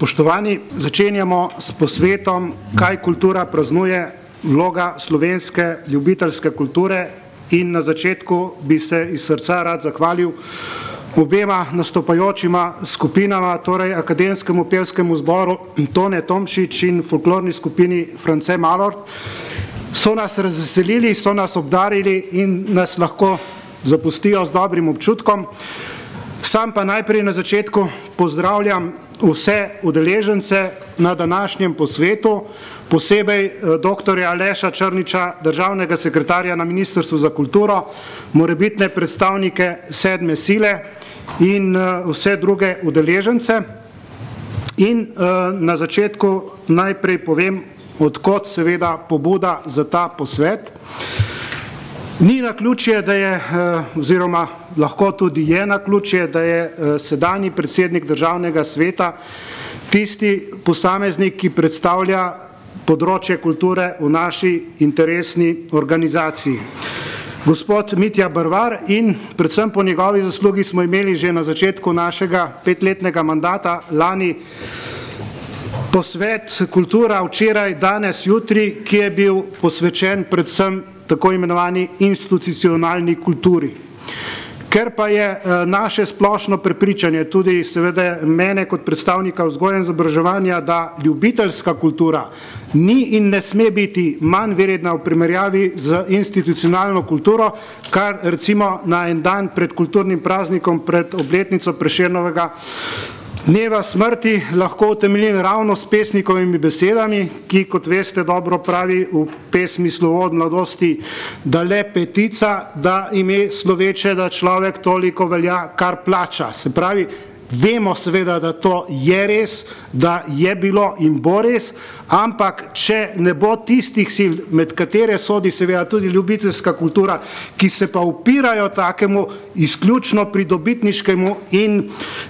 Spoštovani, začenjamo s posvetom, kaj kultura praznuje, vloga slovenske ljubiteljske kulture in na začetku bi se iz srca rad zahvalil obema nastopajočima skupinama, torej Akademskemu pevskemu zboru Tone Tomšič in folklorni skupini France Malort. So nas razveselili, so nas obdarili in nas lahko zapustijo z dobrim občutkom. Sam pa najprej na začetku pozdravljam vse udeležence na današnjem posvetu, posebej eh, dr. Aleša Črniča, državnega sekretarja na Ministrstvu za kulturo, morebitne predstavnike sedme sile in eh, vse druge udeležence. In eh, na začetku najprej povem, odkot seveda pobuda za ta posvet. Ni na ključje, da je, oziroma lahko tudi je na ključje, da je sedanji predsednik državnega sveta tisti posameznik, ki predstavlja področje kulture v naši interesni organizaciji. Gospod Mitja Brvar in predvsem po njegovi zaslugi smo imeli že na začetku našega petletnega mandata lani posvet kultura včeraj, danes, jutri, ki je bil posvečen predvsem tako imenovani institucionalni kulturi. Ker pa je eh, naše splošno prepričanje, tudi seveda mene kot predstavnika vzgoja in izobraževanja, da ljubiteljska kultura ni in ne sme biti manj vredna v primerjavi z institucionalno kulturo, kar recimo na en dan pred kulturnim praznikom, pred obletnico Prešernovega Dneva smrti lahko utemeljim ravno s pesnikovimi besedami, ki, kot veste, dobro pravi v pesmi Slovod mladosti, da le petica, da ime sloveče, da človek toliko velja, kar plača. Se pravi, Vemo seveda, da to je res, da je bilo in bo res, ampak če ne bo tistih sil, med katere sodi seveda tudi ljubiteljska kultura, ki se pa upirajo takemu izključno pridobitniškemu in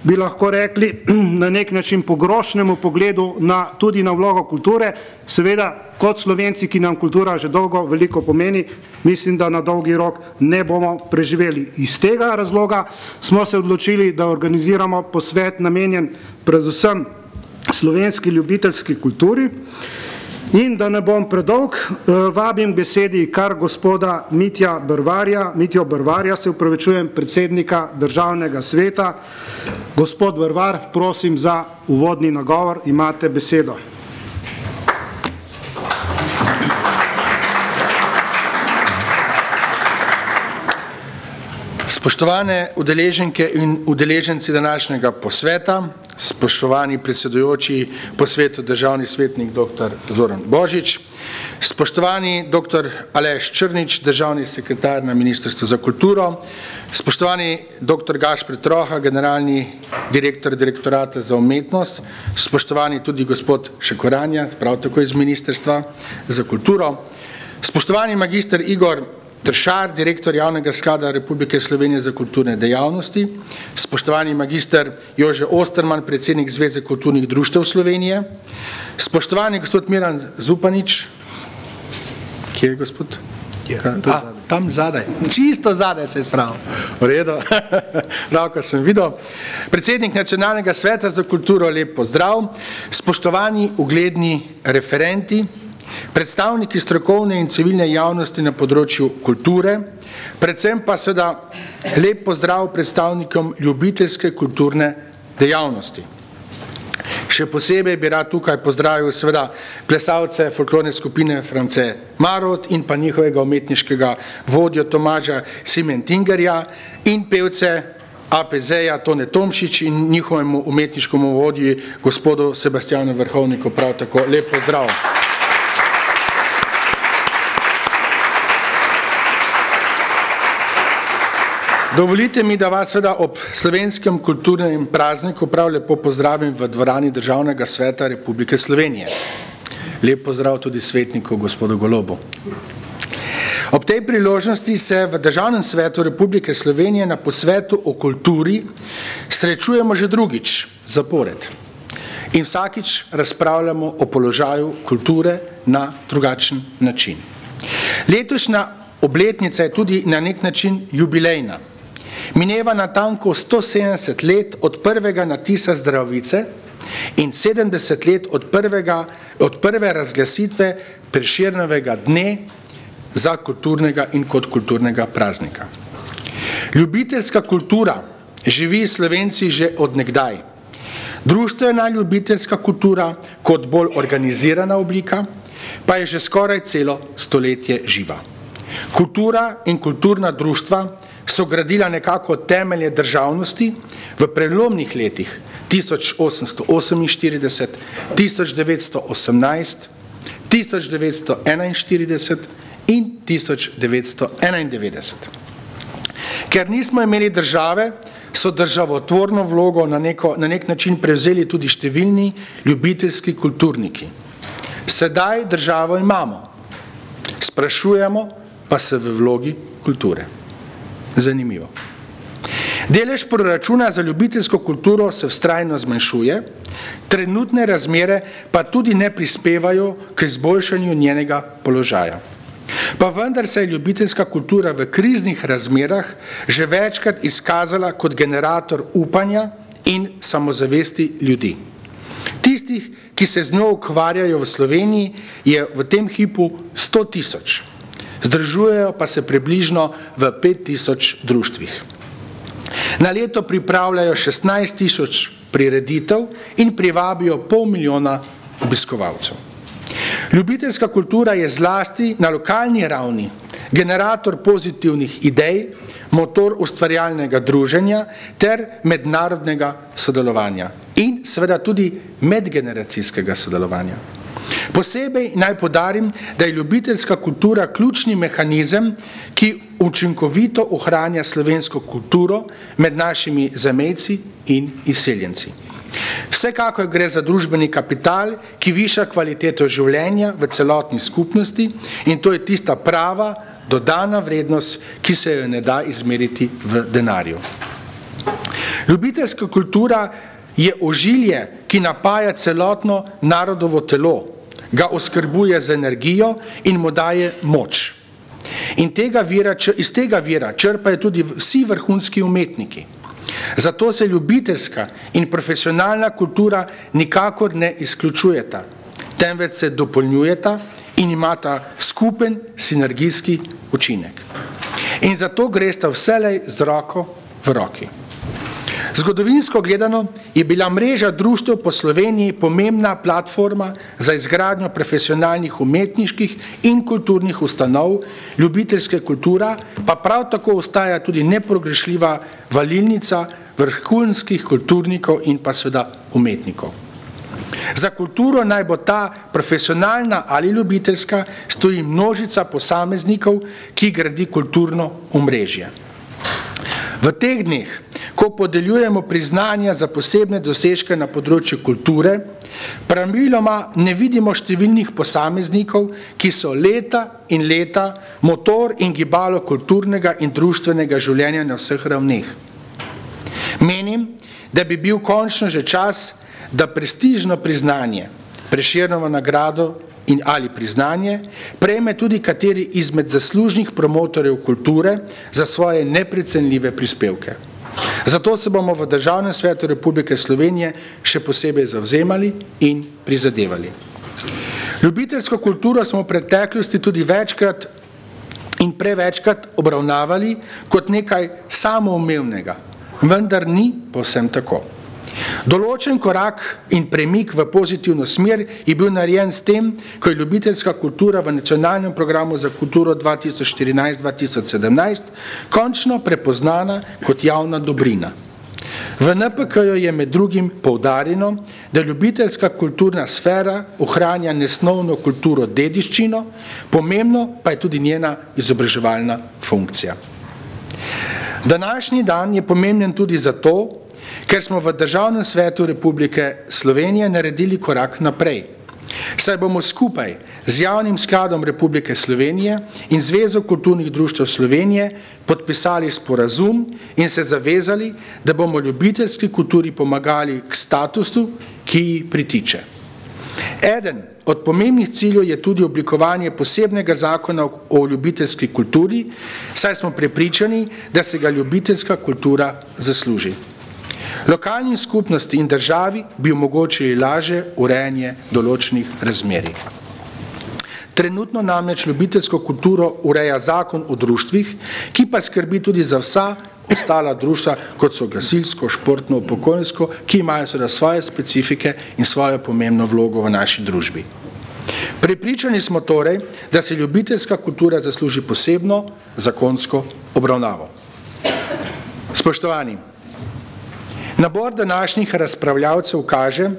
bi lahko rekli na nek način pogrošnemu pogledu na, tudi na vlogo kulture, seveda kot slovenci, ki nam kultura že dolgo veliko pomeni, mislim, da na dolgi rok ne bomo preživeli. Iz tega razloga smo se odločili, da organiziramo posvet namenjen predvsem slovenski ljubiteljski kulturi in da ne bom predolg, eh, vabim besedi kar gospoda Mitja Brvarja, Mitjo Brvarja, se upravičujem, predsednika državnega sveta. Gospod Brvar, prosim za uvodni nagovor, imate besedo. Spoštovane udeleženke in udeleženci današnjega posveta, spoštovani predsedujoči posvetu državni svetnik dr. Zoran Božič, spoštovani dr. Aleš Črnič, državni sekretar na Ministrstvu za kulturo, spoštovani dr. Gašpr Troha, generalni direktor direktorata za umetnost, spoštovani tudi gospod Šekoranja, prav tako iz Ministrstva za kulturo, spoštovani magister Igor Tršar, direktor javnega sklada Republike Slovenije za kulturne dejavnosti, spoštovani magister Jože Osterman, predsednik Zveze kulturnih društev Slovenije, spoštovani gospod Miran Zupanič, kje je gospod? A, tam zadaj, čisto zadaj se je spravil. V redu, pravko sem videl. Predsednik Nacionalnega sveta za kulturo, lep pozdrav. Spoštovani ugledni referenti, predstavniki strokovne in civilne javnosti na področju kulture, predvsem pa seveda lep pozdrav predstavnikom ljubiteljske kulturne dejavnosti. Še posebej bi rad tukaj pozdravil seveda plesalce folklorne skupine France Marot in pa njihovega umetniškega vodjo Tomaža Simentingerja in pevce APZ-ja Tone Tomšič in njihovemu umetniškemu vodji gospodu Sebastianu Vrhovniku prav tako lep pozdrav. Dovolite mi, da vas seveda ob slovenskem kulturnem prazniku prav lepo pozdravim v dvorani Državnega sveta Republike Slovenije. Lep pozdrav tudi svetniku gospodu Golobu. Ob tej priložnosti se v Državnem svetu Republike Slovenije na posvetu o kulturi srečujemo že drugič zapored in vsakič razpravljamo o položaju kulture na drugačen način. Letošnja obletnica je tudi na nek način jubilejna. Mineva natanko 170 let od prvega natisa zdravice in 70 let od, prvega, od prve razglasitve Preširnovega dne za kulturnega in kot kulturnega praznika. Ljubiteljska kultura živi Slovenci že od nekdaj. Društvena ljubiteljska kultura kot bolj organizirana oblika pa je že skoraj celo stoletje živa. Kultura in kulturna društva so gradila nekako temelje državnosti v prelomnih letih 1848, 1918, 1941 in 1991. Ker nismo imeli države, so državotvorno vlogo na, neko, na nek način prevzeli tudi številni ljubiteljski kulturniki. Sedaj državo imamo, sprašujemo pa se v vlogi kulture. Zanimivo. Delež proračuna za ljubiteljsko kulturo se vztrajno zmanjšuje, trenutne razmere pa tudi ne prispevajo k izboljšanju njenega položaja. Pa vendar se je ljubiteljska kultura v kriznih razmerah že večkrat izkazala kot generator upanja in samozavesti ljudi. Tistih, ki se z njo ukvarjajo v Sloveniji, je v tem hipu 100 tisoč. Združujejo pa se približno v 5 tisoč društvih. Na leto pripravljajo 16 tisoč prireditev in privabijo pol milijona obiskovalcev. Ljubiteljska kultura je zlasti na lokalni ravni generator pozitivnih idej, motor ustvarjalnega druženja ter mednarodnega sodelovanja in seveda tudi medgeneracijskega sodelovanja. Posebej naj podarim, da je ljubiteljska kultura ključni mehanizem, ki učinkovito ohranja slovensko kulturo med našimi zamejci in izseljenci. Vsekakor gre za družbeni kapital, ki viša kvaliteto življenja v celotni skupnosti in to je tista prava, dodana vrednost, ki se jo ne da izmeriti v denarju. Ljubiteljska kultura je ožilje, ki napaja celotno narodovo telo, ga oskrbuje z energijo in mu daje moč. In tega vira, iz tega vira črpajo tudi vsi vrhunski umetniki. Zato se ljubiteljska in profesionalna kultura nikakor ne izključujeta, temveč se dopolnjujeta in imata skupen sinergijski učinek. In zato gresta vselej z roko v roki. Zgodovinsko gledano je bila mreža društev po Sloveniji pomembna platforma za izgradnjo profesionalnih umetniških in kulturnih ustanov, ljubiteljske kultura pa prav tako ostaja tudi neprogrešljiva valilnica vrhunskih kulturnikov in pa seveda umetnikov. Za kulturo naj bo ta profesionalna ali ljubiteljska stoji množica posameznikov, ki gradi kulturno omrežje. V teh dneh, ko podeljujemo priznanja za posebne dosežke na področju kulture, praviloma ne vidimo številnih posameznikov, ki so leta in leta motor in gibalo kulturnega in društvenega življenja na vseh ravneh. Menim, da bi bil končno že čas, da prestižno priznanje, preširnovo nagrado in ali priznanje, prejme tudi kateri izmed zaslužnih promotorjev kulture za svoje neprecenljive prispevke. Zato se bomo v Državnem svetu Republike Slovenije še posebej zavzemali in prizadevali. Ljubiteljsko kulturo smo v preteklosti tudi večkrat in prevečkrat obravnavali kot nekaj samoumevnega, vendar ni povsem tako. Določen korak in premik v pozitivno smer je bil narejen s tem, ko je ljubiteljska kultura v nacionalnem programu za kulturo 2014-2017 končno prepoznana kot javna dobrina. V NPK-ju je med drugim poudarjeno, da ljubiteljska kulturna sfera ohranja nesnovno kulturo dediščino, pomembno pa je tudi njena izobraževalna funkcija. Današnji dan je pomemben tudi zato, ker smo v Državnem svetu Republike Slovenije naredili korak naprej. Saj bomo skupaj z Javnim skladom Republike Slovenije in Zvezo kulturnih društv Slovenije podpisali sporazum in se zavezali, da bomo ljubiteljski kulturi pomagali k statusu, ki ji pritiče. Eden od pomembnih ciljev je tudi oblikovanje posebnega zakona o ljubiteljski kulturi, saj smo prepričani, da se ga ljubiteljska kultura zasluži. Lokalnim skupnosti in državi bi omogočili laže urejanje določenih razmerij. Trenutno namreč ljubiteljsko kulturo ureja zakon o društvih, ki pa skrbi tudi za vsa ostala društva, kot so gasilsko, športno, upokojensko, ki imajo seveda svoje specifike in svojo pomembno vlogo v naši družbi. Prepričani smo torej, da se ljubiteljska kultura zasluži posebno zakonsko obravnavo. Spoštovani, nabor današnjih razpravljavcev kaže,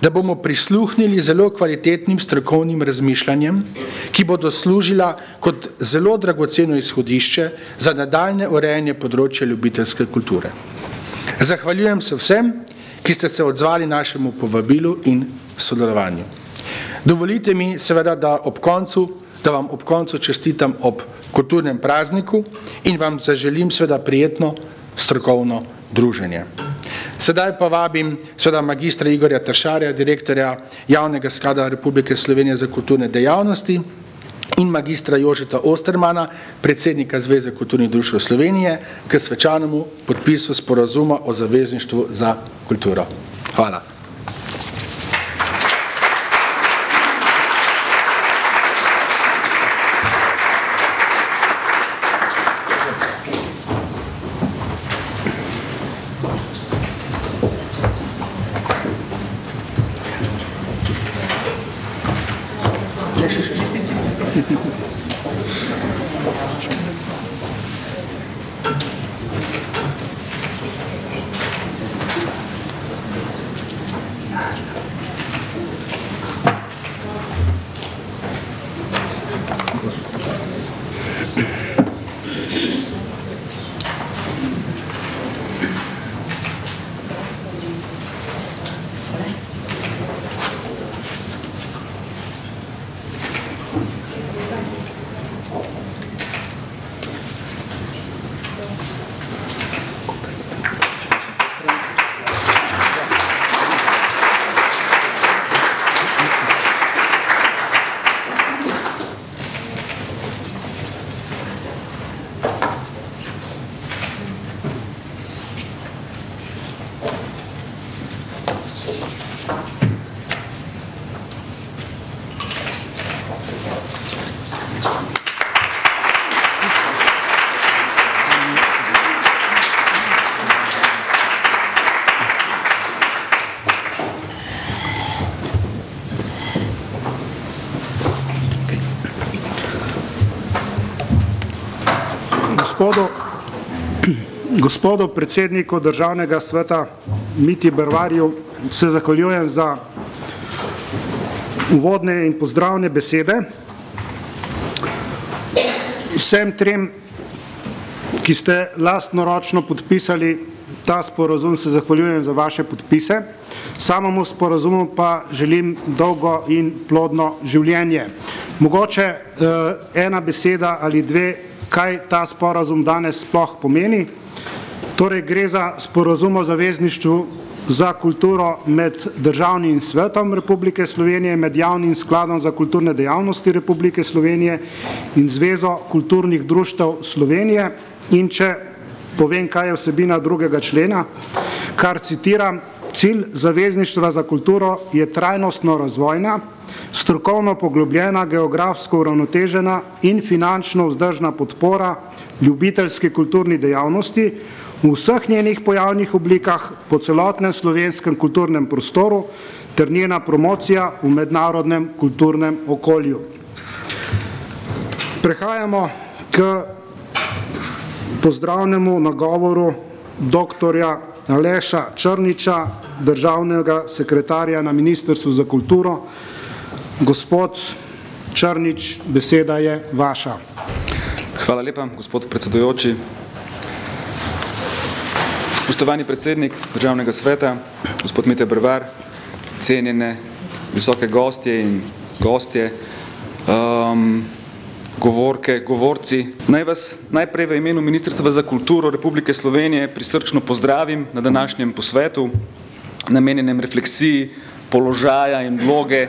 da bomo prisluhnili zelo kvalitetnim strokovnim razmišljanjem, ki bodo služila kot zelo dragoceno izhodišče za nadaljne urejanje področja ljubiteljske kulture. Zahvaljujem se vsem, ki ste se odzvali našemu povabilu in sodelovanju. Dovolite mi seveda, da ob koncu, da vam ob koncu čestitam ob kulturnem prazniku in vam zaželim seveda prijetno strokovno druženje. Sedaj pa vabim seveda magistra Igorja Tršarja, direktorja Javnega sklada Republike Slovenije za kulturne dejavnosti in magistra Jožeta Ostermana, predsednika Zveze kulturnih društv Slovenije, k svečanemu podpisu sporazuma o zavezništvu za kulturo. Hvala. Gospodu, Gospodu predsedniku državnega sveta Miti Bervarju se zahvaljujem za uvodne in pozdravne besede. Vsem trem, ki ste lastnoročno podpisali ta sporazum, se zahvaljujem za vaše podpise. Samemu sporazumu pa želim dolgo in plodno življenje. Mogoče eh, ena beseda ali dve, kaj ta sporazum danes sploh pomeni. Torej gre za sporazum o zavezništvu za kulturo med državnim svetom Republike Slovenije, med javnim skladom za kulturne dejavnosti Republike Slovenije in Zvezo kulturnih društev Slovenije. In če povem, kaj je vsebina drugega člena, kar citiram, cilj zavezništva za kulturo je trajnostno razvojna, strokovno poglobljena, geografsko uravnotežena in finančno vzdržna podpora ljubiteljski kulturni dejavnosti v vseh njenih pojavnih oblikah po celotnem slovenskem kulturnem prostoru ter njena promocija v mednarodnem kulturnem okolju. Prehajamo k pozdravnemu nagovoru doktorja Aleša Črniča, državnega sekretarja na Ministrstvu za kulturo, Gospod Črnič, beseda je vaša. Hvala lepa, gospod predsedujoči. Spoštovani predsednik državnega sveta, gospod Mite Brvar, cenjene visoke gostje in gostje, um, govorke, govorci. Naj vas najprej v imenu Ministrstva za kulturo Republike Slovenije prisrčno pozdravim na današnjem posvetu, namenjenem refleksiji položaja in vloge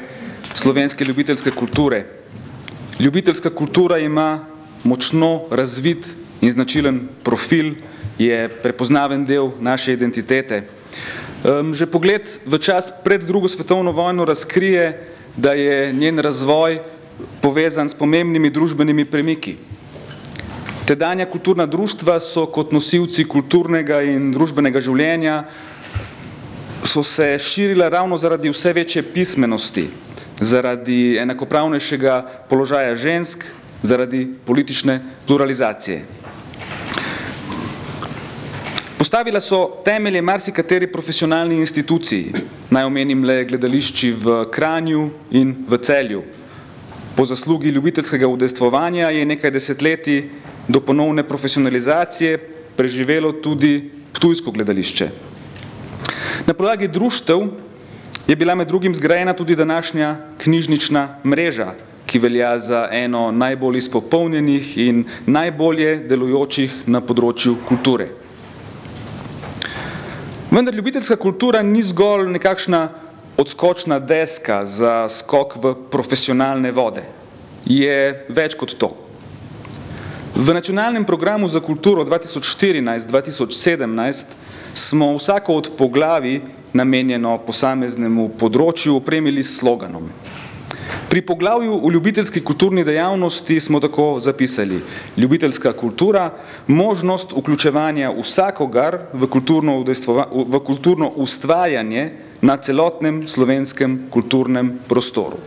slovenske ljubiteljske kulture. Ljubiteljska kultura ima močno razvit in značilen profil, je prepoznaven del naše identitete. Um, že pogled v čas pred drugo svetovno vojno razkrije, da je njen razvoj povezan s pomembnimi družbenimi premiki. Tedanja kulturna društva so kot nosilci kulturnega in družbenega življenja so se širila ravno zaradi vse večje pismenosti, zaradi enakopravnejšega položaja žensk, zaradi politične pluralizacije. Postavila so temelje marsikateri profesionalni instituciji, naj omenim le gledališči v Kranju in v Celju. Po zaslugi ljubiteljskega udejstvovanja je nekaj desetletij do ponovne profesionalizacije preživelo tudi Ptujsko gledališče. Na podlagi društev je bila med drugim zgrajena tudi današnja knjižnična mreža, ki velja za eno najbolj izpopolnjenih in najbolje delujočih na področju kulture. Vendar ljubiteljska kultura ni zgolj nekakšna odskočna deska za skok v profesionalne vode. Je več kot to. V nacionalnem programu za kulturo 2014-2017 smo vsako od poglavi namenjeno posameznemu področju opremili s sloganom. Pri poglavju v ljubiteljski kulturni dejavnosti smo tako zapisali ljubiteljska kultura, možnost vključevanja vsakogar v kulturno, v kulturno ustvarjanje na celotnem slovenskem kulturnem prostoru.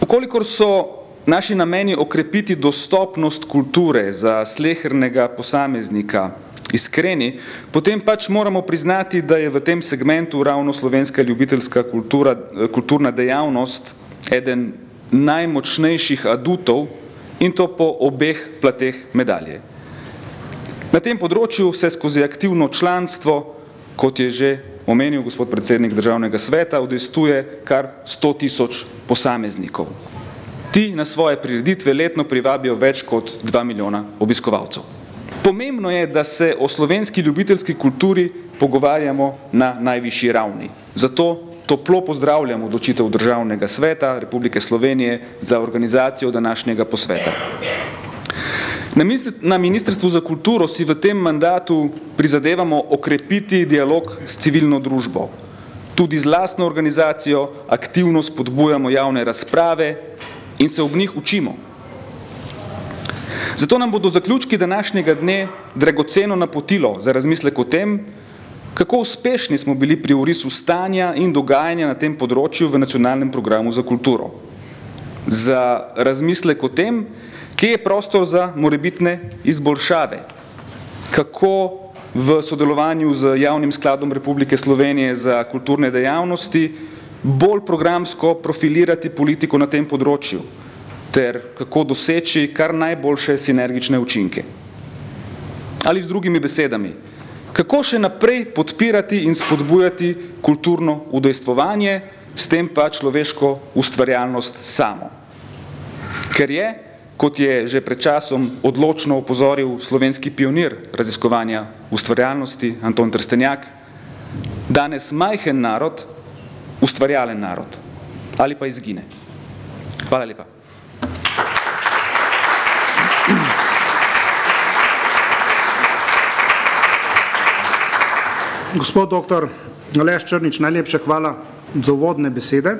Ukolikor so naši nameni okrepiti dostopnost kulture za slehernega posameznika, iskreni, potem pač moramo priznati, da je v tem segmentu ravno slovenska ljubiteljska kultura, kulturna dejavnost eden najmočnejših adutov in to po obeh plateh medalje. Na tem področju se skozi aktivno članstvo, kot je že omenil gospod predsednik državnega sveta, udestuje kar 100 tisoč posameznikov. Ti na svoje prireditve letno privabijo več kot 2 milijona obiskovalcev. Pomembno je, da se o slovenski ljubiteljski kulturi pogovarjamo na najvišji ravni. Zato toplo pozdravljamo odločitev Državnega sveta Republike Slovenije za organizacijo današnjega posveta. Na Ministrstvu za kulturo si v tem mandatu prizadevamo okrepiti dialog s civilno družbo. Tudi z lastno organizacijo aktivno spodbujamo javne razprave in se ob njih učimo. Zato nam bodo zaključki današnjega dne dragoceno napotilo za razmislek o tem, kako uspešni smo bili pri urisu stanja in dogajanja na tem področju v nacionalnem programu za kulturo. Za razmislek o tem, kje je prostor za morebitne izboljšave, kako v sodelovanju z javnim skladom Republike Slovenije za kulturne dejavnosti bolj programsko profilirati politiko na tem področju, ter kako doseči kar najboljše sinergične učinke. Ali z drugimi besedami, kako še naprej podpirati in spodbujati kulturno udejstvovanje, s tem pa človeško ustvarjalnost samo. Ker je, kot je že pred časom odločno opozoril slovenski pionir raziskovanja ustvarjalnosti Anton Trstenjak, danes majhen narod, ustvarjalen narod ali pa izgine. Hvala lepa. Gospod dr. Aleš Črnič, najlepša hvala za uvodne besede.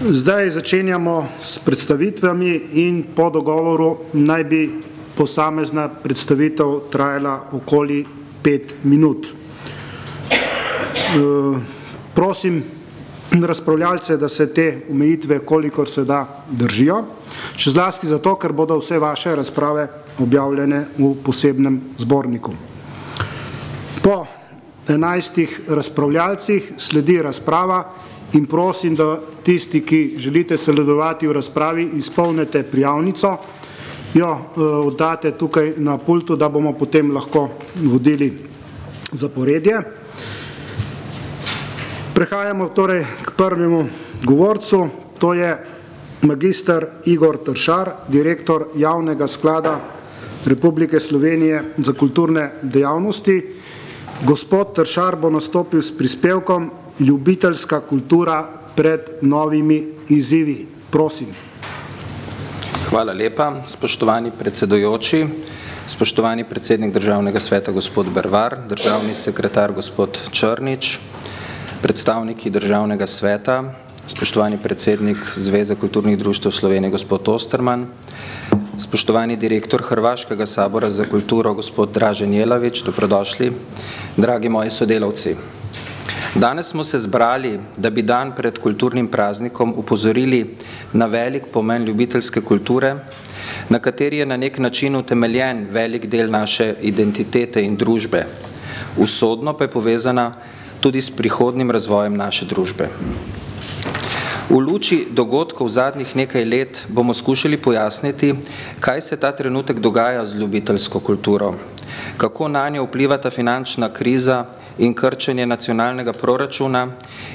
Zdaj začenjamo s predstavitvami in po dogovoru naj bi posamezna predstavitev trajala okoli pet minut. Prosim razpravljalce, da se te omejitve, kolikor se da, držijo, še zlasti zato, ker bodo vse vaše razprave objavljene v posebnem zborniku. Po enajstih razpravljalcih sledi razprava in prosim, da tisti, ki želite sledovati v razpravi, izpolnete prijavnico, jo oddate tukaj na pultu, da bomo potem lahko vodili zaporedje. Prehajamo torej k prvemu govorcu, to je magister Igor Tršar, direktor javnega sklada Republike Slovenije za kulturne dejavnosti. Gospod Tršar bo nastopil s prispevkom Ljubiteljska kultura pred novimi izzivi. Prosim. Hvala lepa, spoštovani predsedujoči. spoštovani predsednik državnega sveta gospod Bervar, državni sekretar gospod Črnič, predstavniki državnega sveta, spoštovani predsednik Zveze kulturnih društv Slovenije gospod Osterman, spoštovani direktor Hrvaškega sabora za kulturo gospod Dražen Jelavič, dobrodošli, dragi moji sodelavci. Danes smo se zbrali, da bi dan pred kulturnim praznikom upozorili na velik pomen ljubiteljske kulture, na kateri je na nek način utemeljen velik del naše identitete in družbe. Usodno pa je povezana tudi s prihodnim razvojem naše družbe. V luči dogodkov zadnjih nekaj let bomo skušali pojasniti, kaj se ta trenutek dogaja z ljubiteljsko kulturo, kako na njo vplivata finančna kriza in krčenje nacionalnega proračuna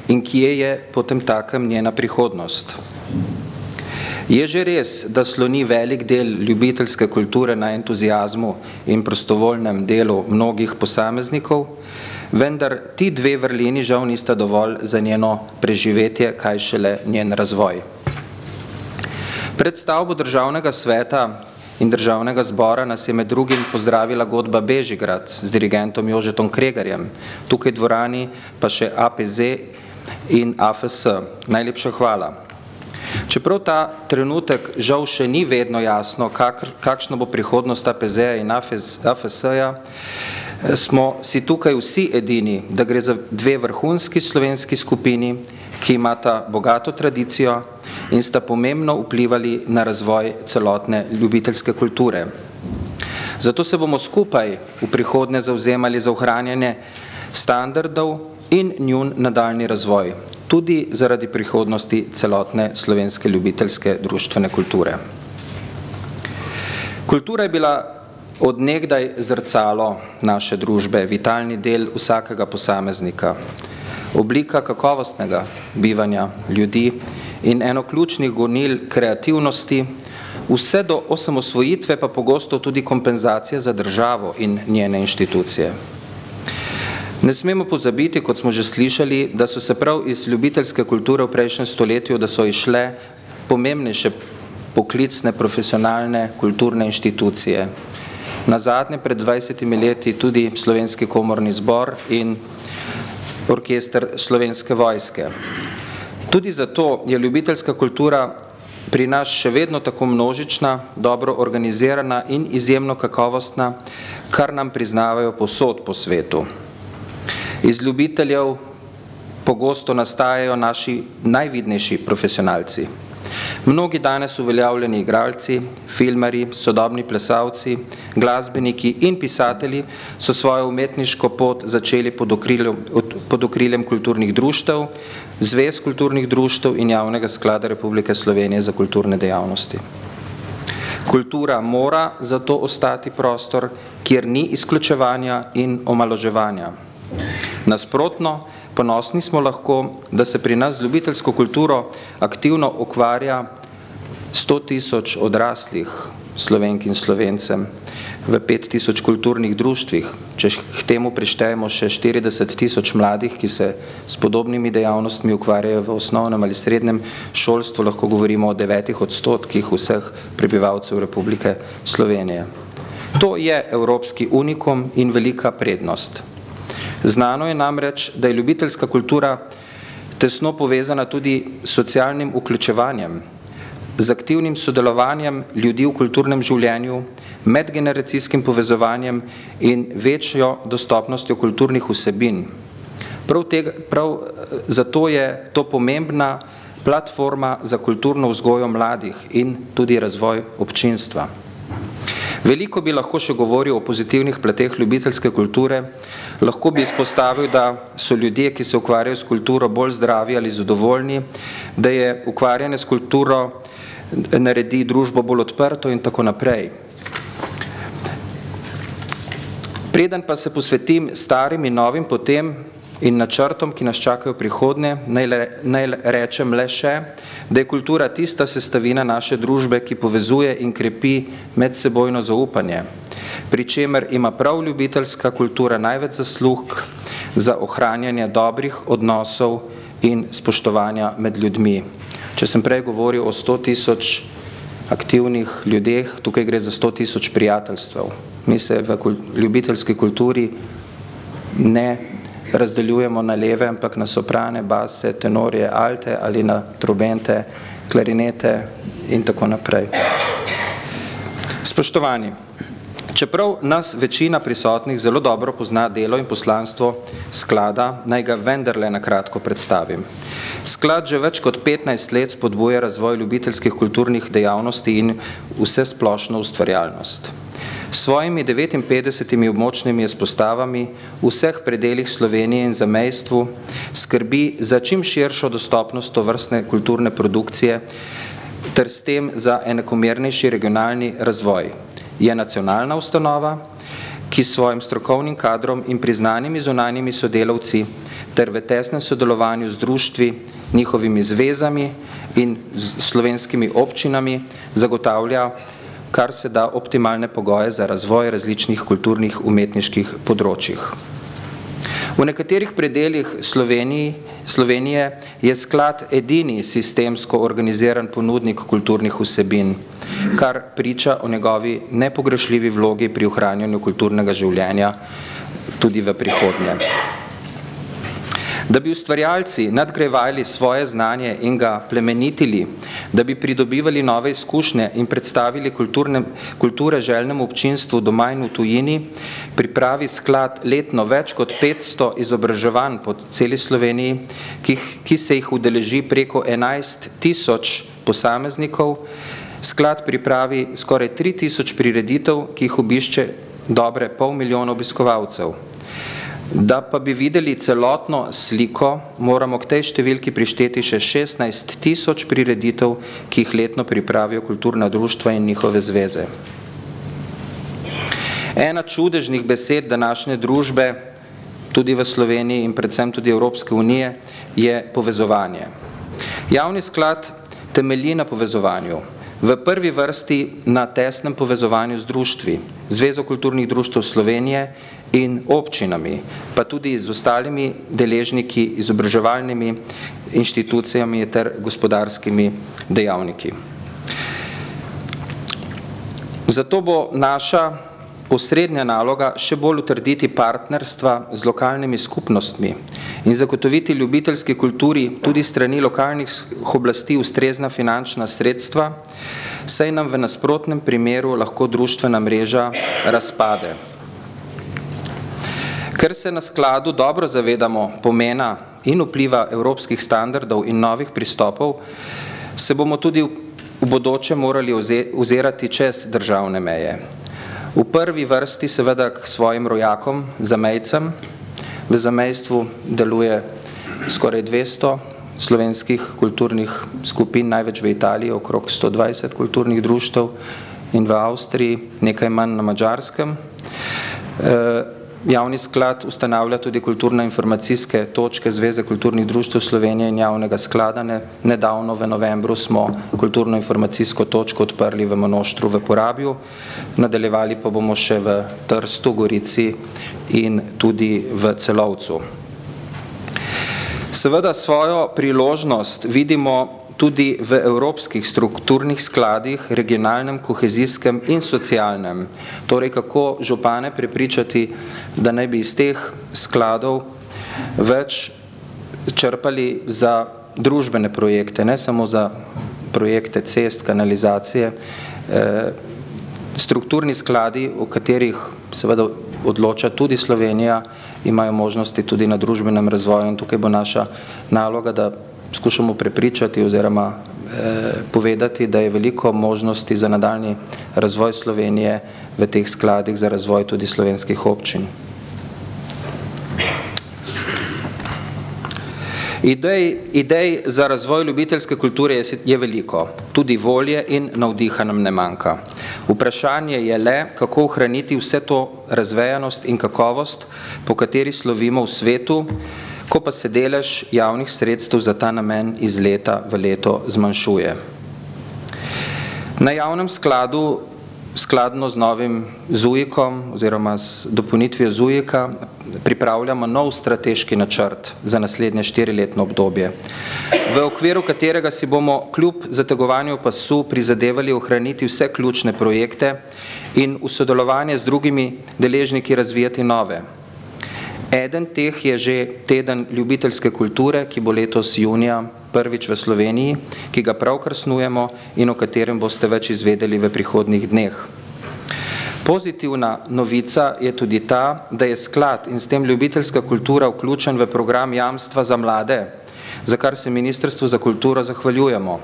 in kje je potem takem njena prihodnost. Je že res, da sloni velik del ljubiteljske kulture na entuzijazmu in prostovoljnem delu mnogih posameznikov, vendar ti dve vrlini žal nista dovolj za njeno preživetje, kaj šele njen razvoj. Pred stavbo državnega sveta in državnega zbora nas je med drugim pozdravila godba Bežigrad z dirigentom Jožetom Kregarjem, tukaj dvorani pa še APZ in AFS. Najlepša hvala. Čeprav ta trenutek žal še ni vedno jasno, kakšna bo prihodnost APZ-ja in AFS-ja, smo si tukaj vsi edini, da gre za dve vrhunski slovenski skupini, ki imata bogato tradicijo in sta pomembno vplivali na razvoj celotne ljubiteljske kulture. Zato se bomo skupaj v prihodnje zauzemali za ohranjanje standardov in njun nadaljni razvoj, tudi zaradi prihodnosti celotne slovenske ljubiteljske društvene kulture. Kultura je bila od nekdaj zrcalo naše družbe, vitalni del vsakega posameznika, oblika kakovostnega bivanja ljudi in eno ključnih gonil kreativnosti, vse do osamosvojitve pa pogosto tudi kompenzacije za državo in njene inštitucije. Ne smemo pozabiti, kot smo že slišali, da so se prav iz ljubiteljske kulture v prejšnjem stoletju, da so išle pomembnejše poklicne, profesionalne, kulturne inštitucije. Na zadnje pred 20 leti tudi Slovenski komorni zbor in orkester Slovenske vojske. Tudi zato je ljubiteljska kultura pri nas še vedno tako množična, dobro organizirana in izjemno kakovostna, kar nam priznavajo posod po svetu. Iz ljubiteljev pogosto nastajajo naši najvidnejši profesionalci. Mnogi danes uveljavljeni igralci, filmari, sodobni plesavci, glasbeniki in pisatelji so svojo umetniško pot začeli pod okriljem, pod okriljem kulturnih društev, zvez kulturnih društev in javnega sklada Republike Slovenije za kulturne dejavnosti. Kultura mora zato ostati prostor, kjer ni izključevanja in omaloževanja. Nasprotno, Ponosni smo lahko, da se pri nas z ljubiteljsko kulturo aktivno ukvarja 100 tisoč odraslih slovenk in slovencem v 5 tisoč kulturnih društvih. Če k temu prištejemo še 40 tisoč mladih, ki se s podobnimi dejavnostmi ukvarjajo v osnovnem ali srednjem šolstvu, lahko govorimo o devetih odstotkih vseh prebivalcev Republike Slovenije. To je evropski unikum in velika prednost. Znano je namreč, da je ljubiteljska kultura tesno povezana tudi s socialnim vključevanjem, z aktivnim sodelovanjem ljudi v kulturnem življenju, medgeneracijskim povezovanjem in večjo dostopnostjo kulturnih vsebin. Prav, tega, prav zato je to pomembna platforma za kulturno vzgojo mladih in tudi razvoj občinstva. Veliko bi lahko še govoril o pozitivnih plateh ljubiteljske kulture, lahko bi izpostavil, da so ljudje, ki se ukvarjajo s kulturo, bolj zdravi ali zadovoljni, da je ukvarjanje s kulturo naredi družbo bolj odprto in tako naprej. Preden pa se posvetim starim in novim potem in načrtom, ki nas čakajo prihodnje, naj, le, naj rečem le še, da je kultura tista sestavina naše družbe, ki povezuje in krepi medsebojno zaupanje, pri čemer ima prav ljubiteljska kultura največ zaslug za ohranjanje dobrih odnosov in spoštovanja med ljudmi. Če sem prej govoril o 100 tisoč aktivnih ljudeh, tukaj gre za 100 tisoč prijateljstv. Mi se v kul ljubiteljski kulturi ne razdeljujemo na leve, ampak na soprane, base, tenorje, alte ali na trubente, klarinete in tako naprej. Spoštovani, čeprav nas večina prisotnih zelo dobro pozna delo in poslanstvo sklada, naj ga vendarle na kratko predstavim. Sklad že več kot 15 let spodbuja razvoj ljubiteljskih kulturnih dejavnosti in vse splošno ustvarjalnost. S svojimi 59 območnimi izpostavami v vseh predeljih Slovenije in zamejstvu skrbi za čim širšo dostopnost tovrstne kulturne produkcije ter s tem za enakomernejši regionalni razvoj. Je nacionalna ustanova, ki s svojim strokovnim kadrom in priznanimi zunanjimi sodelavci ter v tesnem sodelovanju z društvi, njihovimi zvezami in slovenskimi občinami zagotavlja kar se da optimalne pogoje za razvoj različnih kulturnih umetniških področjih. V nekaterih predeljih Sloveniji, Slovenije je sklad edini sistemsko organiziran ponudnik kulturnih vsebin, kar priča o njegovi nepogrešljivi vlogi pri ohranjanju kulturnega življenja tudi v prihodnje. Da bi ustvarjalci nadgrajevali svoje znanje in ga plemenitili, da bi pridobivali nove izkušnje in predstavili kulturne, kulture željnemu občinstvu doma in v tujini, pripravi sklad letno več kot 500 izobraževanj po celi Sloveniji, ki, ki se jih udeleži preko 11 tisoč posameznikov, sklad pripravi skoraj 3 tisoč prireditev, ki jih obišče dobre pol milijona obiskovalcev. Da pa bi videli celotno sliko, moramo k tej številki prišteti še 16 tisoč prireditev, ki jih letno pripravijo kulturna društva in njihove zveze. Ena čudežnih besed današnje družbe, tudi v Sloveniji in predvsem tudi Evropske unije, je povezovanje. Javni sklad temelji na povezovanju. V prvi vrsti na tesnem povezovanju z društvi, Zvezo kulturnih društv Slovenije in občinami, pa tudi z ostalimi deležniki, izobraževalnimi inštitucijami ter gospodarskimi dejavniki. Zato bo naša osrednja naloga še bolj utrditi partnerstva z lokalnimi skupnostmi in zagotoviti ljubiteljski kulturi tudi strani lokalnih oblasti ustrezna finančna sredstva, saj nam v nasprotnem primeru lahko društvena mreža razpade. Ker se na skladu dobro zavedamo pomena in vpliva evropskih standardov in novih pristopov, se bomo tudi v bodoče morali ozerati čez državne meje. V prvi vrsti seveda k svojim rojakom, zamejcem. V zamejstvu deluje skoraj 200 slovenskih kulturnih skupin, največ v Italiji, okrog 120 kulturnih društev in v Avstriji, nekaj manj na Mačarskem. E, Javni sklad ustanavlja tudi kulturno-informacijske točke Zveze kulturnih društv Slovenije in javnega sklada. Nedavno v novembru smo kulturno-informacijsko točko odprli v Monoštru v Porabju, nadaljevali pa bomo še v Trstu, Gorici in tudi v Celovcu. Seveda svojo priložnost vidimo tudi v evropskih strukturnih skladih, regionalnem, kohezijskem in socialnem. Torej, kako župane prepričati, da naj bi iz teh skladov več črpali za družbene projekte, ne samo za projekte cest, kanalizacije. Eh, strukturni skladi, v katerih seveda odloča tudi Slovenija, imajo možnosti tudi na družbenem razvoju in tukaj bo naša naloga, da skušamo prepričati oziroma eh, povedati, da je veliko možnosti za nadaljni razvoj Slovenije v teh skladih za razvoj tudi slovenskih občin. Idej, idej za razvoj ljubiteljske kulture je, je veliko, tudi volje in navdiha nam ne manjka. Vprašanje je le, kako ohraniti vse to razvejanost in kakovost, po kateri slovimo v svetu, ko pa se delež javnih sredstev za ta namen iz leta v leto zmanjšuje. Na javnem skladu skladno z novim ZUIKom oziroma z dopolnitvijo ZUIKa pripravljamo nov strateški načrt za naslednje štiriletno obdobje, v okviru katerega si bomo kljub zategovanju pasu prizadevali ohraniti vse ključne projekte in v sodelovanje z drugimi deležniki razvijati nove. Eden teh je že teden ljubiteljske kulture, ki bo letos junija prvič v Sloveniji, ki ga pravkar snujemo in o katerem boste več izvedeli v prihodnih dneh. Pozitivna novica je tudi ta, da je sklad in s tem ljubiteljska kultura vključen v program jamstva za mlade, za kar se Ministrstvu za kulturo zahvaljujemo.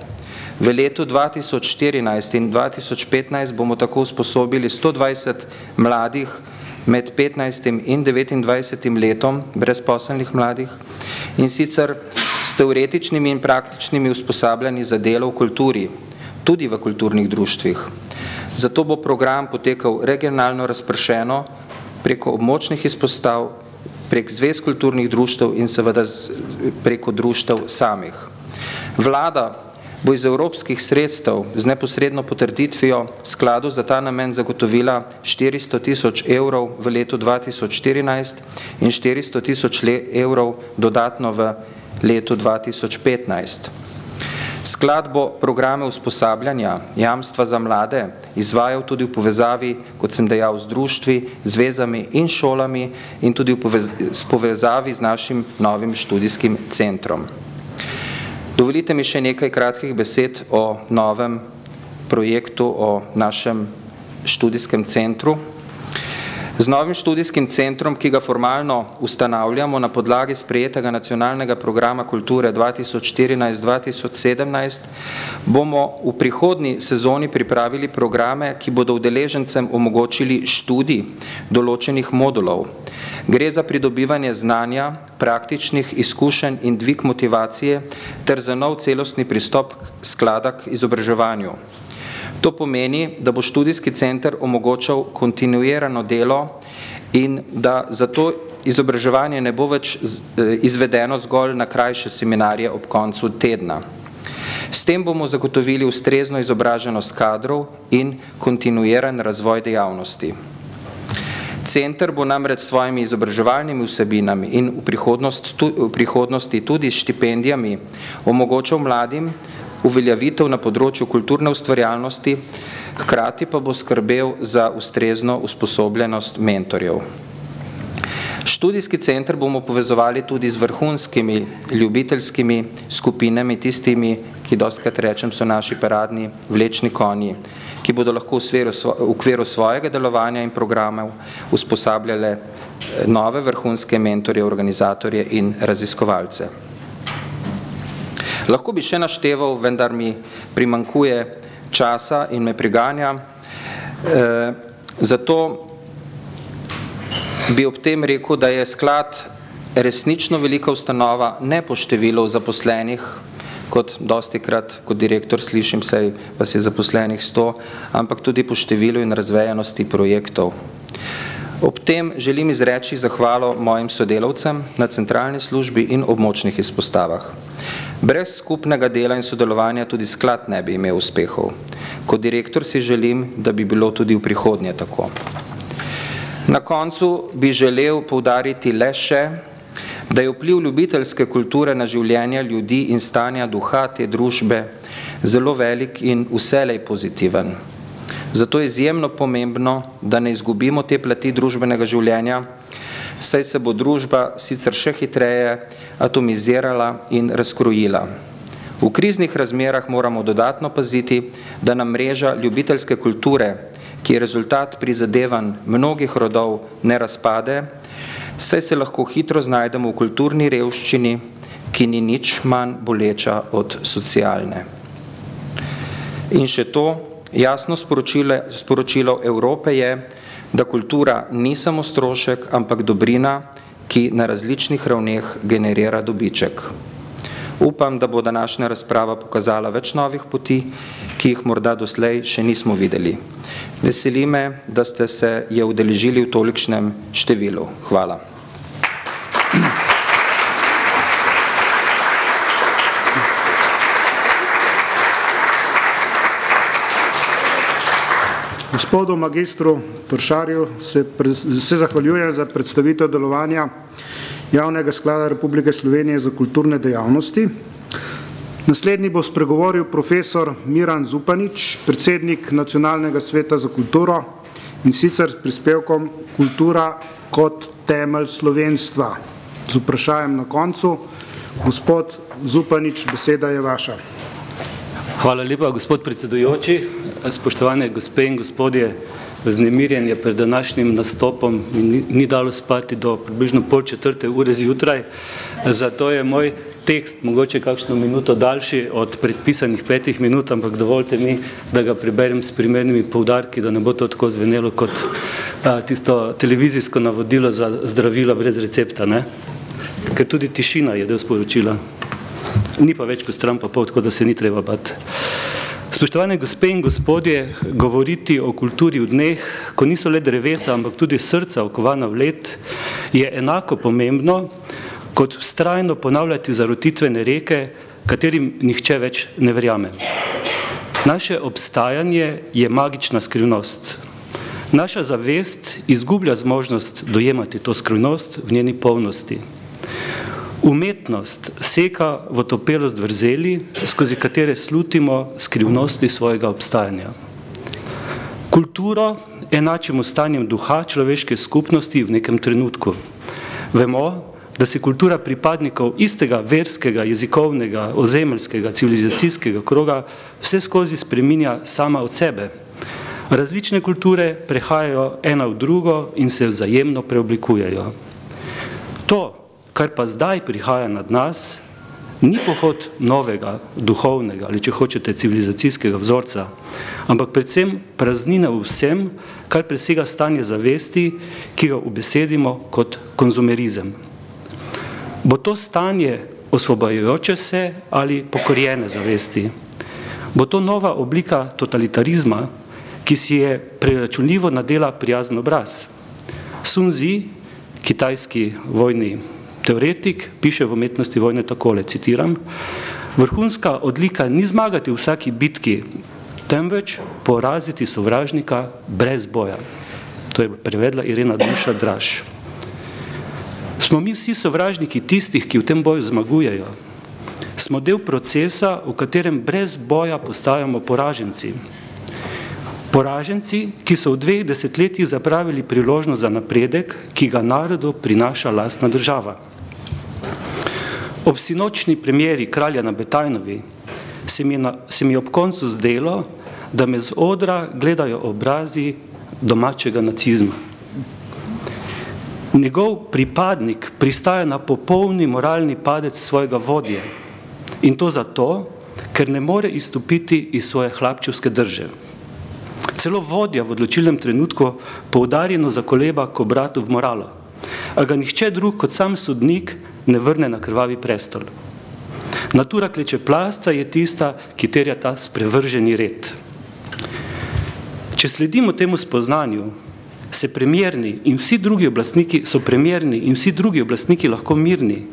V letu 2014 in 2015 bomo tako usposobili 120 mladih med 15 in 29 letom brezposelnih mladih in sicer s teoretičnimi in praktičnimi usposabljanji za delo v kulturi, tudi v kulturnih društvih. Zato bo program potekal regionalno razpršeno preko območnih izpostav, prek zvez kulturnih društev in seveda preko društev samih. Vlada bo iz evropskih sredstev z neposredno potrditvijo skladu za ta namen zagotovila 400 tisoč evrov v letu 2014 in 400 tisoč evrov dodatno v letu 2015. Sklad bo programe usposabljanja jamstva za mlade izvajal tudi v povezavi, kot sem dejal, z društvi, zvezami in šolami in tudi v povezavi z našim novim študijskim centrom. Dovolite mi še nekaj kratkih besed o novem projektu, o našem študijskem centru. Z novim študijskim centrom, ki ga formalno ustanavljamo na podlagi sprejetega nacionalnega programa kulture 2014-2017, bomo v prihodni sezoni pripravili programe, ki bodo udeležencem omogočili študij določenih modulov. Gre za pridobivanje znanja, praktičnih izkušenj in dvig motivacije ter za nov celostni pristop sklada k izobraževanju. To pomeni, da bo študijski center omogočal kontinuirano delo in da zato izobraževanje ne bo več izvedeno zgolj na krajše seminarje ob koncu tedna. S tem bomo zagotovili ustrezno izobraženost kadrov in kontinuiran razvoj dejavnosti. Center bo namreč s svojimi izobraževalnimi vsebinami in v, prihodnost, v prihodnosti tudi s štipendijami omogočal mladim, uveljavitev na področju kulturne ustvarjalnosti, hkrati pa bo skrbel za ustrezno usposobljenost mentorjev. Študijski center bomo povezovali tudi z vrhunskimi ljubiteljskimi skupinami, tistimi, ki doskrat rečem so naši paradni vlečni konji, ki bodo lahko v okviru svojega delovanja in programov usposabljale nove vrhunske mentorje, organizatorje in raziskovalce. Lahko bi še našteval, vendar mi primankuje časa in me priganja. E, zato bi ob tem rekel, da je sklad resnično velika ustanova, ne po številu zaposlenih, kot dosti krat kot direktor slišim, sej vas je zaposlenih sto, ampak tudi po številu in razvejanosti projektov. Ob tem želim izreči zahvalo mojim sodelavcem na centralni službi in območnih izpostavah. Brez skupnega dela in sodelovanja tudi sklad ne bi imel uspehov. Kot direktor si želim, da bi bilo tudi v prihodnje tako. Na koncu bi želel poudariti le še, da je vpliv ljubiteljske kulture na življenje ljudi in stanja duha te družbe zelo velik in vselej pozitiven. Zato je izjemno pomembno, da ne izgubimo te plati družbenega življenja, saj se bo družba sicer še hitreje atomizirala in razkrojila. V kriznih razmerah moramo dodatno paziti, da nam mreža ljubiteljske kulture, ki je rezultat prizadevanj mnogih rodov, ne razpade, saj se lahko hitro znajdemo v kulturni revščini, ki ni nič manj boleča od socialne. In še to, jasno sporočilo Evrope je, da kultura ni samo strošek, ampak dobrina, ki na različnih ravneh generira dobiček. Upam, da bo današnja razprava pokazala več novih poti, ki jih morda doslej še nismo videli. Veseli me, da ste se je udeležili v tolikšnem številu. Hvala. Gospodu magistru Tršarju se, se zahvaljujem za predstavitev delovanja Javnega sklada Republike Slovenije za kulturne dejavnosti. Naslednji bo spregovoril profesor Miran Zupanič, predsednik Nacionalnega sveta za kulturo in sicer s prispevkom Kultura kot temelj slovenstva. Z vprašanjem na koncu. Gospod Zupanič, beseda je vaša. Hvala lepa, gospod predsedujoči. Spoštovane gospe in gospodje, vznemirjenje pred današnjim nastopom ni, ni dalo spati do približno pol četrte ure zjutraj, zato je moj tekst mogoče kakšno minuto daljši od predpisanih petih minut, ampak dovolite mi, da ga preberem s primernimi poudarki, da ne bo to tako zvenelo kot a, tisto televizijsko navodilo za zdravila brez recepta, ne? ker tudi tišina je del sporočila. Ni pa več kot stran pa pol, tako da se ni treba bati. Spoštovane gospe in gospodje, govoriti o kulturi v dneh, ko niso le drevesa, ampak tudi srca okovana v let, je enako pomembno, kot strajno ponavljati zarotitvene reke, katerim nihče več ne verjame. Naše obstajanje je magična skrivnost. Naša zavest izgublja zmožnost dojemati to skrivnost v njeni polnosti. Umetnost seka v otopelost vrzeli, skozi katere slutimo skrivnosti svojega obstajanja. Kulturo enačimo stanjem duha človeške skupnosti v nekem trenutku. Vemo, da se kultura pripadnikov istega verskega, jezikovnega, ozemeljskega, civilizacijskega kroga vse skozi spreminja sama od sebe. Različne kulture prehajajo ena v drugo in se vzajemno preoblikujejo. To, kar pa zdaj prihaja nad nas, ni pohod novega, duhovnega ali če hočete civilizacijskega vzorca, ampak predvsem praznina v vsem, kar presega stanje zavesti, ki ga ubesedimo kot konzumerizem. Bo to stanje osvobajajoče se ali pokorjene zavesti? Bo to nova oblika totalitarizma, ki si je preračunljivo nadela prijazen obraz? Sun Zi, kitajski vojni Teoretik piše v umetnosti vojne takole, citiram, vrhunska odlika ni zmagati v vsaki bitki, temveč poraziti sovražnika brez boja. To je prevedla Irena Duša Draž. Smo mi vsi sovražniki tistih, ki v tem boju zmagujejo? Smo del procesa, v katerem brez boja postajamo poraženci. Poraženci, ki so v dveh desetletjih zapravili priložnost za napredek, ki ga narodu prinaša lastna država. Ob sinočni premjeri kralja na Betajnovi se mi, na, se mi ob koncu zdelo, da me z odra gledajo obrazi domačega nacizma. Njegov pripadnik pristaja na popolni moralni padec svojega vodje in to zato, ker ne more izstopiti iz svoje hlapčevske drže. Celo vodja v odločilnem trenutku poudarjeno zakoleba ko bratu v moralo, a ga nihče drug kot sam sodnik ne vrne na krvavi prestol. Natura kleče plasca je tista, ki terja ta sprevrženi red. Če sledimo temu spoznanju, se premjerni in vsi drugi oblastniki so premjerni in vsi drugi oblastniki lahko mirni,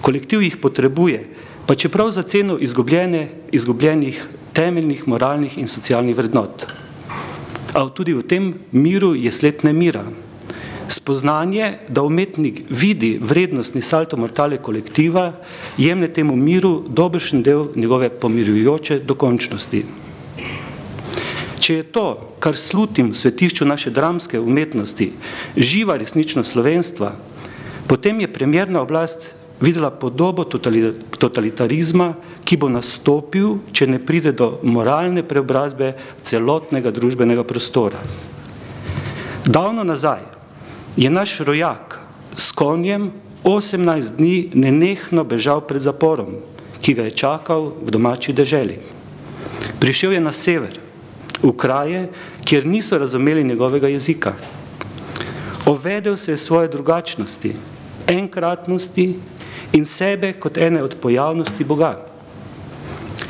kolektiv jih potrebuje, pa čeprav za ceno izgubljene, izgubljenih temeljnih moralnih in socialnih vrednot. A tudi v tem miru je sled nemira. mira. Spoznanje, da umetnik vidi vrednostni salto mortale kolektiva, jemne temu miru dobršen del njegove pomirujoče dokončnosti. Če je to, kar slutim v svetišču naše dramske umetnosti, živa resnično slovenstva, potem je premjerna oblast videla podobo totalitarizma, ki bo nastopil, če ne pride do moralne preobrazbe celotnega družbenega prostora. Davno nazaj, je naš rojak s konjem 18 dni nenehno bežal pred zaporom, ki ga je čakal v domači deželi. Prišel je na sever, v kraje, kjer niso razumeli njegovega jezika. Ovedel se je svoje drugačnosti, enkratnosti in sebe kot ene od pojavnosti Boga.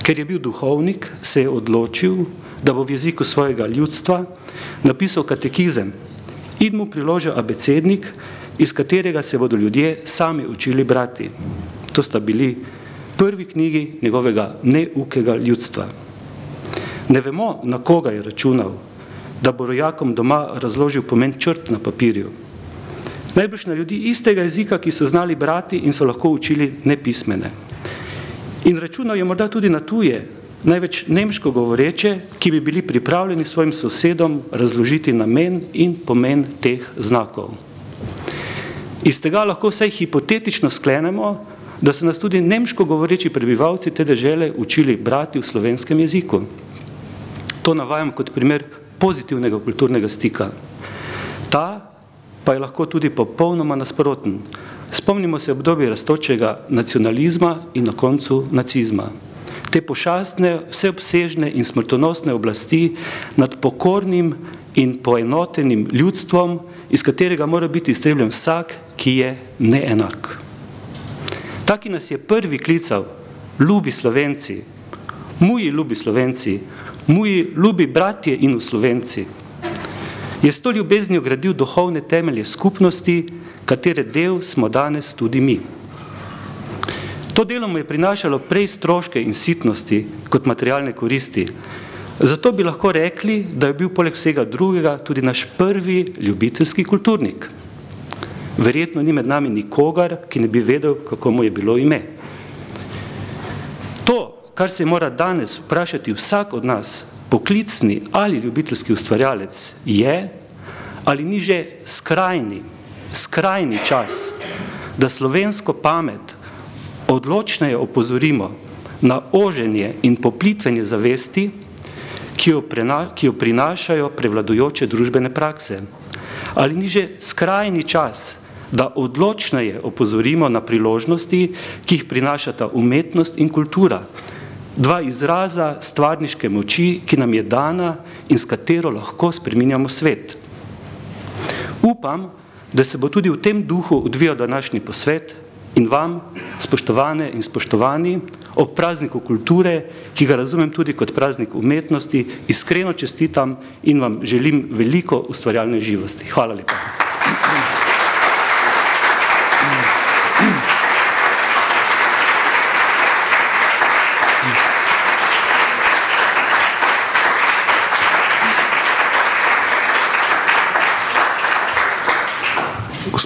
Ker je bil duhovnik, se je odločil, da bo v jeziku svojega ljudstva napisal katekizem, in mu priložil abecednik, iz katerega se bodo ljudje sami učili brati. To sta bili prvi knjigi njegovega neukega ljudstva. Ne vemo, na koga je računal, da bo rojakom doma razložil pomen črt na papirju. Najbrž na ljudi istega jezika, ki so znali brati in so lahko učili nepismene. In računal je morda tudi na tuje, največ nemško govoreče, ki bi bili pripravljeni svojim sosedom razložiti namen in pomen teh znakov. Iz tega lahko vsaj hipotetično sklenemo, da so nas tudi nemško govoreči prebivalci te dežele učili brati v slovenskem jeziku. To navajam kot primer pozitivnega kulturnega stika. Ta pa je lahko tudi popolnoma nasproten. Spomnimo se obdobje raztočega nacionalizma in na koncu nacizma. Te pošastne, vseobsežne in smrtonosne oblasti nad pokornim in poenotenim ljudstvom, iz katerega mora biti iztrebljen vsak, ki je neenak. Taki nas je prvi klical, ljubi Slovenci, muji ljubi Slovenci, muji ljubi bratje in v Slovenci. Je s to ljubeznijo gradil duhovne temelje skupnosti, katere del smo danes tudi mi. To delo mu je prinašalo prej stroške in sitnosti kot materialne koristi. Zato bi lahko rekli, da je bil poleg vsega drugega tudi naš prvi ljubiteljski kulturnik. Verjetno ni med nami nikogar, ki ne bi vedel, kako mu je bilo ime. To, kar se mora danes vprašati vsak od nas, poklicni ali ljubiteljski ustvarjalec, je, ali ni že skrajni, skrajni čas, da slovensko pamet odločneje opozorimo na oženje in poplitvenje zavesti, ki jo, prena, ki jo prinašajo prevladujoče družbene prakse. Ali ni že skrajni čas, da odločneje opozorimo na priložnosti, ki jih prinašata umetnost in kultura, dva izraza stvarniške moči, ki nam je dana in s katero lahko spreminjamo svet. Upam, da se bo tudi v tem duhu odvijal današnji posvet in vam, spoštovane in spoštovani, ob prazniku kulture, ki ga razumem tudi kot praznik umetnosti, iskreno čestitam in vam želim veliko ustvarjalne živosti. Hvala lepa.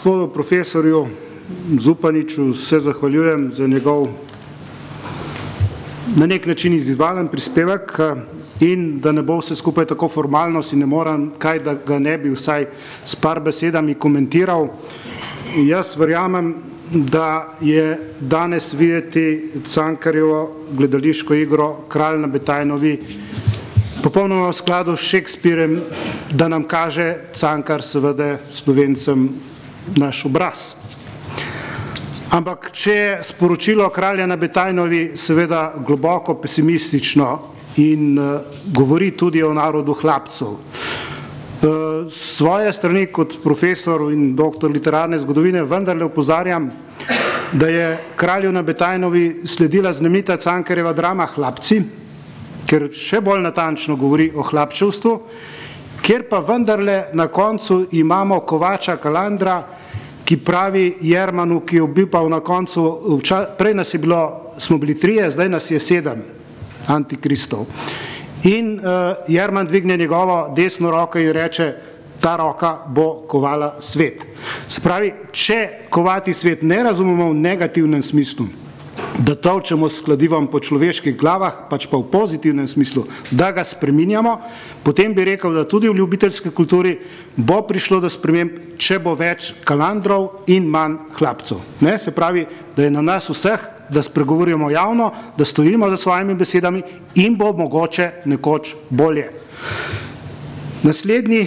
Gospodu profesorju Zupaniču se zahvaljujem za njegov na nek način izvalen prispevek in da ne bo vse skupaj tako formalno, si ne moram kaj, da ga ne bi vsaj s par besedami komentiral. Jaz verjamem, da je danes videti Cankarjevo gledališko igro Kralj na Betajnovi popolnoma v skladu s Šekspirem, da nam kaže Cankar seveda slovencem naš obraz. Ampak, če je sporočilo kralja na Betajnovi seveda globoko pesimistično in uh, govori tudi o narodu hlapcev, uh, svoje strani kot profesor in doktor literarne zgodovine vendarle upozarjam, da je kralju na Betajnovi sledila znamenita Cankareva drama Hlapci, ker še bolj natančno govori o hlapčevstvu, kjer pa vendarle na koncu imamo Kovača Kalandra, ki pravi Jermanu, ki je obipal na koncu, prej nas je bilo, smo bili trije, zdaj nas je sedem antikristov. In uh, Jerman dvigne njegovo desno roko in reče, ta roka bo kovala svet. Se pravi, če kovati svet ne razumemo v negativnem smislu, da tolčemo s kladivom po človeških glavah, pač pa v pozitivnem smislu, da ga spreminjamo, potem bi rekel, da tudi v ljubiteljski kulturi bo prišlo do sprememb, če bo več kalandrov in manj hlapcev. Ne? Se pravi, da je na nas vseh, da spregovorimo javno, da stojimo za svojimi besedami in bo mogoče nekoč bolje. Naslednji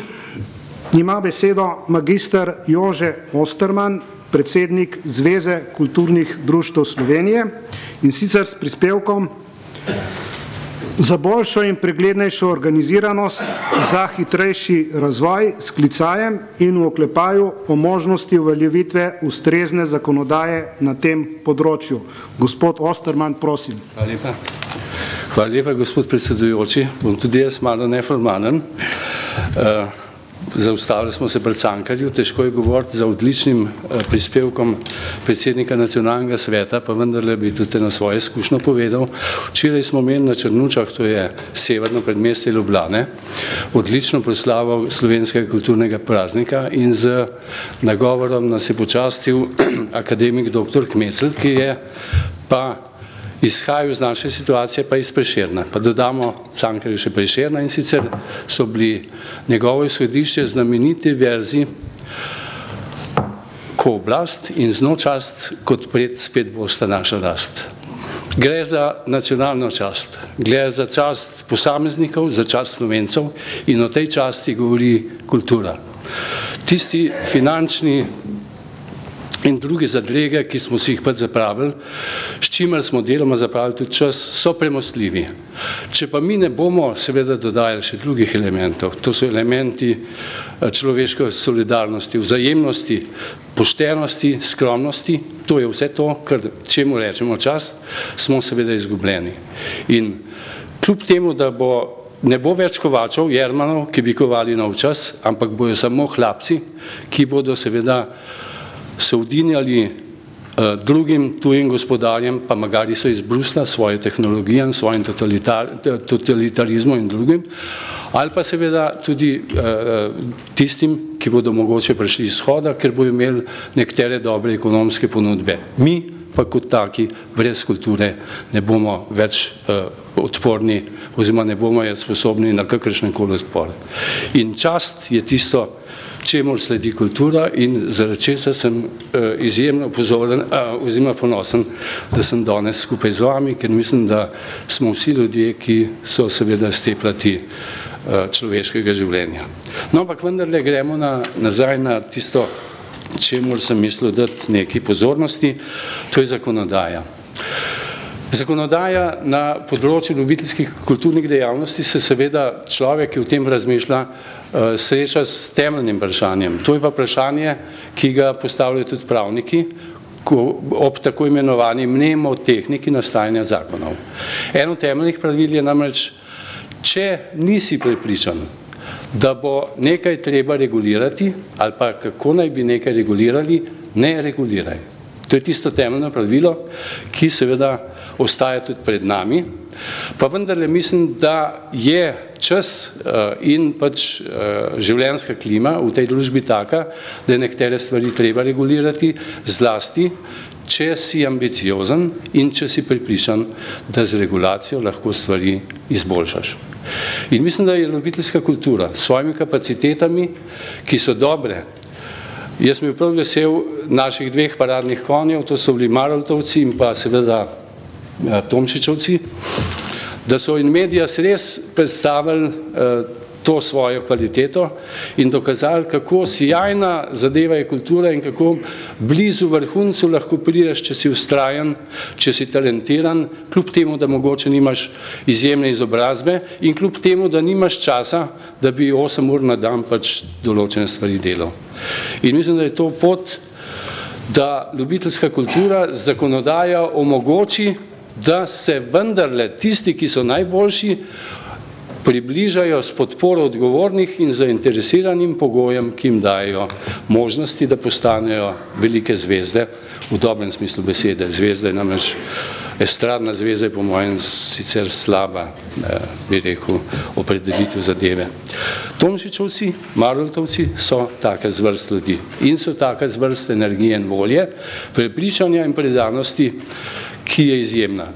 ima besedo magister Jože Osterman, predsednik Zveze kulturnih društv Slovenije in sicer s prispevkom za boljšo in preglednejšo organiziranost, za hitrejši razvoj s klicajem in v oklepaju o možnosti uveljavitve ustrezne zakonodaje na tem področju. Gospod Osterman, prosim. Hvala lepa. Hvala lepa, gospod predsedujoči. Bom tudi jaz malo neformalen. Uh, zaustavili smo se pred Cankarju, težko je govoriti za odličnim eh, prispevkom predsednika nacionalnega sveta, pa vendarle bi tudi na svoje izkušnjo povedal. Včeraj smo imeli na Črnučah, to je severno predmestje Ljubljane, odlično proslavo slovenskega kulturnega praznika in z nagovorom nas je počastil akademik dr. Kmecel, ki je pa izhajajo iz naše situacije pa iz Prešerna. Pa dodamo Cankarju še Prešerna in sicer so bili njegovo izhodišče znameniti verzi ko oblast in znočast kot pred spet bosta naša last. Gre za nacionalno čast, gre za čast posameznikov, za čast slovencev in o tej časti govori kultura. Tisti finančni in druge zadrege, ki smo si jih pa zapravili, s čimer smo deloma zapravili tudi čas, so premostljivi. Če pa mi ne bomo seveda dodajali še drugih elementov, to so elementi eh, človeške solidarnosti, vzajemnosti, poštenosti, skromnosti, to je vse to, kar čemu rečemo čast, smo seveda izgubljeni. In kljub temu, da bo ne bo več kovačev, jermanov, ki bi kovali na včas, ampak bojo samo hlapci, ki bodo seveda se udinjali eh, drugim tujim gospodarjem, pa magari so iz Brusla svoje tehnologije, svojim totalitarizmom in drugim, ali pa seveda tudi eh, eh, tistim, ki bodo mogoče prišli iz shoda, ker bojo imeli nekatere dobre ekonomske ponudbe. Mi pa kot taki brez kulture ne bomo več odporni oziroma ne bomo sposobni na kakršen koli odpor. In čast je tisto, čemu sledi kultura in zaradi česa sem uh, izjemno pozoren oziroma ponosen, da sem danes skupaj z vami, ker mislim, da smo vsi ljudje, ki so seveda steplati uh, človeškega življenja. No, ampak vendarle gremo na, nazaj na tisto, čemu sem mislil dati neki pozornosti, to je zakonodaja. Zakonodaja na področju ljubiteljskih kulturnih dejavnosti se seveda človek, ki v tem razmišlja, Eh, sreča s temeljnim vprašanjem. To je pa vprašanje, ki ga postavljajo tudi pravniki ob tako imenovani mnemotehniki nastajanja zakonov. Eno temeljnih pravil je namreč, če nisi prepričan, da bo nekaj treba regulirati ali pa kako naj bi nekaj regulirali, ne reguliraj. To je tisto temeljno pravilo, ki seveda ostaja tudi pred nami, pa vendarle mislim, da je čas uh, in pač uh, življenjska klima v tej družbi taka, da je nekatere stvari treba regulirati zlasti, če si ambiciozen in če si pripričan, da z regulacijo lahko stvari izboljšaš. In mislim, da je ljubiteljska kultura s svojimi kapacitetami, ki so dobre, jaz mi prav vesel naših dveh paradnih konjev, to so bili Maroltovci in pa seveda Ja, Tomšičovci, da so in medijas res predstavili eh, to svojo kvaliteto in dokazali, kako sijajna zadeva je kultura in kako blizu vrhuncu lahko prideš, če si ustrajen, če si talentiran, kljub temu, da mogoče nimaš izjemne izobrazbe in kljub temu, da nimaš časa, da bi 8 ur na dan pač določene stvari delal. In mislim, da je to pot, da ljubiteljska kultura zakonodaja omogoči da se vendarle tisti, ki so najboljši, približajo s podporo odgovornih in zainteresiranim pogojem, ki jim dajo možnosti, da postanejo velike zvezde, v dobrem smislu besede. Zvezda je namreč estradna zvezda je po mojem sicer slaba, eh, bi rekel, opredelitev zadeve. Tomšičovci, Maroltovci so take zvrst ljudi in so take zvrst energije in volje, prepričanja in predanosti, ki je izjemna.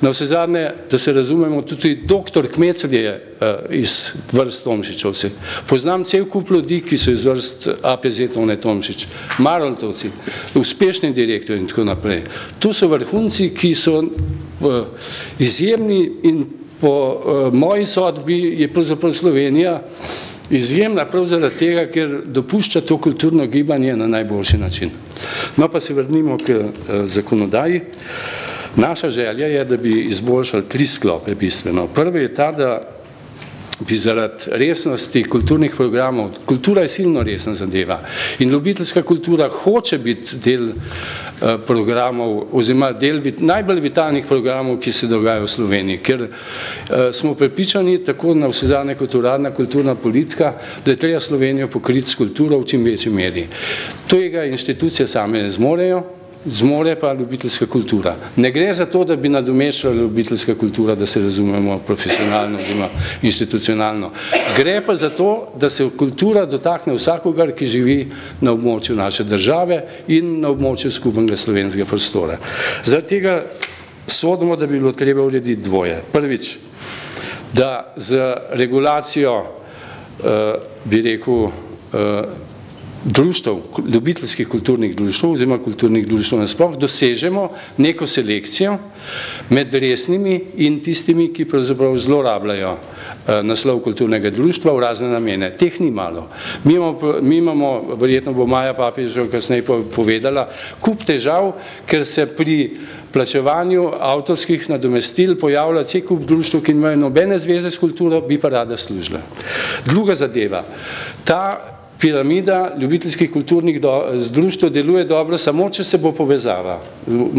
Na vse zadnje, da se razumemo, tudi doktor Kmecel je uh, iz vrst Tomšičovci. Poznam cel kup ljudi, ki so iz vrst APZ Tone Tomšič, Maroltovci, uspešni direktor in tako naprej. To so vrhunci, ki so uh, izjemni in po uh, moji sodbi je pravzaprav Slovenija izjemna prav zaradi tega, ker dopušča to kulturno gibanje na najboljši način. No pa se vrnimo k zakonodaji. Naša želja je, da bi izboljšali tri sklope bistveno. Prvi je ta, da bi zaradi resnosti kulturnih programov, kultura je silno resna zadeva in ljubiteljska kultura hoče biti del eh, programov oziroma del najbolj vitalnih programov, ki se dogajajo v Sloveniji, ker eh, smo prepričani tako na vse zadnje kot uradna kulturna politika, da je treba Slovenijo pokriti s kulturo v čim večji meri. Tega inštitucije same ne zmorejo, zmore pa ljubiteljska kultura. Ne gre za to, da bi nadomešala ljubiteljska kultura, da se razumemo profesionalno oziroma institucionalno. Gre pa za to, da se kultura dotakne vsakogar, ki živi na območju naše države in na območju skupnega slovenskega prostora. Zaradi tega sodimo, da bi bilo treba urediti dvoje. Prvič, da z regulacijo, eh, bi rekel, eh, društv, ljubiteljskih kulturnih društv oziroma kulturnih društv nasploh, dosežemo neko selekcijo med resnimi in tistimi, ki pravzaprav zlorabljajo eh, naslov kulturnega društva v razne namene. Teh ni malo. Mi imamo, mi imamo verjetno bo Maja Papiž že kasneje povedala, kup težav, ker se pri plačevanju avtorskih nadomestil pojavlja cel kup društv, ki imajo nobene zveze s kulturo, bi pa rada služila. Druga zadeva, ta piramida ljubiteljskih kulturnih do, zdruštv deluje dobro samo, če se bo povezava,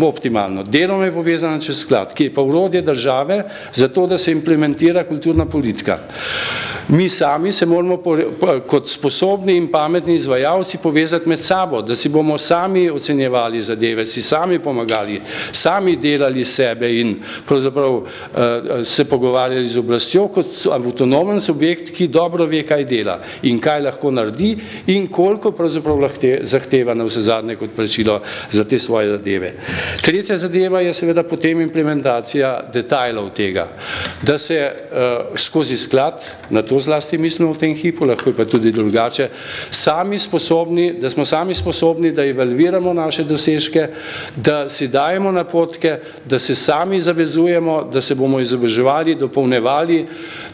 optimalno. Delom je povezana čez sklad, ki je pa urodje države za to, da se implementira kulturna politika. Mi sami se moramo po, po, kot sposobni in pametni izvajalci povezati med sabo, da si bomo sami ocenjevali zadeve, si sami pomagali, sami delali sebe in pravzaprav uh, se pogovarjali z oblastjo kot avtonomen subjekt, ki dobro ve, kaj dela in kaj lahko naredi in koliko pravzaprav lahko zahteva na vse zadnje kot plačilo za te svoje zadeve. Tretja zadeva je seveda potem implementacija detajlov tega, da se uh, skozi sklad, na to zlasti mislimo v tem hipu, lahko je pa tudi drugače, sami sposobni, da smo sami sposobni, da evalviramo naše dosežke, da si dajemo napotke, da se sami zavezujemo, da se bomo izobraževali, dopolnevali,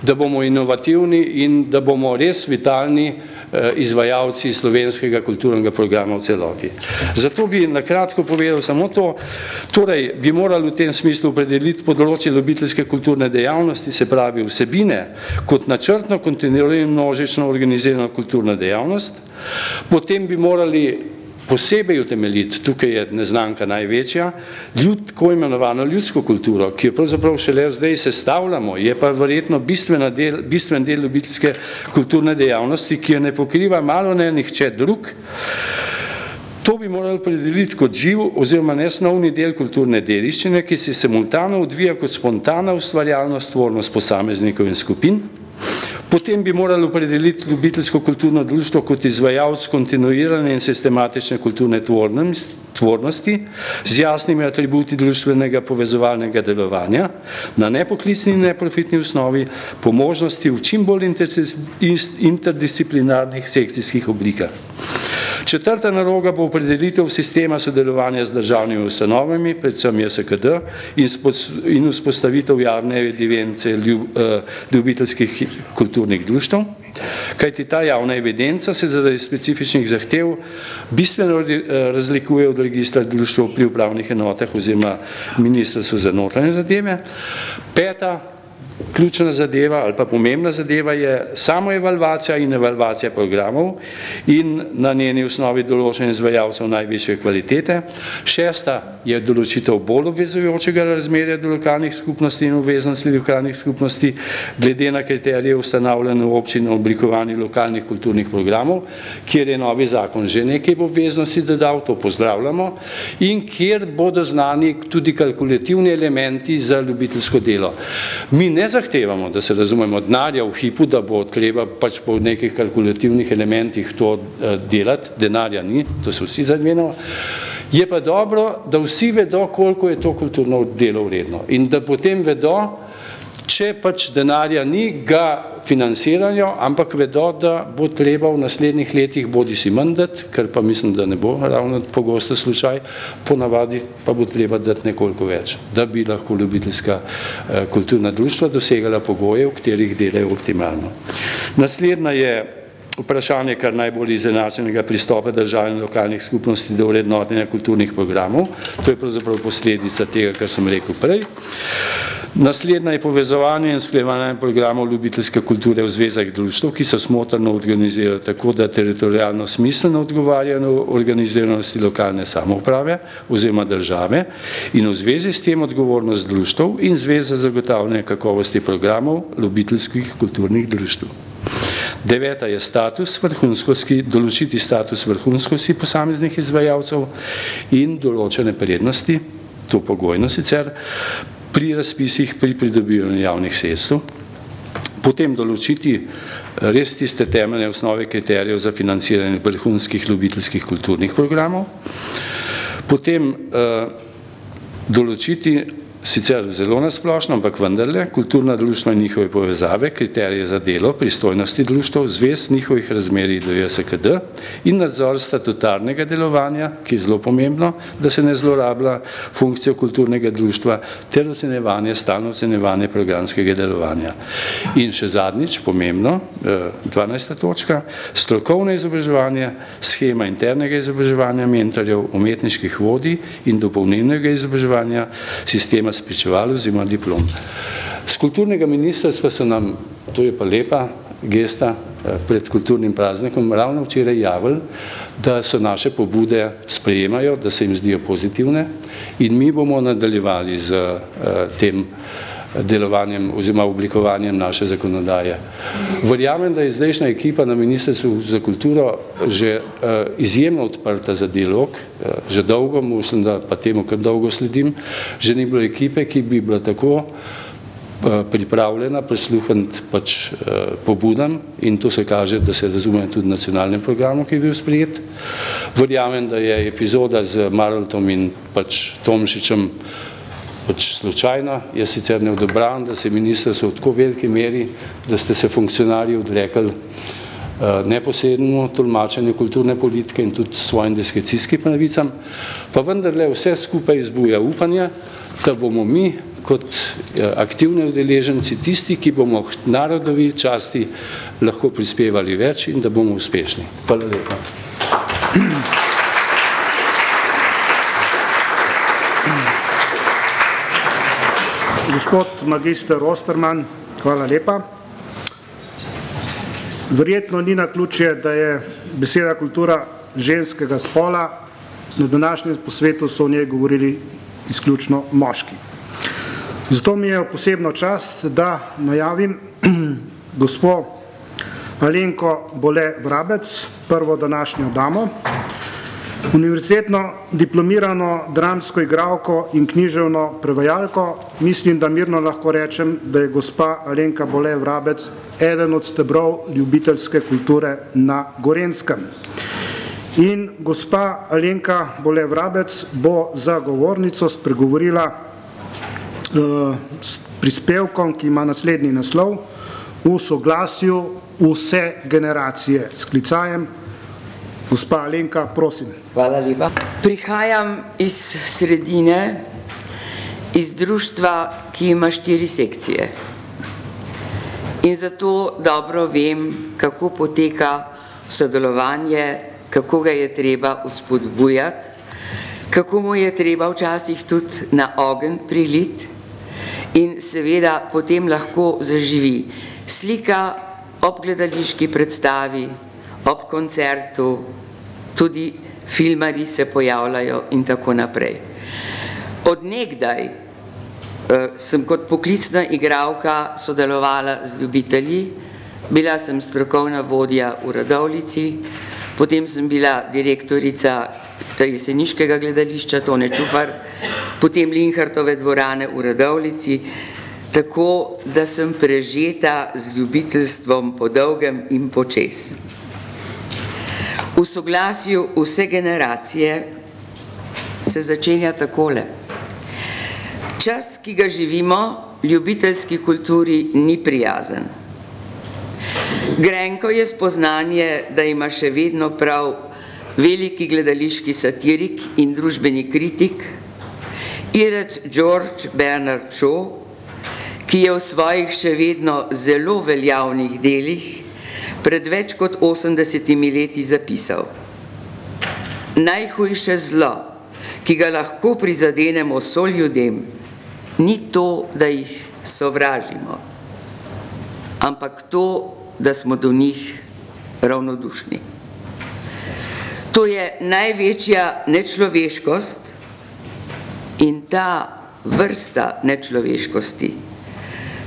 da bomo inovativni in da bomo res vitalni izvajalci slovenskega kulturnega programa v celoti. Zato bi nakratko povedal samo to, torej bi morali v tem smislu opredeliti področje ljubiteljske kulturne dejavnosti, se pravi vsebine, kot načrtno, kontinuirano, množično organizirano kulturna dejavnost, potem bi morali posebej utemeljiti, tukaj je neznanka največja, ljud, tako imenovano ljudsko kulturo, ki jo pravzaprav šele zdaj sestavljamo, je pa verjetno del, bistven del ljubiteljske kulturne dejavnosti, ki jo ne pokriva malo ne nihče drug, To bi morali predeliti kot živ oziroma nesnovni del kulturne dediščine, ki se simultano odvija kot spontana ustvarjalnost, tvornost posameznikov in skupin, Potem bi morali opredeliti ljubiteljsko kulturno društvo kot izvajalc kontinuirane in sistematične kulturne tvornosti z jasnimi atributi društvenega povezovalnega delovanja na nepoklicni in neprofitni osnovi po možnosti v čim bolj interdisciplinarnih sekcijskih oblikah. Četrta naroga bo opredelitev sistema sodelovanja z državnimi ustanovami, predvsem JSKD, in vzpostavitev javne evidence eh, ljubiteljskih kulturnih društv, kajti ta javna evidenca se zaradi specifičnih zahtev bistveno eh, razlikuje od registra društv pri upravnih enotah oziroma ministrstvu za notranje zadeve. Peta ključna zadeva ali pa pomembna zadeva je samo evalvacija in evalvacija programov in na njeni osnovi določen izvajalcev najvišje kvalitete. Šesta je določitev bolj obvezujočega razmerja do lokalnih skupnosti in obveznosti lokalnih skupnosti glede na kriterije ustanavljene v občini oblikovani lokalnih kulturnih programov, kjer je novi zakon že nekaj obveznosti dodal, to pozdravljamo, in kjer bodo znani tudi kalkulativni elementi za ljubiteljsko delo. Mi ne zahtevamo, da se razumemo denarja v hipu, da bo treba pač po nekih kalkulativnih elementih to eh, delati, denarja ni, to se vsi zadmenamo, je pa dobro, da vsi vedo, koliko je to kulturno delo vredno in da potem vedo, če pač denarja ni, ga financirajo, ampak vedo, da bo treba v naslednjih letih bodi si mandat, ker pa mislim, da ne bo ravno pogosto slučaj, ponavadi pa bo treba dati nekoliko več, da bi lahko ljubiteljska eh, kulturna društva dosegala pogoje, v katerih delajo optimalno. Naslednja je vprašanje kar najbolj izenačenega pristopa države in lokalnih skupnosti do vrednotenja kulturnih programov. To je pravzaprav posledica tega, kar sem rekel prej. Naslednja je povezovanje in sklevanje programov ljubiteljske kulture v zvezah društv, ki so smotrno organizirajo tako, da teritorijalno smiselno odgovarjajo na organiziranosti lokalne samouprave oziroma države in v zvezi s tem odgovornost društv in zveza zagotavljanja kakovosti programov ljubiteljskih kulturnih društv. Deveta je status vrhunskosti, določiti status vrhunskosti posameznih izvajalcev in določene prednosti, to pogojno sicer, pri razpisih, pri pridobivanju javnih sredstev, potem določiti res tiste temeljne osnove kriterijev za financiranje vrhunskih ljubiteljskih kulturnih programov, potem uh, določiti sicer zelo nasplošno, ampak vendarle, kulturna društva in njihove povezave, kriterije za delo, pristojnosti društv, zvest njihovih razmerij do JSKD in nadzor statutarnega delovanja, ki je zelo pomembno, da se ne zlorablja funkcijo kulturnega društva, ter ocenevanje, stalno ocenevanje programskega delovanja. In še zadnjič, pomembno, 12. Eh, točka, strokovno izobraževanje, schema internega izobraževanja mentorjev, umetniških vodij in dopolnilnega izobraževanja sistema spričevalo oziroma diplom. Z kulturnega ministrstva so nam, to je pa lepa gesta, eh, pred kulturnim praznikom ravno včeraj javili, da so naše pobude sprejemajo, da se jim zdijo pozitivne in mi bomo nadaljevali z uh, tem delovanjem oziroma oblikovanjem naše zakonodaje. Verjamem, da je zdajšnja ekipa na Ministrstvu za kulturo že uh, izjemno odprta za dialog, uh, že dolgo, mislim, da pa temu kar dolgo sledim, že ni bilo ekipe, ki bi bila tako uh, pripravljena prisluhniti pač pobudam in to se kaže, da se razume tudi nacionalnem programu, ki je bil sprijet. Verjamem, da je epizoda z Marltom in pač Tomšičem pač slučajno, jaz sicer ne odobravam, da se ministrstvo v tako veliki meri, da ste se funkcionarji odrekali uh, neposrednemu tolmačenju kulturne politike in tudi svojim diskrecijskim pravicam, pa vendarle vse skupaj izbuja upanje, da bomo mi kot uh, aktivni udeleženci tisti, ki bomo narodovi časti lahko prispevali več in da bomo uspešni. Hvala lepa. Gospod magister Osterman, hvala lepa. Verjetno ni na ključje, da je beseda kultura ženskega spola, na današnjem posvetu so o njej govorili izključno moški. Zato mi je posebno čast, da najavim gospod Alenko Bole Vrabec, prvo današnjo damo, univerzitetno diplomirano dramsko igralko in književno prevajalko, mislim, da mirno lahko rečem, da je gospa Alenka Bole Vrabec eden od stebrov ljubiteljske kulture na Gorenskem. In gospa Alenka Bole Vrabec bo za govornico spregovorila uh, s prispevkom, ki ima naslednji naslov, v soglasju vse generacije s klicajem Gospa Alenka, prosim. Hvala lepa. Prihajam iz sredine, iz društva, ki ima štiri sekcije. In zato dobro vem, kako poteka sodelovanje, kako ga je treba uspodbujati, kako mu je treba včasih tudi na ogen prilit in seveda potem lahko zaživi slika ob gledališki predstavi, ob koncertu, tudi filmari se pojavljajo in tako naprej. Od nekdaj uh, sem kot poklicna igralka sodelovala z ljubitelji, bila sem strokovna vodja v Radovlici, potem sem bila direktorica jeseniškega gledališča Tone Čufar, potem Linhartove dvorane v Radovlici, tako da sem prežeta z ljubiteljstvom po dolgem in počes. V soglasju vse generacije se začenja takole. Čas, ki ga živimo, ljubiteljski kulturi ni prijazen. Grenko je spoznanje, da ima še vedno prav veliki gledališki satirik in družbeni kritik, irec George Bernard Shaw, ki je v svojih še vedno zelo veljavnih delih pred več kot 80 leti zapisal. Najhujše zlo, ki ga lahko prizadenemo so ljudem, ni to, da jih sovražimo, ampak to, da smo do njih ravnodušni. To je največja nečloveškost in ta vrsta nečloveškosti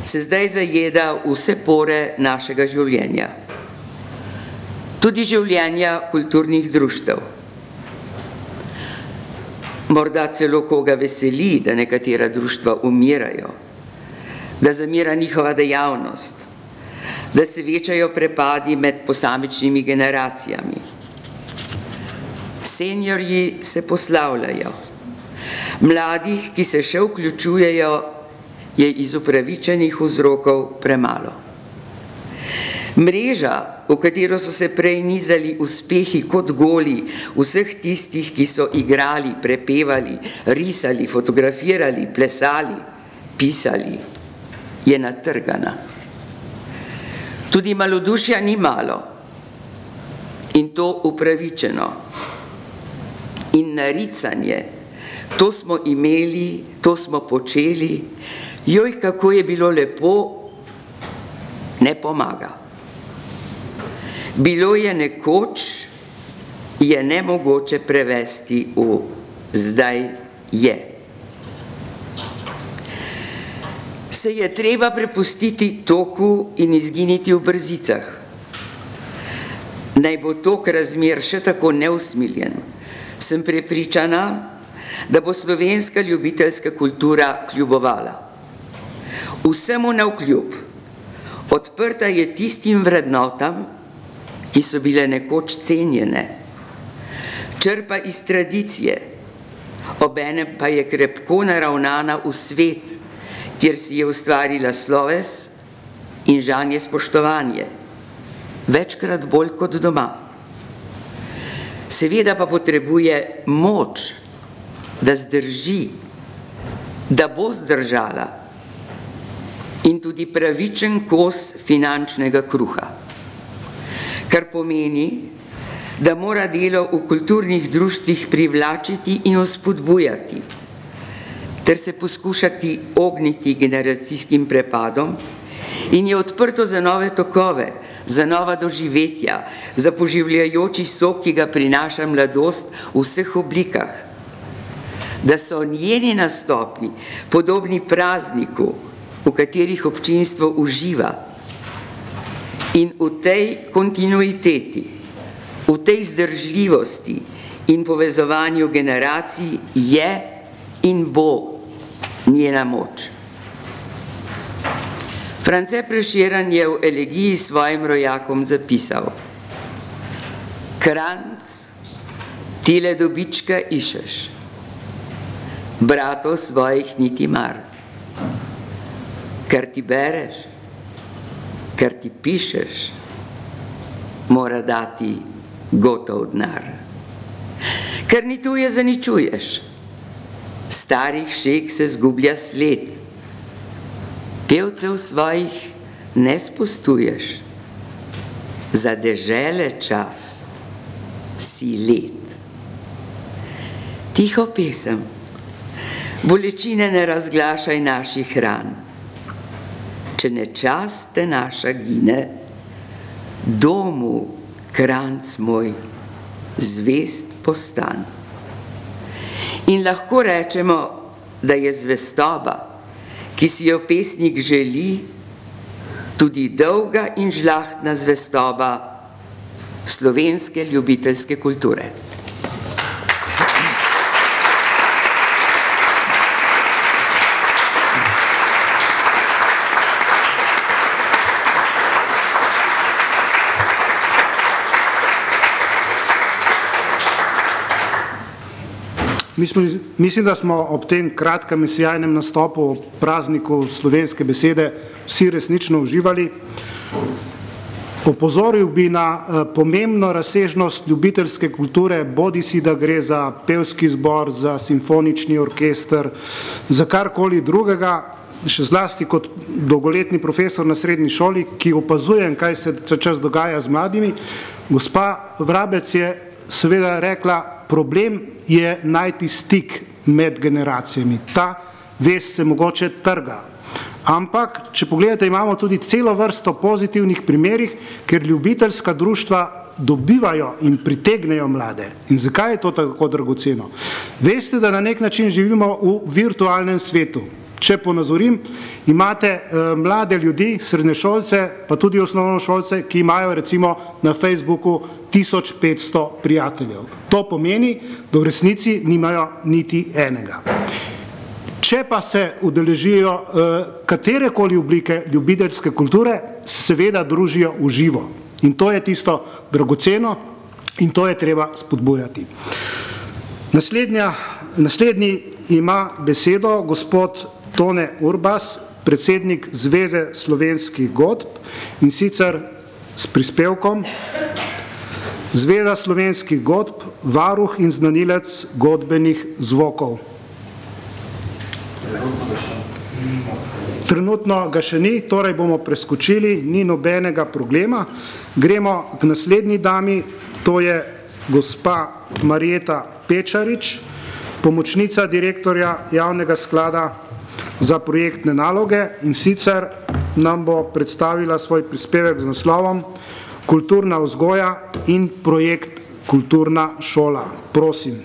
se zdaj zajeda vse pore našega življenja. Tudi življenja kulturnih društev. Morda celo koga veseli, da nekatera društva umirajo, da zamira njihova dejavnost, da se večajo prepadi med posamičnimi generacijami. Senjorji se poslavljajo, mladih, ki se še vključujejo, je iz upravičenih vzrokov premalo. Mreža, v katero so se prej nizali uspehi kot goli vseh tistih, ki so igrali, prepevali, risali, fotografirali, plesali, pisali, je natrgana. Tudi malodušja ni malo in to upravičeno. In naricanje, to smo imeli, to smo počeli, joj, kako je bilo lepo, ne pomaga. Bilo je nekoč, je nemogoče prevesti v zdaj je. se je treba prepustiti toku in izginiti v brzicah. Naj bo tok razmer še tako neusmiljen, sem prepričana, da bo slovenska ljubiteljska kultura kljubovala. Vsemu na vkljub, odprta je tistim vrednotam, ki so bile nekoč cenjene, črpa iz tradicije, obenem pa je krepko naravnana v svet, kjer si je ustvarila sloves in žanje spoštovanje, večkrat bolj kot doma. Seveda pa potrebuje moč, da zdrži, da bo zdržala in tudi pravičen kos finančnega kruha, kar pomeni, da mora delo v kulturnih društvih privlačiti in vzpodbujati ter se poskušati ogniti generacijskim prepadom in je odprto za nove tokove, za nova doživetja, za poživljajoči sok, ki ga prinaša mladost v vseh oblikah. Da so njeni nastopi podobni prazniku, v katerih občinstvo uživa in v tej kontinuiteti, v tej zdržljivosti in povezovanju generacij je in bo njena moč. France Preširan je v elegiji svojim rojakom zapisal Kranc, tile dobička išeš, brato svojih niti mar, kar ti bereš, kar ti pišeš, mora dati gotov denar. Ker ni tu je zaničuješ, starih šek se zgublja sled. Pevcev svojih ne spustuješ, za dežele čast si let. Tiho pesem, bolečine ne razglašaj naših ran. Če ne čast te naša gine, domu, kranc moj, zvest postan. In lahko rečemo, da je zvestoba, ki si jo pesnik želi, tudi dolga in žlahtna zvestoba slovenske ljubiteljske kulture. Mislim, da smo ob tem kratkem in sjajnem nastopu ob prazniku slovenske besede vsi resnično uživali. Opozoril bi na uh, pomembno razsežnost ljubiteljske kulture, bodi si, da gre za pevski zbor, za simfonični orkester, za karkoli drugega, še zlasti kot dolgoletni profesor na srednji šoli, ki opazujem, kaj se čas dogaja z mladimi. Gospa Vrabec je seveda rekla, problem je najti stik med generacijami. Ta vest se mogoče trga. Ampak, če pogledate, imamo tudi celo vrsto pozitivnih primerih, ker ljubiteljska društva dobivajo in pritegnejo mlade. In zakaj je to tako dragoceno? Veste, da na nek način živimo v virtualnem svetu. Če ponazorim, imate eh, mlade ljudi, srednješolce, pa tudi osnovnošolce, ki imajo recimo na Facebooku 1500 prijateljev. To pomeni, da v resnici nimajo niti enega. Če pa se udeležijo eh, katerekoli oblike ljubiteljske kulture, se seveda družijo v živo. In to je tisto dragoceno in to je treba spodbujati. Naslednja, naslednji ima besedo gospod Tone Urbas, predsednik Zveze slovenskih godb in sicer s prispevkom Zveza slovenskih godb, varuh in znanilec godbenih zvokov. Trenutno ga še ni, torej bomo preskočili, ni nobenega problema. Gremo k naslednji dami, to je gospa Marjeta Pečarič, pomočnica direktorja javnega sklada za projektne naloge in sicer nam bo predstavila svoj prispevek z naslovom Kulturna vzgoja in projekt Kulturna šola. Prosim.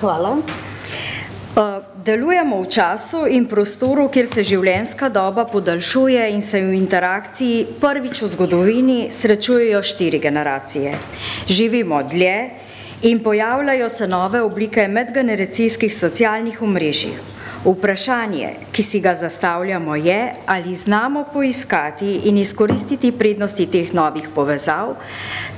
Hvala. Uh, delujemo v času in prostoru, kjer se življenjska doba podaljšuje in se v interakciji prvič v zgodovini srečujejo štiri generacije. Živimo dlje in pojavljajo se nove oblike medgeneracijskih socialnih omrežij. Vprašanje, ki si ga zastavljamo, je, ali znamo poiskati in izkoristiti prednosti teh novih povezav,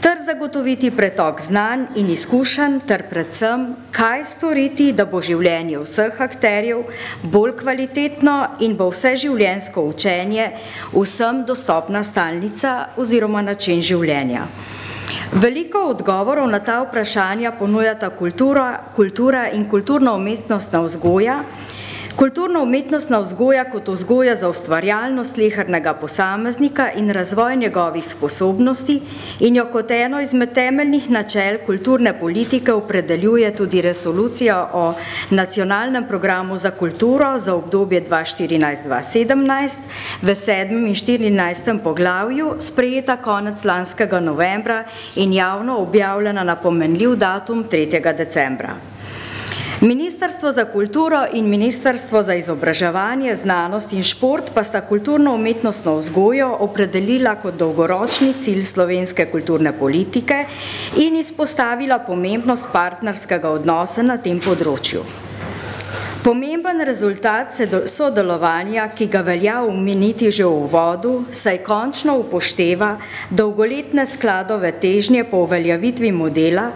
ter zagotoviti pretok znanj in izkušenj, ter predvsem, kaj storiti, da bo življenje vseh akterjev bolj kvalitetno in bo vse življenjsko učenje vsem dostopna stalnica oziroma način življenja. Veliko odgovorov na ta vprašanja ponujata kultura, kultura in kulturno-umetnostna vzgoja, Kulturno-umetnostna vzgoja kot vzgoja za ustvarjalnost lehrnega posameznika in razvoj njegovih sposobnosti in jo kot eno izmed temeljnih načel kulturne politike opredeljuje tudi resolucija o nacionalnem programu za kulturo za obdobje 2014-2017 v 7. in 14. poglavju, sprejeta konec lanskega novembra in javno objavljena na pomenljiv datum 3. decembra. Ministrstvo za kulturo in Ministrstvo za izobraževanje, znanost in šport pa sta kulturno-umetnostno vzgojo opredelila kot dolgoročni cilj slovenske kulturne politike in izpostavila pomembnost partnerskega odnosa na tem področju. Pomemben rezultat sodelovanja, ki ga velja umeniti že v vodu, saj končno upošteva dolgoletne skladove težnje po uveljavitvi modela,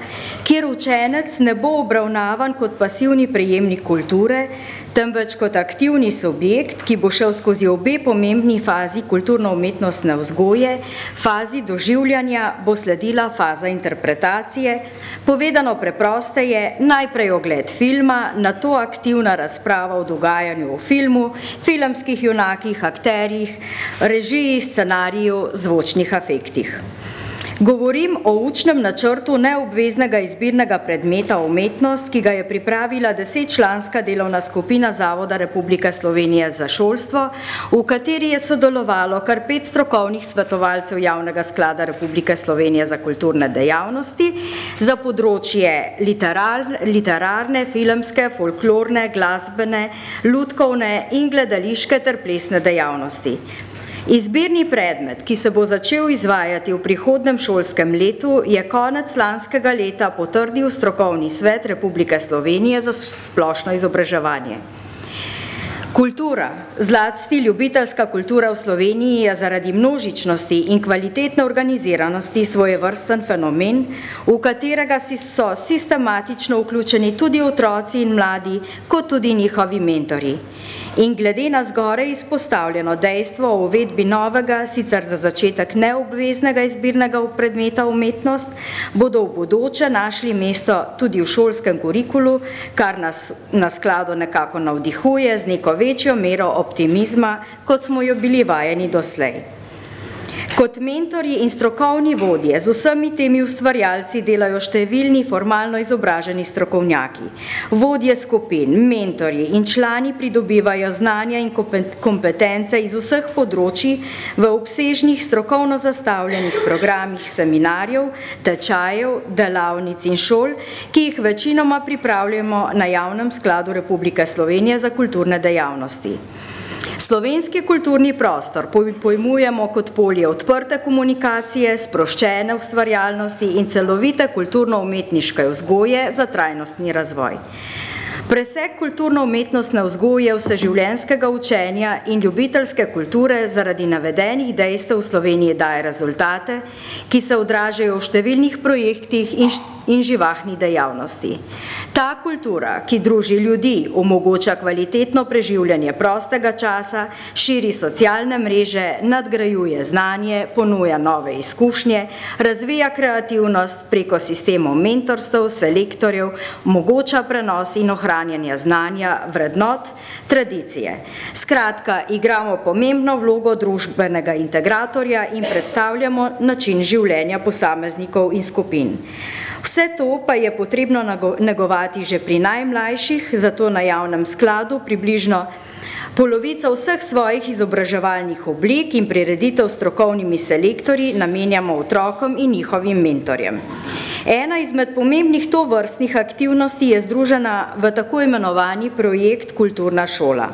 kjer učenec ne bo obravnavan kot pasivni prejemnik kulture, temveč kot aktivni subjekt, ki bo šel skozi obe pomembni fazi kulturno-umetnostne vzgoje, fazi doživljanja bo sledila faza interpretacije, povedano preproste je najprej ogled filma, na to aktivna razprava o dogajanju v filmu, filmskih junakih, akterjih, režiji, scenariju, zvočnih afektih. Govorim o učnem načrtu neobveznega izbirnega predmeta umetnost, ki ga je pripravila desetčlanska delovna skupina Zavoda Republike Slovenije za šolstvo, v kateri je sodelovalo kar pet strokovnih svetovalcev Javnega sklada Republike Slovenije za kulturne dejavnosti za področje literar, literarne, filmske, folklorne, glasbene, lutkovne in gledališke ter plesne dejavnosti. Izbirni predmet, ki se bo začel izvajati v prihodnem šolskem letu, je konec lanskega leta potrdil strokovni svet Republike Slovenije za splošno izobraževanje. Kultura, zlasti ljubiteljska kultura v Sloveniji je zaradi množičnosti in kvalitetne organiziranosti svoje vrsten fenomen, v katerega so sistematično vključeni tudi otroci in mladi, kot tudi njihovi mentori. In glede na zgore izpostavljeno dejstvo o uvedbi novega, sicer za začetek neobveznega izbirnega predmeta umetnost, bodo v bodoče našli mesto tudi v šolskem kurikulu, kar nas na skladu nekako navdihuje z neko večjo mero optimizma, kot smo jo bili vajeni doslej. Kot mentorji in strokovni vodje z vsemi temi ustvarjalci delajo številni formalno izobraženi strokovnjaki. Vodje skupin, mentorji in člani pridobivajo znanja in kompetence iz vseh področji v obsežnih strokovno zastavljenih programih seminarjev, tečajev, delavnic in šol, ki jih večinoma pripravljamo na javnem skladu Republike Slovenije za kulturne dejavnosti. Slovenski kulturni prostor pojmujemo kot polje odprte komunikacije, sproščene ustvarjalnosti in celovite kulturno-umetniške vzgoje za trajnostni razvoj. Presek kulturno-umetnostne vzgoje vseživljenjskega učenja in ljubiteljske kulture zaradi navedenih dejstev v Sloveniji daje rezultate, ki se odražajo v številnih projektih in in živahni dejavnosti. Ta kultura, ki druži ljudi, omogoča kvalitetno preživljanje prostega časa, širi socialne mreže, nadgrajuje znanje, ponuja nove izkušnje, razvija kreativnost preko sistemov mentorstv, selektorjev, omogoča prenos in ohranjanje znanja, vrednot, tradicije. Skratka, igramo pomembno vlogo družbenega integratorja in predstavljamo način življenja posameznikov in skupin. Vse to pa je potrebno negovati že pri najmlajših, zato na javnem skladu približno polovico vseh svojih izobraževalnih oblik in prireditev strokovnimi selektorji namenjamo otrokom in njihovim mentorjem. Ena izmed pomembnih tovrstnih aktivnosti je združena v tako imenovani projekt Kulturna šola,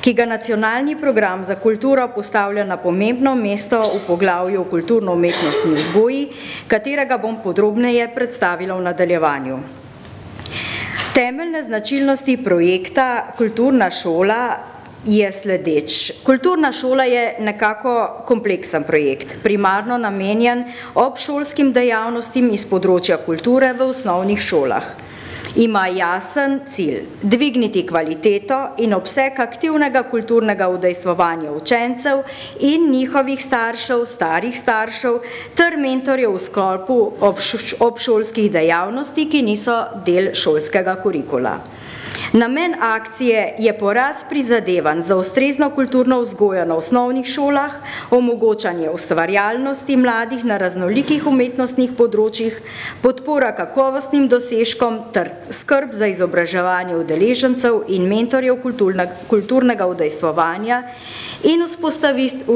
ki ga nacionalni program za kulturo postavlja na pomembno mesto v poglavju kulturno-umetnostni vzgoji, katerega bom podrobneje predstavila v nadaljevanju. Temeljne značilnosti projekta Kulturna šola je sledeč. Kulturna šola je nekako kompleksen projekt, primarno namenjen obšolskim dejavnostim iz področja kulture v osnovnih šolah. Ima jasen cilj, dvigniti kvaliteto in obseg aktivnega kulturnega udejstvovanja učencev in njihovih staršev, starih staršev, ter mentorjev v sklopu obšolskih dejavnosti, ki niso del šolskega kurikula. Namen akcije je poraz prizadevan za ustrezno kulturno vzgojo na osnovnih šolah, omogočanje ustvarjalnosti mladih na raznolikih umetnostnih področjih, podpora kakovostnim dosežkom ter skrb za izobraževanje udeležencev in mentorjev kulturnega udejstvovanja in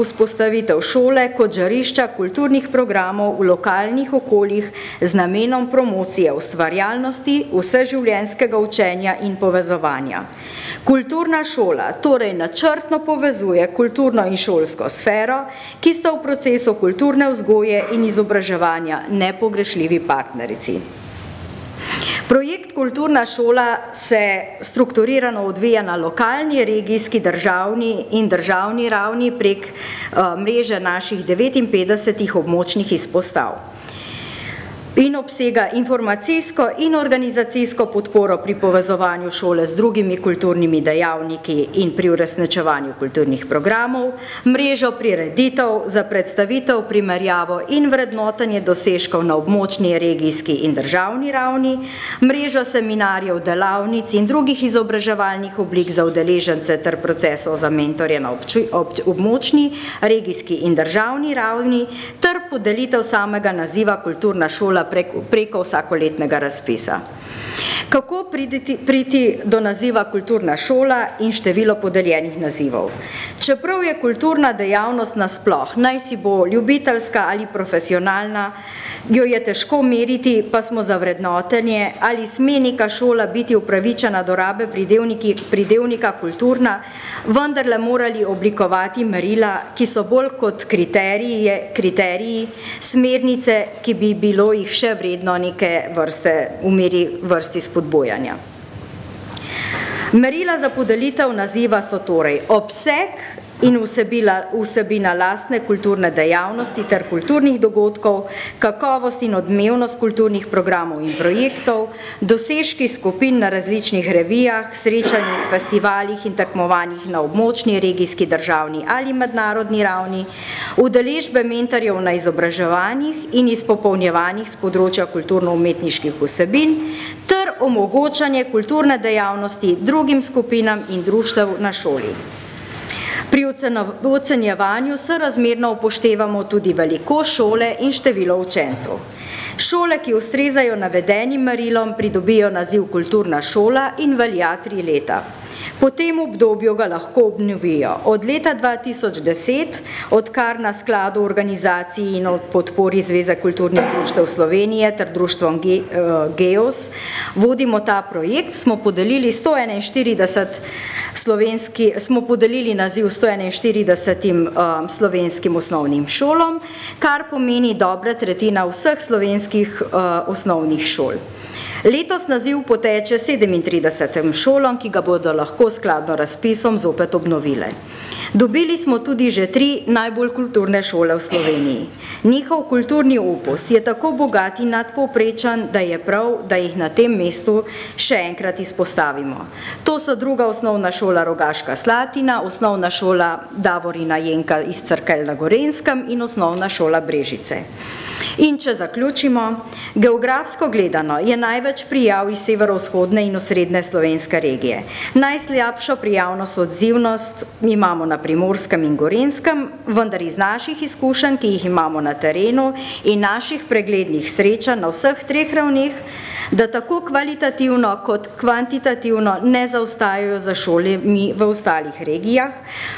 vzpostavitev šole kot žarišča kulturnih programov v lokalnih okoljih z namenom promocije ustvarjalnosti, vseživljenjskega učenja in povezovanja. Kulturna šola torej načrtno povezuje kulturno in šolsko sfero, ki sta v procesu kulturne vzgoje in izobraževanja nepogrešljivi partnerici. Projekt Kulturna šola se strukturirano odvija na lokalni, regijski, državni in državni ravni prek mreže naših 59 območnih izpostav in obsega informacijsko in organizacijsko podporo pri povezovanju šole z drugimi kulturnimi dejavniki in pri uresničevanju kulturnih programov, mrežo prireditev za predstavitev, primerjavo in vrednotenje dosežkov na območni, regijski in državni ravni, mrežo seminarjev, delavnic in drugih izobraževalnih oblik za udeležence ter procesov za mentorje na območni, regijski in državni ravni ter podelitev samega naziva Kulturna šola preko, preko vsakoletnega razpisa. Kako priti, priti do naziva kulturna šola in število podeljenih nazivov? Čeprav je kulturna dejavnost nasploh, naj si bo ljubiteljska ali profesionalna, jo je težko meriti, pa smo za vrednotenje, ali sme neka šola biti upravičena do rabe pridevnika kulturna, vendarle morali oblikovati merila, ki so bolj kot kriterije, kriteriji, smernice, ki bi bilo jih še vredno neke vrste, umeri vrsti spodbojanja. Merila za podelitev naziva so torej obseg in vsebila, vsebina lastne kulturne dejavnosti ter kulturnih dogodkov, kakovost in odmevnost kulturnih programov in projektov, dosežki skupin na različnih revijah, srečanjih, festivalih in tekmovanjih na območni, regijski, državni ali mednarodni ravni, udeležbe mentorjev na izobraževanjih in izpopolnjevanjih z področja kulturno-umetniških vsebin ter omogočanje kulturne dejavnosti drugim skupinam in društev na šoli. Pri ocenjevanju se razmerno upoštevamo tudi veliko šole in število učencov. Šole, ki ustrezajo navedenim merilom, pridobijo naziv kulturna šola in velja tri leta. Po tem obdobju ga lahko obnovijo. Od leta 2010, odkar na skladu organizaciji in podpori Zveze kulturnih društev Slovenije ter društvom GEOS vodimo ta projekt, smo podelili 141 slovenski, smo podelili naziv 141 slovenskim osnovnim šolom, kar pomeni dobra tretjina vseh slovenskih osnovnih šol. Letos naziv poteče 37 šolom, ki ga bodo lahko skladno razpisom zopet obnovile. Dobili smo tudi že tri najbolj kulturne šole v Sloveniji. Njihov kulturni opus je tako bogat in nadpovprečen, da je prav, da jih na tem mestu še enkrat izpostavimo. To so druga osnovna šola Rogaška Slatina, osnovna šola Davorina Jenka iz Crkelj na Gorenskem in osnovna šola Brežice. In če zaključimo, geografsko gledano je največ prijav iz severovzhodne in osrednje slovenske regije. Najslabšo prijavnost odzivnost imamo na Primorskem in Gorenskem, vendar iz naših izkušenj, ki jih imamo na terenu in naših preglednih srečanj na vseh treh ravneh, da tako kvalitativno kot kvantitativno ne zaostajajo za šolami v ostalih regijah,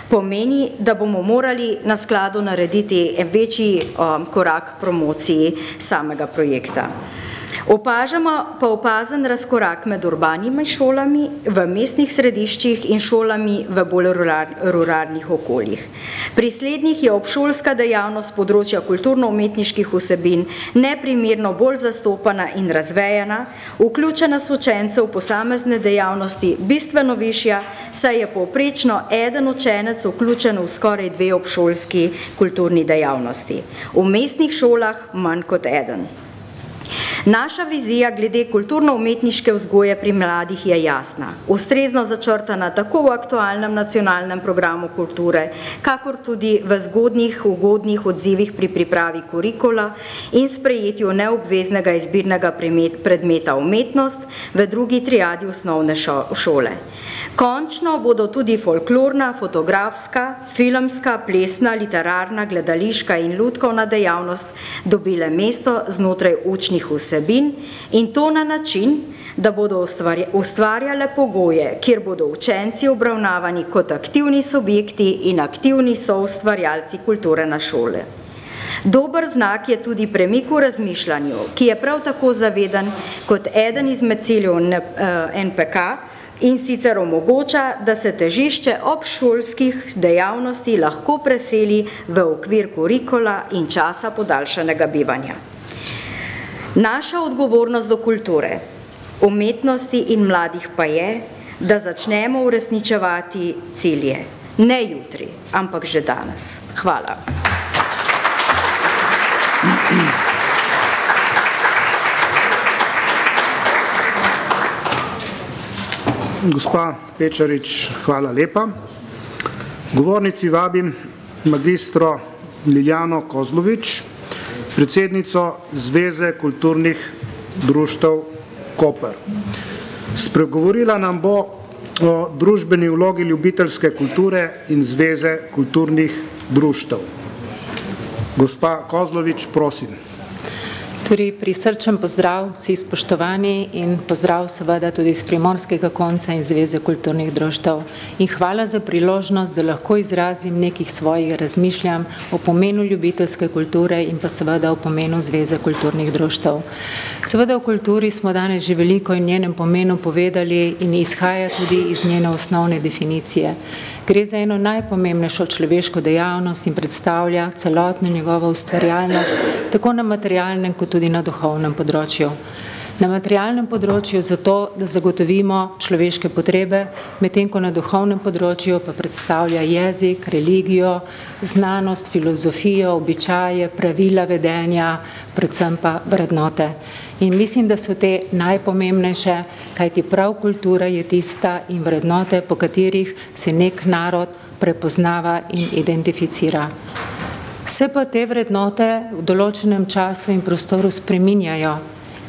pomeni, da bomo morali na skladu narediti večji korak promociji samega projekta. Opažamo pa opazen razkorak med urbanimi šolami v mestnih središčih in šolami v bolj ruralnih okoljih. Pri slednjih je obšolska dejavnost področja kulturno-umetniških vsebin neprimerno bolj zastopana in razvejana, vključena s učencev posamezne dejavnosti bistveno višja, saj je povprečno eden učenec vključen v skoraj dve obšolski kulturni dejavnosti. V mestnih šolah manj kot eden. Naša vizija glede kulturno-umetniške vzgoje pri mladih je jasna, ustrezno začrtana tako v aktualnem nacionalnem programu kulture, kakor tudi v zgodnih, ugodnih odzivih pri pripravi kurikula in sprejetju neobveznega izbirnega predmeta umetnost v drugi triadi osnovne šole. Končno bodo tudi folklorna, fotografska, filmska, plesna, literarna, gledališka in lutkovna dejavnost dobile mesto znotraj učnih vsebin in to na način, da bodo ustvarjale pogoje, kjer bodo učenci obravnavani kot aktivni subjekti in aktivni soustvarjalci kulture na šole. Dober znak je tudi premik v razmišljanju, ki je prav tako zaveden kot eden izmed ciljev NPK, in sicer omogoča, da se težišče obšolskih dejavnosti lahko preseli v okvir kurikula in časa podaljšanega bivanja. Naša odgovornost do kulture, umetnosti in mladih pa je, da začnemo uresničevati cilje. Ne jutri, ampak že danes. Hvala. Gospa Pečarič, hvala lepa. Govornici vabim magistro Liljano Kozlovič, predsednico Zveze kulturnih društev Koper. Spregovorila nam bo o družbeni vlogi ljubiteljske kulture in Zveze kulturnih društev. Gospa Kozlovič, prosim. Torej, prisrčen pozdrav vsi spoštovani in pozdrav seveda tudi iz primorskega konca in Zveze kulturnih društev. In hvala za priložnost, da lahko izrazim nekih svojih razmišljanj o pomenu ljubiteljske kulture in pa seveda o pomenu Zveze kulturnih društev. Seveda v kulturi smo danes že veliko in njenem pomenu povedali in izhaja tudi iz njene osnovne definicije. Gre za eno najpomembnejšo človeško dejavnost in predstavlja celotno njegovo ustvarjalnost, tako na materialnem kot tudi na duhovnem področju. Na materialnem področju zato, da zagotovimo človeške potrebe, medtem ko na duhovnem področju pa predstavlja jezik, religijo, znanost, filozofijo, običaje, pravila vedenja, predvsem pa vrednote. In mislim, da so te najpomembnejše, kajti prav kultura je tista in vrednote, po katerih se nek narod prepoznava in identificira. Se pa te vrednote v določenem času in prostoru spreminjajo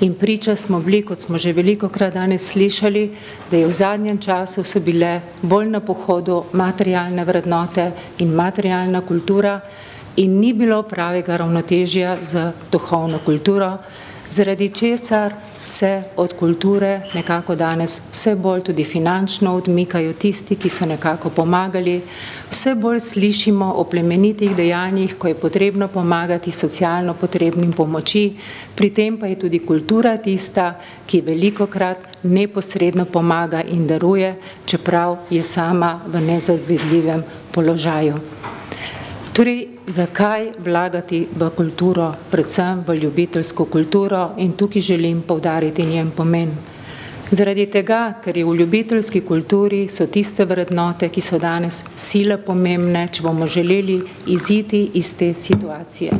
In priča smo bili, kot smo že veliko krat danes slišali, da je v zadnjem času so bile bolj na pohodu materialne vrednote in materialna kultura in ni bilo pravega ravnotežja z duhovno kulturo, zaradi česar se od kulture nekako danes vse bolj tudi finančno odmikajo tisti, ki so nekako pomagali, vse bolj slišimo o plemenitih dejanjih, ko je potrebno pomagati socialno potrebnim pomoči, pri tem pa je tudi kultura tista, ki veliko krat neposredno pomaga in daruje, čeprav je sama v nezavidljivem položaju. Torej, zakaj vlagati v kulturo, predvsem v ljubiteljsko kulturo in tukaj želim povdariti njen pomen. Zaradi tega, ker je v ljubiteljski kulturi so tiste vrednote, ki so danes sile pomembne, če bomo želeli iziti iz te situacije.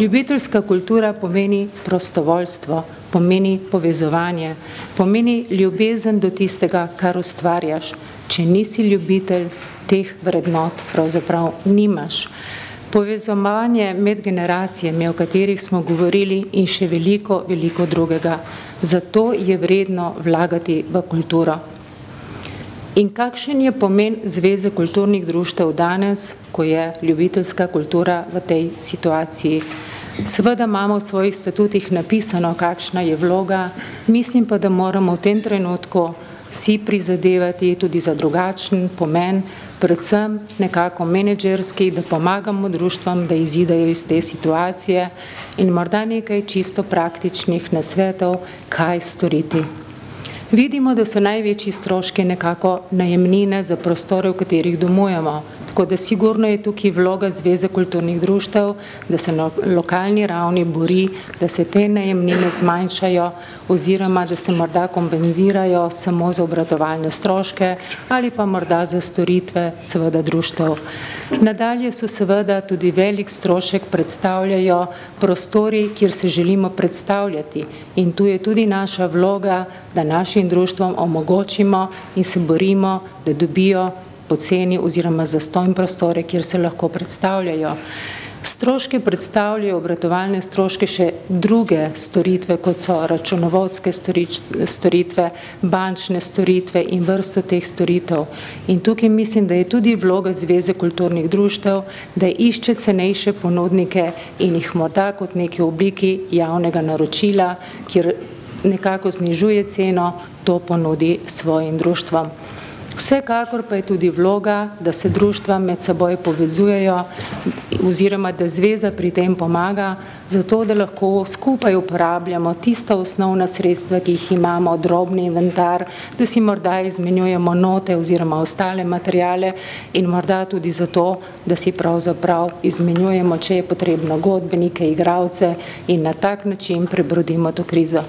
Ljubiteljska kultura pomeni prostovoljstvo, pomeni povezovanje, pomeni ljubezen do tistega, kar ustvarjaš. Če nisi ljubitelj, teh vrednot pravzaprav nimaš. Povezovanje med generacijami, o katerih smo govorili in še veliko, veliko drugega. Zato je vredno vlagati v kulturo. In kakšen je pomen Zveze kulturnih društev danes, ko je ljubiteljska kultura v tej situaciji? Seveda imamo v svojih statutih napisano, kakšna je vloga, mislim pa, da moramo v tem trenutku si prizadevati tudi za drugačen pomen, predvsem nekako menedžerski, da pomagamo društvom, da izidejo iz te situacije in morda nekaj čisto praktičnih nasvetov, kaj storiti. Vidimo, da so največji stroški nekako najemnine za prostore, v katerih domujemo. Tako da sigurno je tukaj vloga Zveze kulturnih društev, da se na lokalni ravni bori, da se te najemnine zmanjšajo oziroma da se morda kompenzirajo samo za obratovalne stroške ali pa morda za storitve seveda društev. Nadalje so seveda tudi velik strošek predstavljajo prostori, kjer se želimo predstavljati in tu je tudi naša vloga, da našim društvom omogočimo in se borimo, da dobijo poceni oziroma zastojn prostore, kjer se lahko predstavljajo. Stroške predstavljajo obratovalne stroške še druge storitve, kot so računovodske storitve, bančne storitve in vrsto teh storitev. In tukaj mislim, da je tudi vloga Zveze kulturnih društev, da išče cenejše ponudnike in jih morda kot neki obliki javnega naročila, kjer nekako znižuje ceno, to ponudi svojim društvom. Vsekakor pa je tudi vloga, da se društva med seboj povezujejo oziroma da zveza pri tem pomaga, zato da lahko skupaj uporabljamo tista osnovna sredstva, ki jih imamo, drobni inventar, da si morda izmenjujemo note oziroma ostale materijale in morda tudi zato, da si pravzaprav izmenjujemo, če je potrebno godbenike, igravce in na tak način prebrodimo to krizo.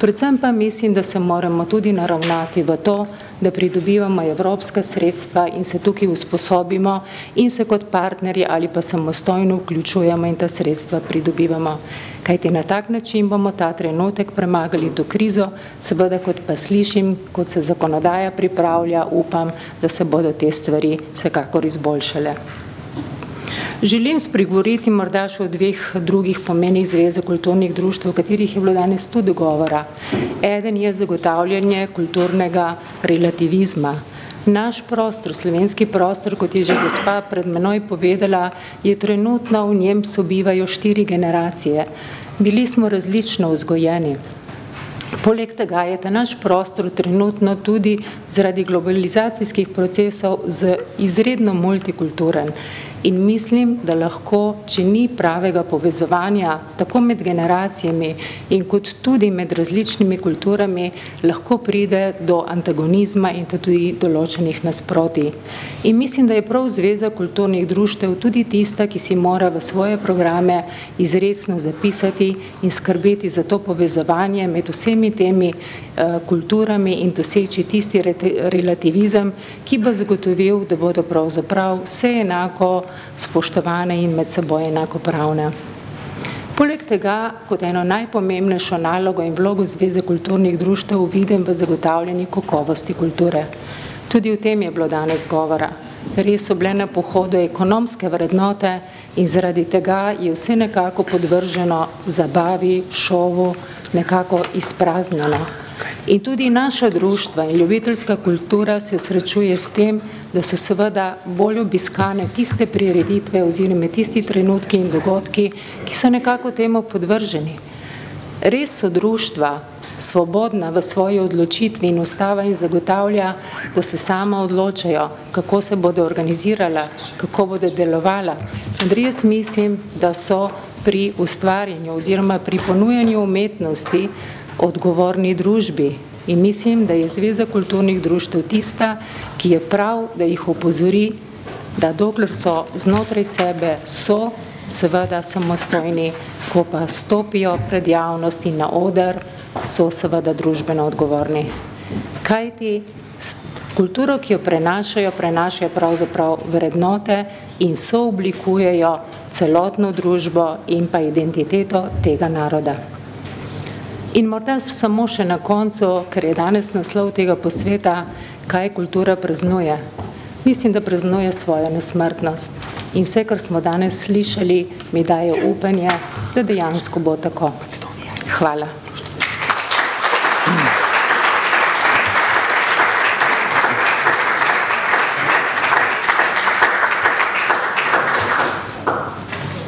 Predvsem pa mislim, da se moramo tudi naravnati v to, da pridobivamo evropska sredstva in se tukaj usposobimo in se kot partnerji ali pa samostojno vključujemo in ta sredstva pridobivamo. Kajti na tak način bomo ta trenutek premagali to krizo, seveda kot pa slišim, kot se zakonodaja pripravlja, upam, da se bodo te stvari vsekakor izboljšale. Želim spregovoriti morda še o dveh drugih pomenih Zveze kulturnih društev, o katerih je bilo danes tudi govora. Eden je zagotavljanje kulturnega relativizma. Naš prostor, slovenski prostor, kot je že gospa pred menoj povedala, je trenutno v njem sobivajo štiri generacije. Bili smo različno vzgojeni. Poleg tega je ta naš prostor trenutno tudi zaradi globalizacijskih procesov izredno multikulturen. In mislim, da lahko, če ni pravega povezovanja tako med generacijami in kot tudi med različnimi kulturami, lahko pride do antagonizma in tudi določenih nasproti. In mislim, da je prav Zveza kulturnih društev tudi tista, ki si mora v svoje programe izredno zapisati in skrbeti za to povezovanje med vsemi temi kulturami in doseči tisti relativizem, ki bo zagotovil, da bodo pravzaprav vse enako spoštovane in med seboj enakopravne. Poleg tega, kot eno najpomembnejšo nalogo in vlogo Zveze kulturnih društev vidim v zagotavljanju kakovosti kulture. Tudi o tem je bilo danes govora. Res so bile na pohodu ekonomske vrednote in zaradi tega je vse nekako podvrženo zabavi, šovu, nekako izpraznjeno. In tudi naša društva in ljubiteljska kultura se srečuje s tem, da so seveda bolj obiskane tiste prireditve oziroma tisti trenutki in dogodki, ki so nekako temu podvrženi. Res so društva svobodna v svoji odločitvi in ustava jim zagotavlja, da se sama odločajo, kako se bodo organizirala, kako bodo delovala. In res mislim, da so pri ustvarjanju oziroma pri ponujanju umetnosti odgovorni družbi. In mislim, da je Zveza kulturnih društv tista, ki je prav, da jih opozori, da dokler so znotraj sebe, so seveda samostojni, ko pa stopijo pred javnosti na oder, so seveda družbeno odgovorni. Kaj ti kulturo, ki jo prenašajo, prenašajo pravzaprav vrednote in so oblikujejo celotno družbo in pa identiteto tega naroda. In morda samo še na koncu, ker je danes naslov tega posveta, kaj kultura praznuje. Mislim, da praznuje svojo nesmrtnost. In vse, kar smo danes slišali, mi daje upanje, da dejansko bo tako. Hvala.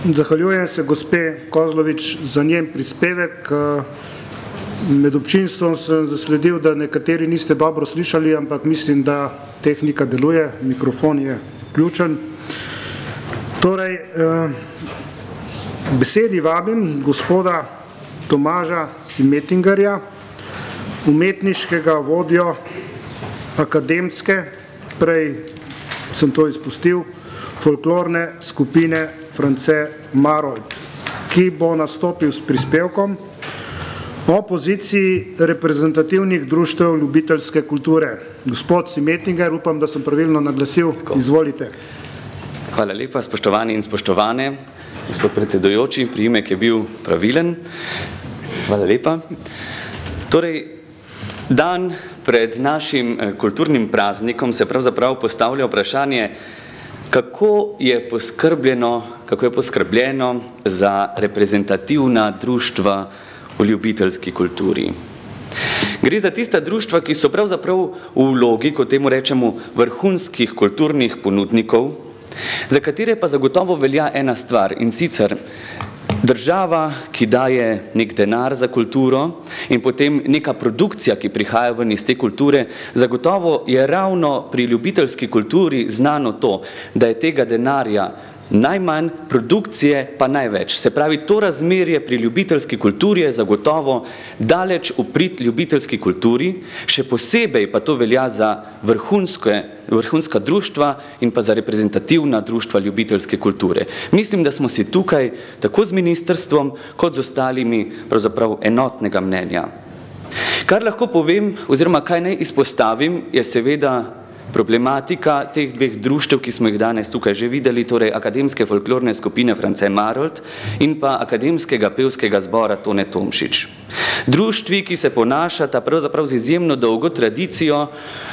Zahvaljujem se gospe Kozlovič za njen prispevek. Med občinstvom sem zasledil, da nekateri niste dobro slišali, ampak mislim, da tehnika deluje, mikrofon je ključen. Torej, besedi vabim gospoda Tomaža Simetingarja, umetniškega vodjo akademske, prej sem to izpustil, folklorne skupine France Marold, ki bo nastopil s prispevkom o poziciji reprezentativnih društev ljubiteljske kulture. Gospod Simetinger, upam, da sem pravilno naglasil, izvolite. Hvala lepa, spoštovani in spoštovane. Gospod predsedujoči, priimek je bil pravilen. Hvala lepa. Torej, dan pred našim kulturnim praznikom se pravzaprav postavlja vprašanje, kako je poskrbljeno, kako je poskrbljeno za reprezentativna društva v ljubiteljski kulturi. Gre za tista društva, ki so pravzaprav v vlogi, kot temu rečemo, vrhunskih kulturnih ponudnikov, za katere pa zagotovo velja ena stvar in sicer država, ki daje nek denar za kulturo in potem neka produkcija, ki prihaja ven iz te kulture, zagotovo je ravno pri ljubiteljski kulturi znano to, da je tega denarja najmanj, produkcije pa največ. Se pravi, to razmerje pri ljubiteljski kulturi je zagotovo daleč v prid ljubiteljski kulturi, še posebej pa to velja za vrhunske, vrhunska društva in pa za reprezentativna društva ljubiteljske kulture. Mislim, da smo si tukaj tako z ministrstvom kot z ostalimi pravzaprav enotnega mnenja. Kar lahko povem oziroma kaj naj izpostavim, je seveda Problematika teh dveh društev, ki smo jih danes tukaj že videli, torej Akademske folklorne skupine France Marold in pa Akademskega pevskega zbora Tone Tomšič. Društvi, ki se ponašata pravzaprav z izjemno dolgo tradicijo,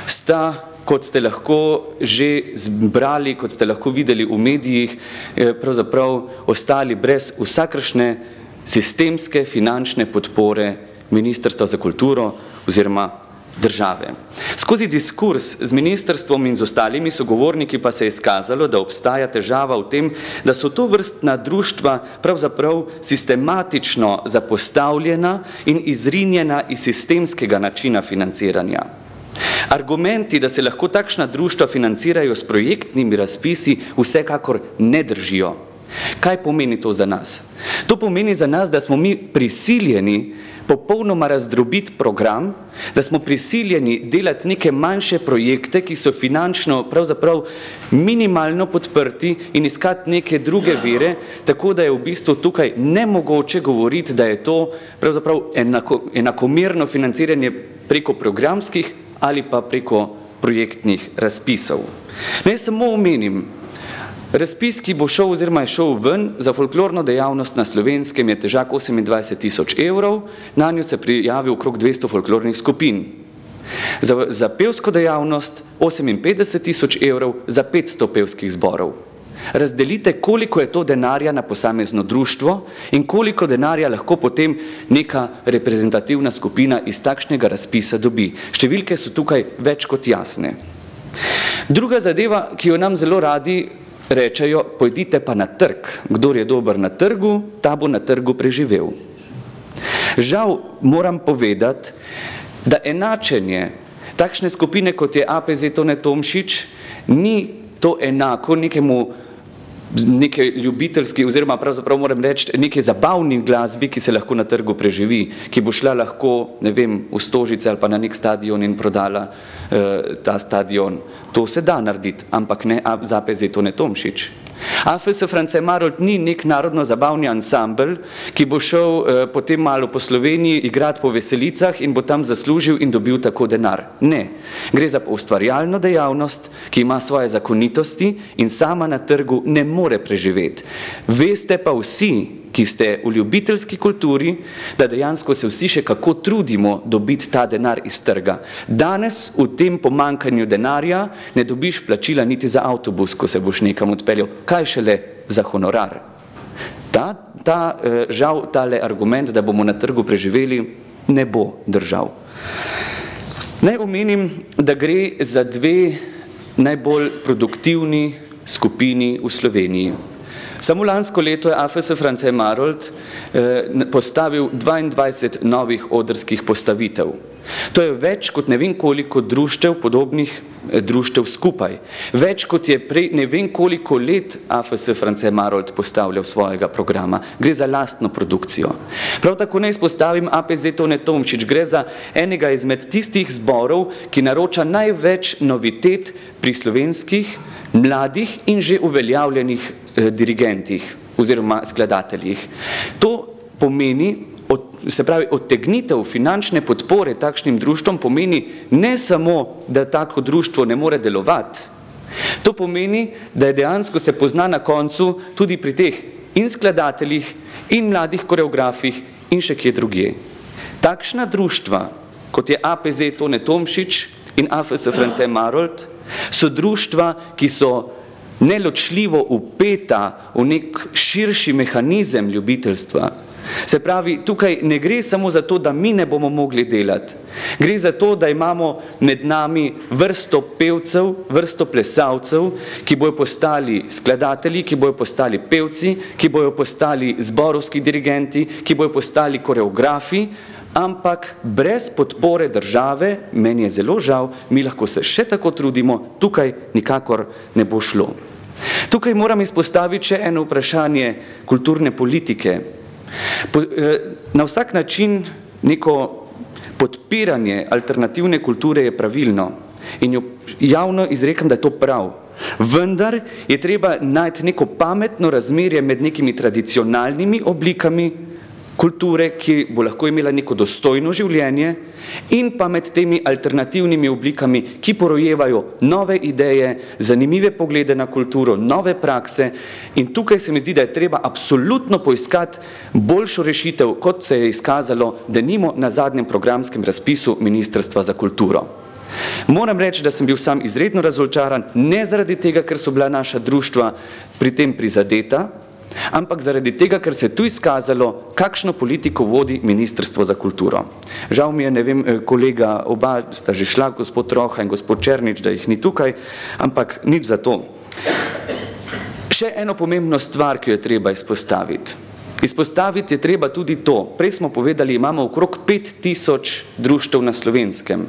sta kot ste lahko že zbrali, kot ste lahko videli v medijih, pravzaprav ostali brez vsakršne sistemske finančne podpore Ministrstva za kulturo oziroma države. Skozi diskurs z ministrstvom in z ostalimi sogovorniki pa se je izkazalo, da obstaja težava v tem, da so to vrstna društva pravzaprav sistematično zapostavljena in izrinjena iz sistemskega načina financiranja. Argumenti, da se lahko takšna društva financirajo s projektnimi razpisi, vsekakor ne držijo. Kaj pomeni to za nas? To pomeni za nas, da smo mi prisiljeni popolnoma razdrobiti program, da smo prisiljeni delati neke manjše projekte, ki so finančno pravzaprav minimalno podprti in iskati neke druge vire, tako da je v bistvu tukaj nemogoče govoriti, da je to pravzaprav enako, enakomerno financiranje preko programskih ali pa preko projektnih razpisov. Naj samo omenim, Razpis, ki bo šel oziroma je šel ven za folklorno dejavnost na Slovenskem je težak 28 tisoč evrov, nanjo se prijavi okrog 200 folklornih skupin. Za, za pevsko dejavnost 58 tisoč evrov za 500 pevskih zborov. Razdelite, koliko je to denarja na posamezno društvo in koliko denarja lahko potem neka reprezentativna skupina iz takšnega razpisa dobi. Številke so tukaj več kot jasne. Druga zadeva, ki jo nam zelo radi rečejo, pojdite pa na trg. Kdor je dober na trgu, ta bo na trgu preživel. Žal moram povedati, da enačenje takšne skupine, kot je APZ Tone Tomšič, ni to enako nekemu neke ljubiteljski oziroma pravzaprav moram reči neke zabavni glasbi, ki se lahko na trgu preživi, ki bo šla lahko, ne vem, v Stožice ali pa na nek stadion in prodala uh, ta stadion. To se da narediti, ampak ne za APZ Tone Tomšič. AFS France Marold ni nek narodno zabavni ansambl, ki bo šel eh, potem malo po Sloveniji igrati po veselicah in bo tam zaslužil in dobil tako denar. Ne. Gre za ustvarjalno dejavnost, ki ima svoje zakonitosti in sama na trgu ne more preživeti. Veste pa vsi, ki ste v ljubiteljski kulturi, da dejansko se vsi še kako trudimo dobiti ta denar iz trga. Danes v tem pomankanju denarja ne dobiš plačila niti za avtobus, ko se boš nekam odpeljal. Kaj šele za honorar? Ta, ta eh, žal, tale argument, da bomo na trgu preživeli, ne bo držal. Naj omenim, da gre za dve najbolj produktivni skupini v Sloveniji. Samo lansko leto je AFS France Marold eh, postavil 22 novih odrskih postavitev. To je več kot ne vem koliko društev, podobnih eh, društev skupaj. Več kot je prej ne vem koliko let AFS France Marold postavljal svojega programa. Gre za lastno produkcijo. Prav tako ne izpostavim APZ Tone Tomčič. Gre za enega izmed tistih zborov, ki naroča največ novitet pri slovenskih mladih in že uveljavljenih eh, dirigentih oziroma skladateljih. To pomeni, se pravi, odtegnitev finančne podpore takšnim društvom pomeni ne samo, da tako društvo ne more delovati, to pomeni, da je dejansko se pozna na koncu tudi pri teh in skladateljih in mladih koreografih in še kje drugje. Takšna društva, kot je APZ Tone Tomšič in AFS France Marold, So društva, ki so neločljivo upeta v nek širši mehanizem ljubiteljstva. Se pravi, tukaj ne gre samo za to, da mi ne bomo mogli delati. Gre za to, da imamo med nami vrsto pevcev, vrsto plesalcev, ki bojo postali skladatelji, ki bojo postali pevci, ki bojo postali zborovski dirigenti, ki bojo postali koreografi, ampak brez podpore države, meni je zelo žal, mi lahko se še tako trudimo, tukaj nikakor ne bo šlo. Tukaj moram izpostaviti še eno vprašanje kulturne politike. Po, eh, na vsak način neko podpiranje alternativne kulture je pravilno in jo javno izrekam, da je to prav. Vendar je treba najti neko pametno razmerje med nekimi tradicionalnimi oblikami kulture, ki bo lahko imela neko dostojno življenje in pa med temi alternativnimi oblikami, ki porojevajo nove ideje, zanimive poglede na kulturo, nove prakse in tukaj se mi zdi, da je treba absolutno poiskati boljšo rešitev, kot se je izkazalo, da nimo na zadnjem programskem razpisu Ministrstva za kulturo. Moram reči, da sem bil sam izredno razočaran, ne zaradi tega, ker so bila naša društva pri tem prizadeta, ampak zaradi tega, ker se je tu izkazalo, kakšno politiko vodi Ministrstvo za kulturo. Žal mi je, ne vem, eh, kolega, oba sta že šla, gospod Roha in gospod Černič, da jih ni tukaj, ampak nič za to. Še eno pomembno stvar, ki jo je treba izpostaviti. Izpostaviti je treba tudi to. Prej smo povedali, imamo okrog 5000 društev na slovenskem.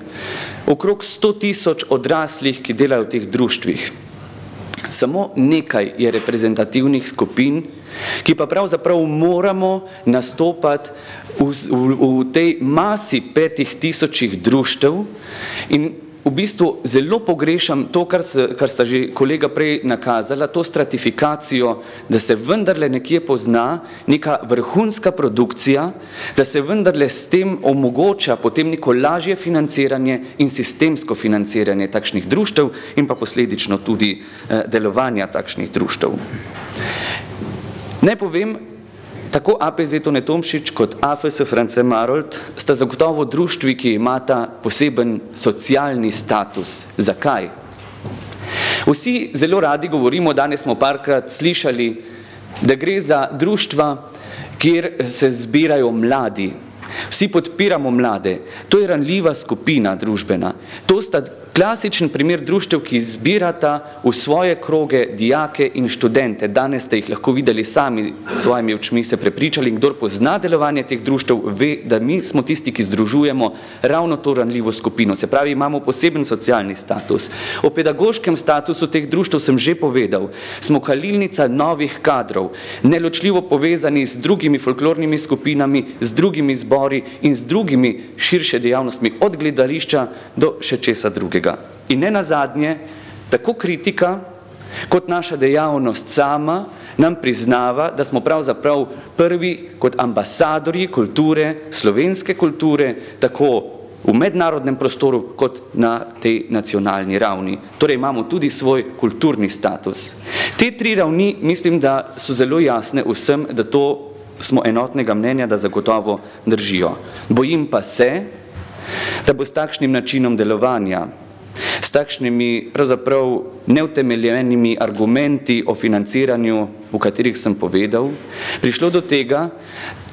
Okrog 100 tisoč odraslih, ki delajo v teh društvih. Samo nekaj je reprezentativnih skupin, ki pa pravzaprav moramo nastopati v, v, v tej masi petih tisočih društev in v bistvu zelo pogrešam to, kar, se, kar sta že kolega prej nakazala, to stratifikacijo, da se vendarle nekje pozna neka vrhunska produkcija, da se vendarle s tem omogoča potem neko lažje financiranje in sistemsko financiranje takšnih društev in pa posledično tudi eh, delovanja takšnih društev. Ne povem, Tako APZ Tone Tomšič kot AFS France Marold sta zagotovo društvi, ki imata poseben socialni status. Zakaj? Vsi zelo radi govorimo, danes smo parkrat slišali, da gre za društva, kjer se zbirajo mladi. Vsi podpiramo mlade. To je ranljiva skupina družbena. To sta klasičen primer društev, ki zbirata v svoje kroge dijake in študente. Danes ste jih lahko videli sami svojimi očmi se prepričali in kdor pozna delovanje teh društev, ve, da mi smo tisti, ki združujemo ravno to ranljivo skupino. Se pravi, imamo poseben socialni status. O pedagoškem statusu teh društev sem že povedal. Smo kalilnica novih kadrov, neločljivo povezani z drugimi folklornimi skupinami, z drugimi zbori in z drugimi širše dejavnostmi, od gledališča do še česa drugega drugega. In ne nazadnje, tako kritika kot naša dejavnost sama nam priznava, da smo pravzaprav prvi kot ambasadorji kulture, slovenske kulture, tako v mednarodnem prostoru kot na tej nacionalni ravni. Torej imamo tudi svoj kulturni status. Te tri ravni mislim, da so zelo jasne vsem, da to smo enotnega mnenja, da zagotovo držijo. Bojim pa se, da bo s takšnim načinom delovanja s takšnimi pravzaprav neutemeljenimi argumenti o financiranju, v katerih sem povedal, prišlo do tega,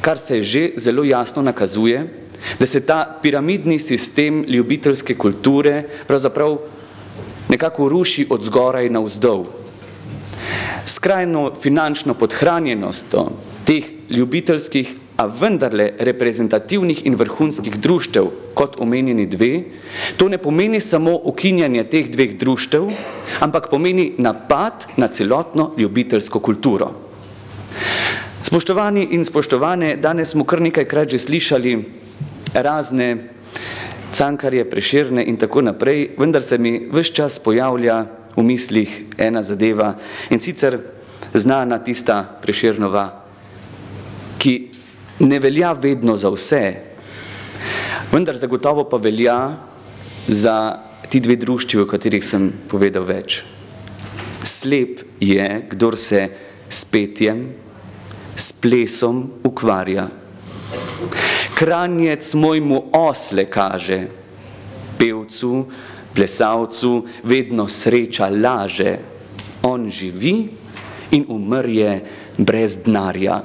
kar se že zelo jasno nakazuje, da se ta piramidni sistem ljubiteljske kulture pravzaprav nekako ruši od zgoraj na vzdolj. Skrajno finančno podhranjenost teh ljubiteljskih a vendarle reprezentativnih in vrhunskih društev, kot omenjeni dve, to ne pomeni samo ukinjanje teh dveh društev, ampak pomeni napad na celotno ljubiteljsko kulturo. Spoštovani in spoštovane, danes smo kar nekajkrat že slišali razne cankarje, preširne in tako naprej, vendar se mi vse čas pojavlja v mislih ena zadeva in sicer znana tista preširnova, ki ne velja vedno za vse, vendar zagotovo pa velja za ti dve društvi, o katerih sem povedal več. Slep je, kdor se s petjem, s plesom ukvarja. Kranjec mojmu osle kaže, pevcu, plesavcu vedno sreča laže. On živi in umrje brez denarja.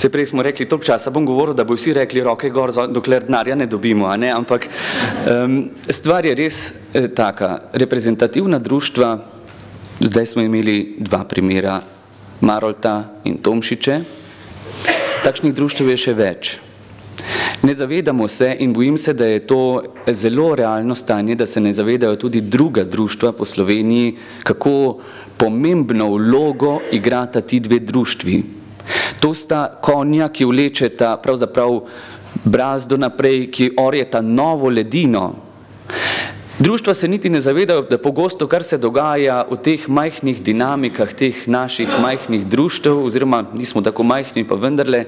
Se prej smo rekli, toliko časa bom govoril, da bo vsi rekli roke gor, dokler denarja ne dobimo, a ne? ampak um, stvar je res eh, taka. Reprezentativna društva, zdaj smo imeli dva primera, Marolta in Tomšiče, takšnih društv je še več. Ne zavedamo se in bojim se, da je to zelo realno stanje, da se ne zavedajo tudi druga društva po Sloveniji, kako pomembno vlogo igrata ti dve društvi. To sta konja, ki vlečeta pravzaprav brazdo naprej, ki orjeta novo ledino. Društva se niti ne zavedajo, da pogosto, kar se dogaja v teh majhnih dinamikah, teh naših majhnih društev, oziroma nismo tako majhni, pa vendarle,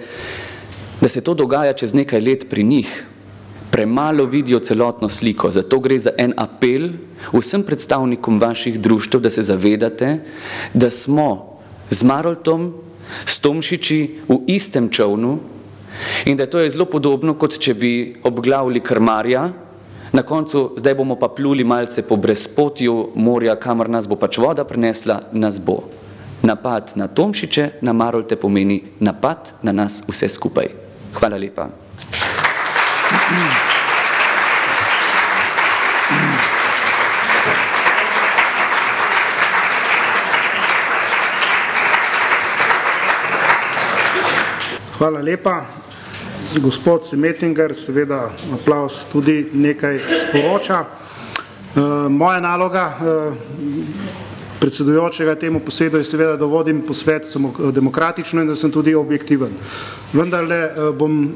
da se to dogaja čez nekaj let pri njih. Premalo vidijo celotno sliko, zato gre za en apel vsem predstavnikom vaših društev, da se zavedate, da smo z Maroltom s Tomšiči v istem čovnu in da to je zelo podobno, kot če bi obglavili krmarja, na koncu zdaj bomo pa pluli malce po brezpotju morja, kamor nas bo pač voda prinesla, nas bo. Napad na Tomšiče, na Marolte pomeni napad na nas vse skupaj. Hvala lepa. Thank you. Hvala lepa. Gospod Semetinger, seveda aplaus tudi nekaj sporoča. Eh, moja naloga eh, predsedujočega temu posedu je seveda, da vodim posvet demokratično in da sem tudi objektiven. Vendarle eh, bom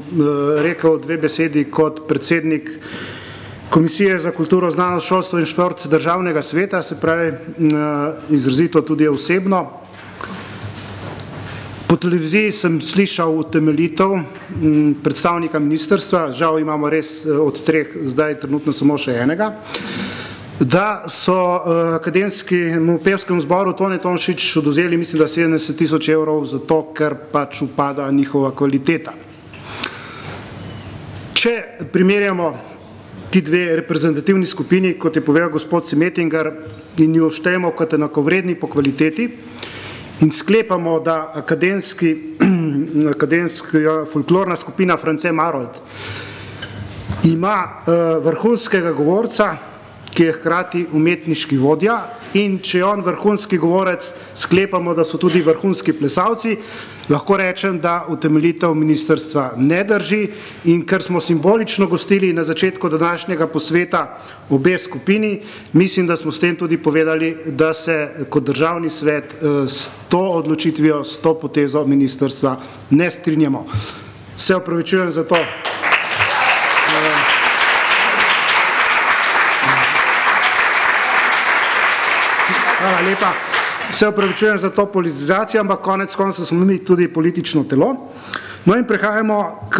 rekel dve besedi kot predsednik Komisije za kulturo, znanost, šolstvo in šport državnega sveta, se pravi izrazito tudi osebno. Po televiziji sem slišal utemeljitev predstavnika ministerstva, žal imamo res eh, od treh, zdaj trenutno samo še enega, da so eh, akademskemu pevskemu zboru Tone Tomšič oduzeli, mislim, da 70 tisoč evrov za to, ker pač upada njihova kvaliteta. Če primerjamo ti dve reprezentativni skupini, kot je povedal gospod Semetinger, in jo štejemo kot enakovredni po kvaliteti in sklepamo, da akademski, akademska folklorna skupina France Marold ima uh, vrhunskega govorca, ki je hkrati umetniški vodja. In če je on vrhunski govorec, sklepamo, da so tudi vrhunski plesalci, lahko rečem, da utemeljitev ministrstva ne drži in ker smo simbolično gostili na začetku današnjega posveta obe skupini, mislim, da smo s tem tudi povedali, da se kot državni svet s to odločitvijo, s to potezo ministrstva ne strinjamo. Se opravičujem za to. Hvala lepa. Se upravičujem za to politizacijo, ampak konec konca smo mi tudi politično telo. No in prehajamo k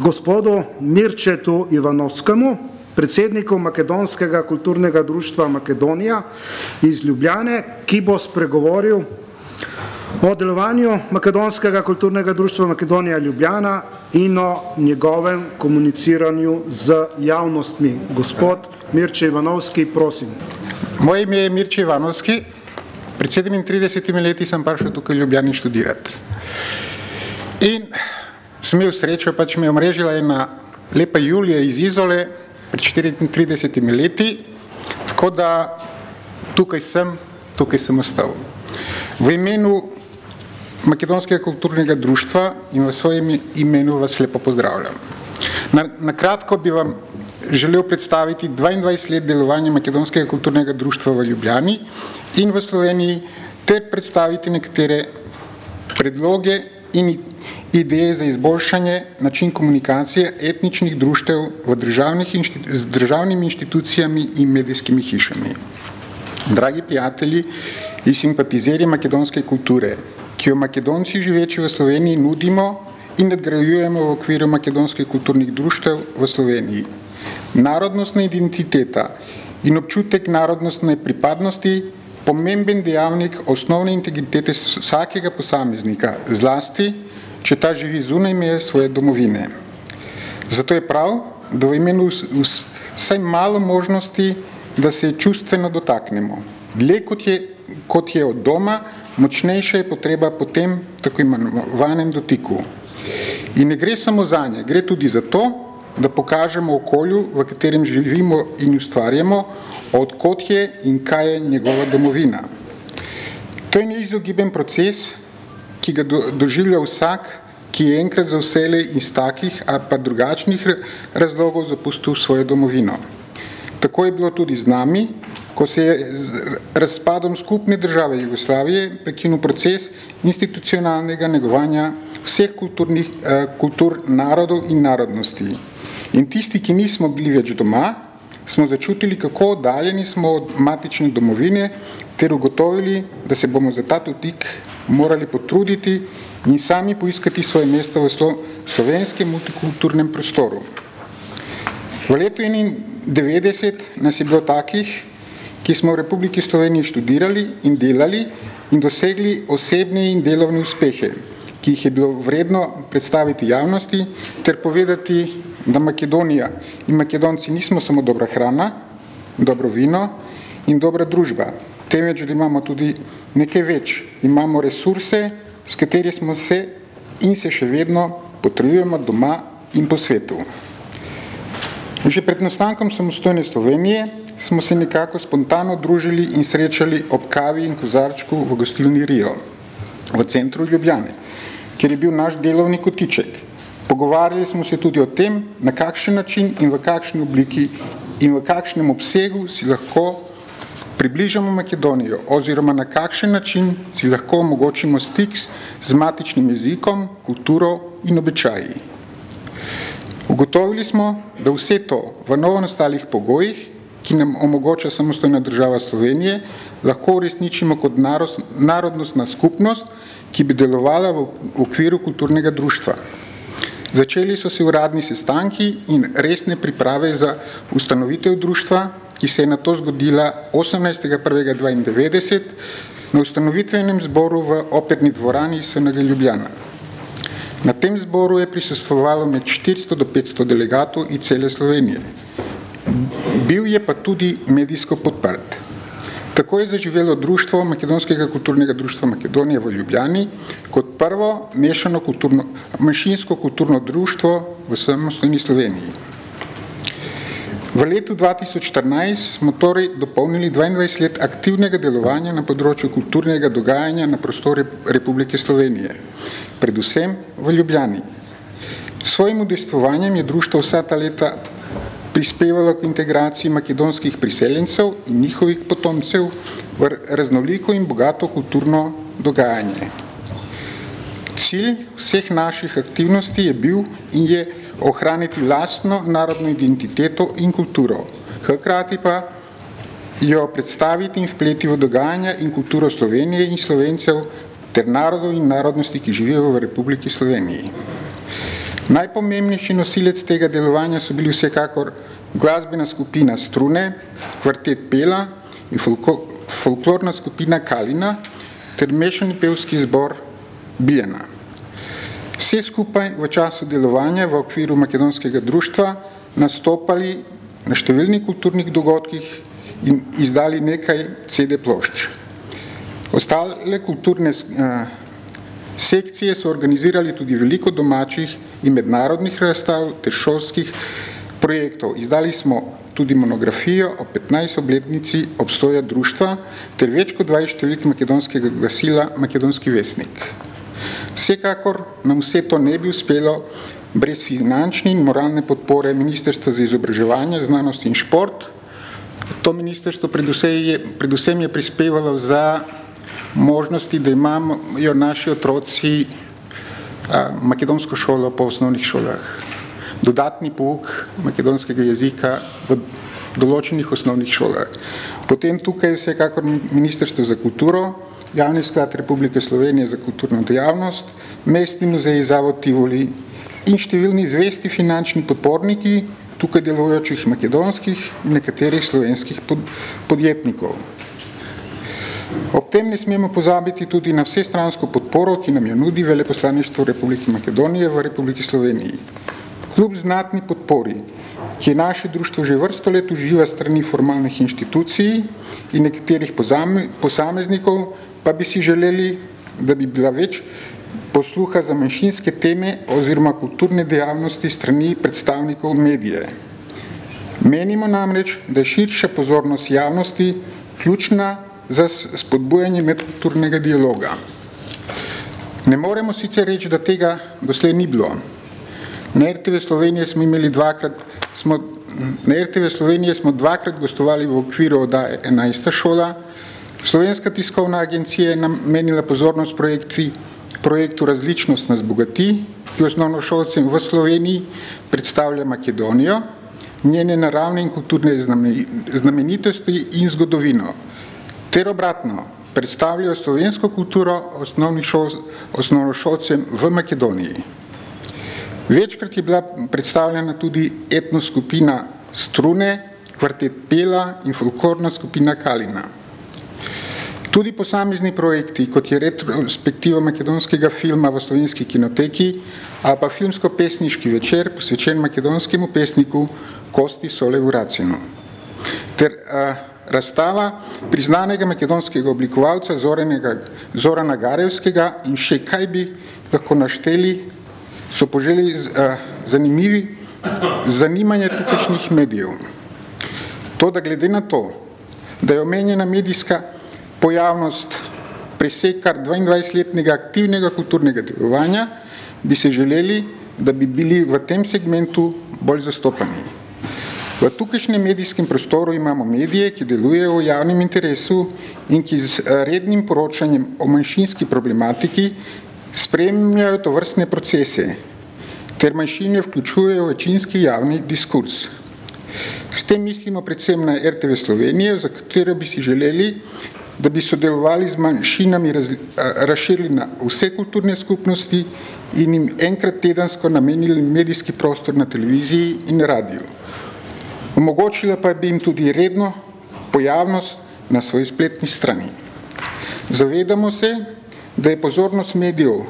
gospodu Mirčetu Ivanovskemu, predsedniku Makedonskega kulturnega društva Makedonija iz Ljubljane, ki bo spregovoril o delovanju Makedonskega kulturnega društva Makedonija Ljubljana in o njegovem komuniciranju z javnostmi. Gospod Mirče Ivanovski, prosim. Moje ime je Mirče Ivanovski. Pred 37 leti sem prišel tukaj v Ljubljani študirati. In sem imel srečo, pač me je omrežila ena lepa Julija iz Izole pred 34 leti, tako da tukaj sem, tukaj sem ostal. V imenu Makedonskega kulturnega društva in v svojem imenu vas lepo pozdravljam. Na, na kratko bi vam želel predstaviti 22 let delovanja Makedonskega kulturnega društva v Ljubljani in v Sloveniji ter predstaviti nekatere predloge in ideje za izboljšanje način komunikacije etničnih društev v državnih z državnimi inštitucijami in medijskimi hišami. Dragi prijatelji in simpatizeri makedonske kulture, ki jo makedonci živeči v Sloveniji nudimo in nadgrajujemo v okviru makedonskih kulturnih društev v Sloveniji. Narodnostna identiteta in občutek narodnostne pripadnosti pomemben dejavnik osnovne integritete vsakega posameznika, zlasti, če ta živi zunaj meje svoje domovine. Zato je prav, da v imenu vsaj malo možnosti, da se čustveno dotaknemo. Dlje kot je, kot je od doma, močnejša je potreba po tem tako imenovanem dotiku. In ne gre samo za nje, gre tudi za to, da pokažemo okolju, v katerem živimo in ustvarjamo, odkot je in kaj je njegova domovina. To je neizogiben proces, ki ga do, doživlja vsak, ki je enkrat za vsele iz takih, a pa drugačnih razlogov zapustil svojo domovino. Tako je bilo tudi z nami, ko se je z razpadom skupne države Jugoslavije prekinul proces institucionalnega negovanja vseh kulturnih, eh, kultur narodov in narodnosti. In tisti, ki nismo bili več doma, smo začutili, kako oddaljeni smo od matične domovine, ter ugotovili, da se bomo za ta dotik morali potruditi in sami poiskati svoje mesto v slovenskem multikulturnem prostoru. V letu 1991 nas je bilo takih, ki smo v Republiki Sloveniji študirali in delali in dosegli osebne in delovne uspehe, ki jih je bilo vredno predstaviti javnosti ter povedati da Makedonija in Makedonci nismo samo dobra hrana, dobro vino in dobra družba, temveč, da imamo tudi nekaj več. Imamo resurse, s kateri smo se in se še vedno potrebujemo doma in po svetu. Že pred nastankom samostojne Slovenije smo se nekako spontano družili in srečali ob kavi in kozarčku v gostilni Rio v centru Ljubljane, kjer je bil naš delovni kotiček. Pogovarjali smo se tudi o tem, na kakšen način in v kakšni obliki in v kakšnem obsegu si lahko približamo Makedonijo oziroma na kakšen način si lahko omogočimo stik z matičnim jezikom, kulturo in običaji. Ugotovili smo, da vse to v novo nastalih pogojih, ki nam omogoča samostojna država Slovenije, lahko uresničimo kot narodnostna skupnost, ki bi delovala v okviru kulturnega društva. Začeli so se uradni sestanki in resne priprave za ustanovitev društva, ki se je na to zgodila 18.1.92 na ustanovitvenem zboru v operni dvorani SNG Ljubljana. Na tem zboru je prisostvovalo med 400 do 500 delegatov iz cele Slovenije. Bil je pa tudi medijsko podprt. Tako je zaživelo društvo Makedonskega kulturnega društva Makedonije v Ljubljani kot prvo mešano kulturno, manjšinsko kulturno društvo v samostojni Sloveniji. V letu 2014 smo torej dopolnili 22 let aktivnega delovanja na področju kulturnega dogajanja na prostoru Republike Slovenije, predvsem v Ljubljani. S svojim udejstvovanjem je društvo vsa ta leta prispevalo k integraciji makedonskih priseljencev in njihovih potomcev v raznoliko in bogato kulturno dogajanje. Cilj vseh naših aktivnosti je bil in je ohraniti lastno narodno identiteto in kulturo, hkrati pa jo predstaviti in vpleti v dogajanja in kulturo Slovenije in Slovencev ter narodov in narodnosti, ki živijo v Republiki Sloveniji. Najpomembnejši nosilec tega delovanja so bili vsekakor glasbena skupina Strune, kvartet Pela in folklorna skupina Kalina ter mešani pevski zbor Biljana. Vse skupaj v času delovanja v okviru makedonskega društva nastopali na številnih kulturnih dogodkih in izdali nekaj CD plošč. Ostale kulturne uh, sekcije so organizirali tudi veliko domačih in mednarodnih razstav ter šolskih projektov. Izdali smo tudi monografijo o 15 obletnici obstoja društva ter več kot 20 številk makedonskega glasila Makedonski vesnik. Vsekakor nam vse to ne bi uspelo brez finančne in moralne podpore Ministrstva za izobraževanje, znanost in šport. To ministrstvo predvsem je, predvsem je prispevalo za možnosti, da imajo naši otroci makedonsko šolo po osnovnih šolah. Dodatni pouk makedonskega jezika v določenih osnovnih šolah. Potem tukaj vsekakor Ministrstvo za kulturo, Javni sklad Republike Slovenije za kulturno dejavnost, Mestni muzej Zavod Tivoli in številni zvesti finančni podporniki tukaj delujočih makedonskih in nekaterih slovenskih pod, podjetnikov. Ob tem ne smemo pozabiti tudi na vse stransko podporo, ki nam jo nudi veleposlaništvo Republike Makedonije v Republiki Sloveniji. Kljub znatni podpori, ki je naše društvo že vrsto let uživa strani formalnih inštitucij in nekaterih posameznikov, pa bi si želeli, da bi bila več posluha za manjšinske teme oziroma kulturne dejavnosti strani predstavnikov medije. Menimo namreč, da je širša pozornost javnosti ključna za spodbujanje medkulturnega dialoga. Ne moremo sicer reči, da tega doslej ni bilo. Na RTV Slovenije smo imeli dvakrat, smo, na RTV Slovenije smo dvakrat gostovali v okviru oddaje 11. šola. Slovenska tiskovna agencija je namenila pozornost projekciji projektu Različnost nas bogati, ki osnovnošolcem v Sloveniji predstavlja Makedonijo, njene naravne in kulturne znamenitosti in zgodovino ter obratno predstavljajo slovensko kulturo osnovnošolcem v Makedoniji. Večkrat je bila predstavljena tudi etno skupina Strune, kvartet Pela in folklorna skupina Kalina. Tudi posamezni projekti, kot je retrospektiva makedonskega filma v slovenski kinoteki, a pa filmsko-pesniški večer posvečen makedonskemu pesniku Kosti Sole Vuracinu. Ter uh, razstava priznanega makedonskega oblikovalca Zoranega, Zorana Garevskega in še kaj bi lahko našteli, so poželi uh, zanimivi zanimanje tukajšnjih medijev. To, da glede na to, da je omenjena medijska pojavnost presek kar 22-letnega aktivnega kulturnega delovanja, bi se želeli, da bi bili v tem segmentu bolj zastopani. V tukajšnjem medijskem prostoru imamo medije, ki delujejo v javnem interesu in ki z eh, rednim poročanjem o manjšinski problematiki spremljajo to vrstne procese, ter manjšine vključujejo večinski javni diskurs. S tem mislimo predvsem na RTV Slovenijo, za katero bi si želeli, da bi sodelovali z manjšinami eh, razširili na vse kulturne skupnosti in jim enkrat tedensko namenili medijski prostor na televiziji in radiju omogočila pa bi jim tudi redno pojavnost na svoji spletni strani. Zavedamo se, da je pozornost medijev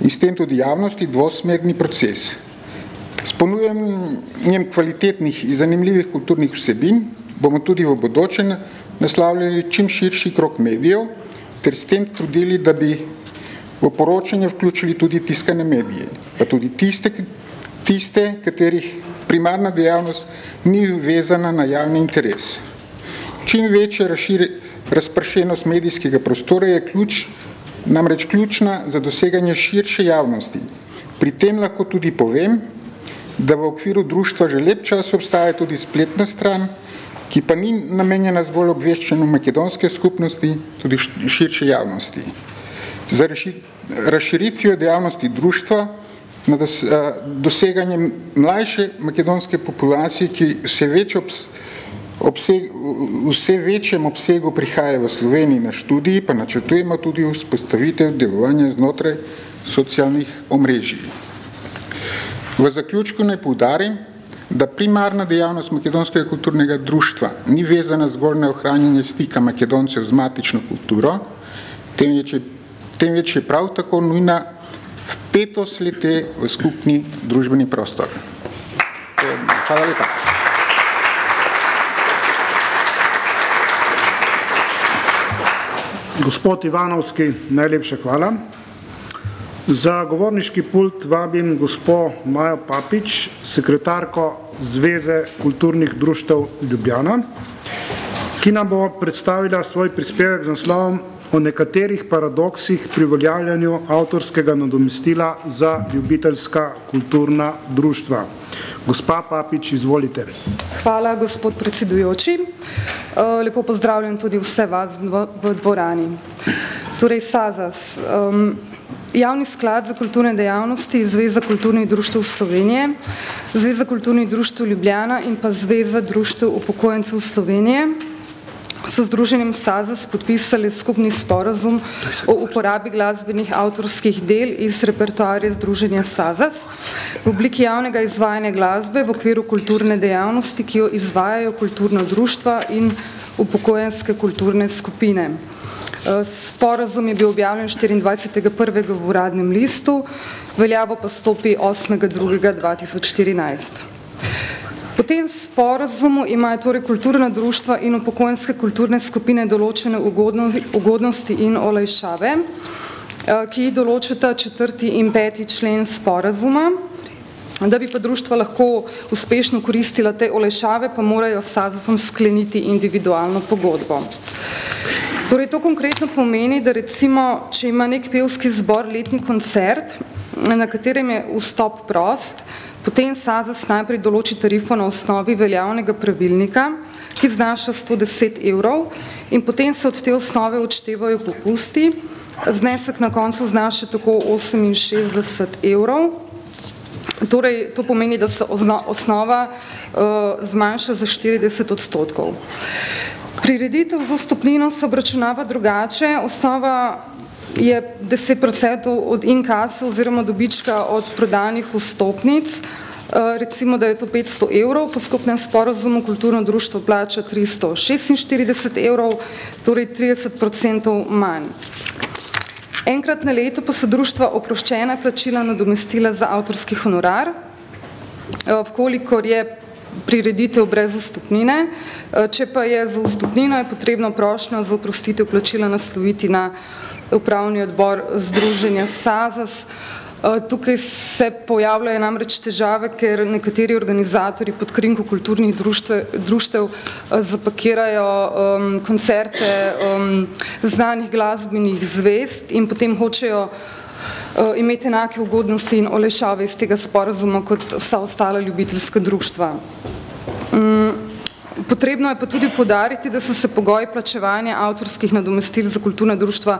in s tem tudi javnosti dvosmerni proces. S ponujanjem kvalitetnih in zanimljivih kulturnih vsebin bomo tudi v bodoče naslavljali čim širši krok medijev ter s tem trudili, da bi v poročanje vključili tudi tiskane medije, pa tudi tiste, tiste, katerih primarna dejavnost ni vezana na javni interes. Čim večja razpršenost medijskega prostora je ključ, namreč ključna za doseganje širše javnosti. Pri tem lahko tudi povem, da v okviru društva že lep čas obstaja tudi spletna stran, ki pa ni namenjena zgolj obveščenju makedonske skupnosti, tudi širše javnosti. Za razširitvijo dejavnosti društva na doseganjem mlajše makedonske populacije, ki vse več obseg, vse večjem obsegu prihaja v Sloveniji na študiji, pa načrtujemo tudi vzpostavitev delovanja znotraj socialnih omrežij. V zaključku naj poudarim, da primarna dejavnost Makedonskega kulturnega društva ni vezana zgolj na ohranjanje stika Makedoncev z matično kulturo, temveč je, temveč je prav tako nujna vpetost lete v skupni družbeni prostor. Hvala lepa. Gospod Ivanovski, najlepša hvala. Za govorniški pult vabim gospo Majo Papič, sekretarko Zveze kulturnih društev Ljubljana, ki nam bo predstavila svoj prispevek z naslovom o nekaterih paradoksih pri uveljavljanju avtorskega nadomestila za ljubiteljska kulturna društva. Gospa Papič, izvolite. Hvala, gospod predsedujoči. Lepo pozdravljam tudi vse vas v dvorani. Torej, SAZAS, Javni sklad za kulturne dejavnosti, Zveza kulturnih društv Slovenije, Zveza kulturnih društv Ljubljana in pa Zveza društv upokojencev Slovenije so združenjem SAZAS podpisali skupni sporazum o uporabi glasbenih avtorskih del iz repertoarja združenja SAZAS v obliki javnega izvajanja glasbe v okviru kulturne dejavnosti, ki jo izvajajo kulturna društva in upokojenske kulturne skupine. Sporazum je bil objavljen 24.1. v uradnem listu, veljavo pa stopi 8.2.2014. Po tem sporazumu imajo torej kulturna društva in upokojenske kulturne skupine določene ugodnosti in olajšave, ki jih določata četrti in peti člen sporazuma. Da bi pa društva lahko uspešno koristila te olajšave, pa morajo s SAZASom skleniti individualno pogodbo. Torej, to konkretno pomeni, da recimo, če ima nek pevski zbor letni koncert, na katerem je vstop prost, potem SAZAS najprej določi tarifo na osnovi veljavnega pravilnika, ki znaša 110 evrov in potem se od te osnove odštevajo popusti, znesek na koncu znaša tako 68 evrov, Torej, to pomeni, da se osnova uh, zmanjša za 40 odstotkov. Prireditev za stopnino se obračunava drugače, osnova je 10% od inkasa oziroma dobička od prodanih vstopnic, recimo, da je to 500 evrov, po skupnem sporozumu kulturno društvo plača 346 evrov, torej 30% manj. Enkrat na leto pa so društva oproščena plačila nadomestila za avtorski honorar, vkolikor je prireditev brez zastopnine. Če pa je za vstopnino, je potrebno prošnjo za oprostitev plačila nasloviti na upravni odbor Združenja SAZAS. Tukaj se pojavljajo namreč težave, ker nekateri organizatori pod krinko kulturnih društev zapakirajo koncerte znanih glasbenih zvest in potem hočejo imeti enake ugodnosti in olešave iz tega sporazuma kot vsa ostala ljubiteljska društva. Potrebno je pa tudi podariti, da so se pogoji plačevanja avtorskih nadomestil za kulturna društva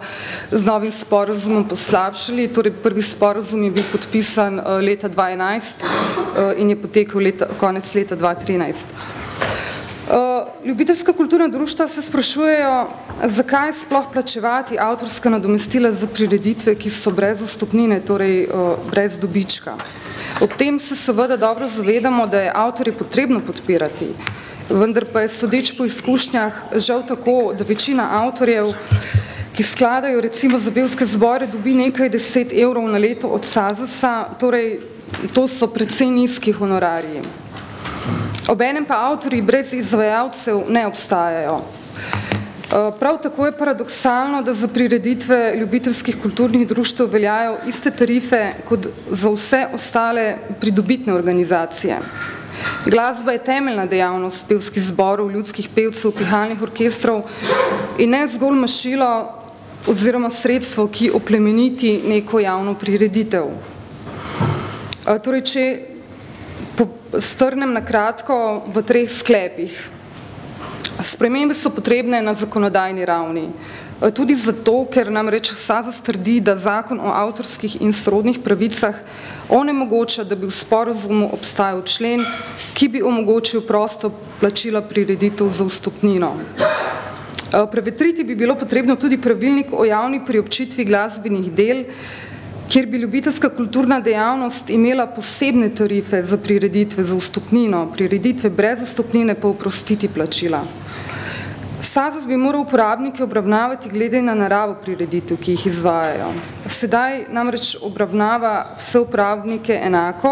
z novim sporazumom poslabšali, torej prvi sporazum je bil podpisan leta 2011 in je potekel leta, konec leta 2013. Ljubiteljska kulturna društva se sprašujejo, zakaj sploh plačevati avtorska nadomestila za prireditve, ki so brez vstopnine, torej brez dobička. Ob tem se seveda dobro zavedamo, da je avtorje potrebno podpirati, vendar pa je sodeč po izkušnjah žal tako, da večina avtorjev, ki skladajo recimo za belske zbore, dobi nekaj deset evrov na leto od Sazasa, torej to so predvsej nizki honorariji. Obenem pa avtori brez izvajalcev ne obstajajo. Eh, prav tako je paradoksalno, da za prireditve ljubiteljskih kulturnih društv veljajo iste tarife kot za vse ostale pridobitne organizacije. Glasba je temeljna dejavnost pevskih zborov, ljudskih pevcev, pihalnih orkestrov in ne zgolj mašilo oziroma sredstvo, ki oplemeniti neko javno prireditev. Torej, če strnem na kratko v treh sklepih. Spremembe so potrebne na zakonodajni ravni. Eh, tudi zato, ker nam reč SAZAS trdi, da zakon o avtorskih in srodnih pravicah onemogoča, da bi v sporozumu obstajal člen, ki bi omogočil prosto plačila prireditev za vstopnino. Eh, prevetriti bi bilo potrebno tudi pravilnik o javni priobčitvi glasbenih del, kjer bi ljubiteljska kulturna dejavnost imela posebne tarife za prireditve za vstopnino, prireditve brez vstopnine pa uprostiti plačila. SAZAS bi moral uporabnike obravnavati glede na naravo prireditev, ki jih izvajajo. Sedaj namreč obravnava vse uporabnike enako,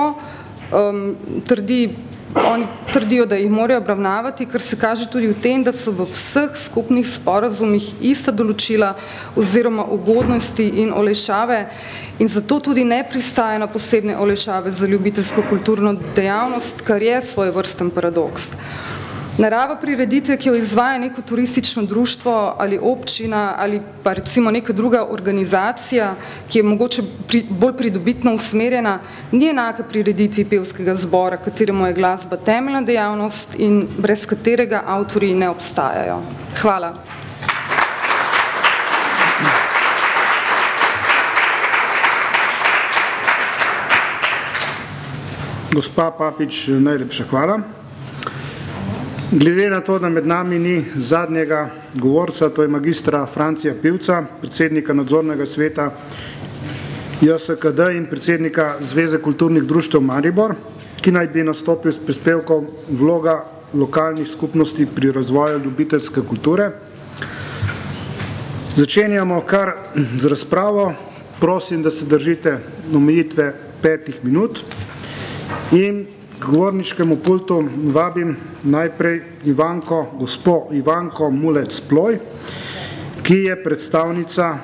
um, trdi, oni trdijo, da jih morajo obravnavati, ker se kaže tudi v tem, da so v vseh skupnih sporazumih ista določila oziroma ugodnosti in olešave in zato tudi ne pristaja na posebne olešave za ljubiteljsko kulturno dejavnost, kar je svoj vrsten paradoks. Narava prireditve, ki jo izvaja neko turistično društvo ali občina ali pa recimo neka druga organizacija, ki je mogoče pri, bolj pridobitno usmerjena, ni enaka prireditvi pevskega zbora, kateremu je glasba temeljna dejavnost in brez katerega avtori ne obstajajo. Hvala. Gospa Papič, najlepša hvala. Glede na to, da med nami ni zadnjega govorca, to je magistra Francija Pivca, predsednika nadzornega sveta JSKD in predsednika Zveze kulturnih društv Maribor, ki naj bi nastopil s prispevkom vloga lokalnih skupnosti pri razvoju ljubiteljske kulture. Začenjamo kar z razpravo. Prosim, da se držite omejitve petih minut in k govorniškemu pultu vabim najprej Ivanko, gospo Ivanko Mulec Ploj, ki je predstavnica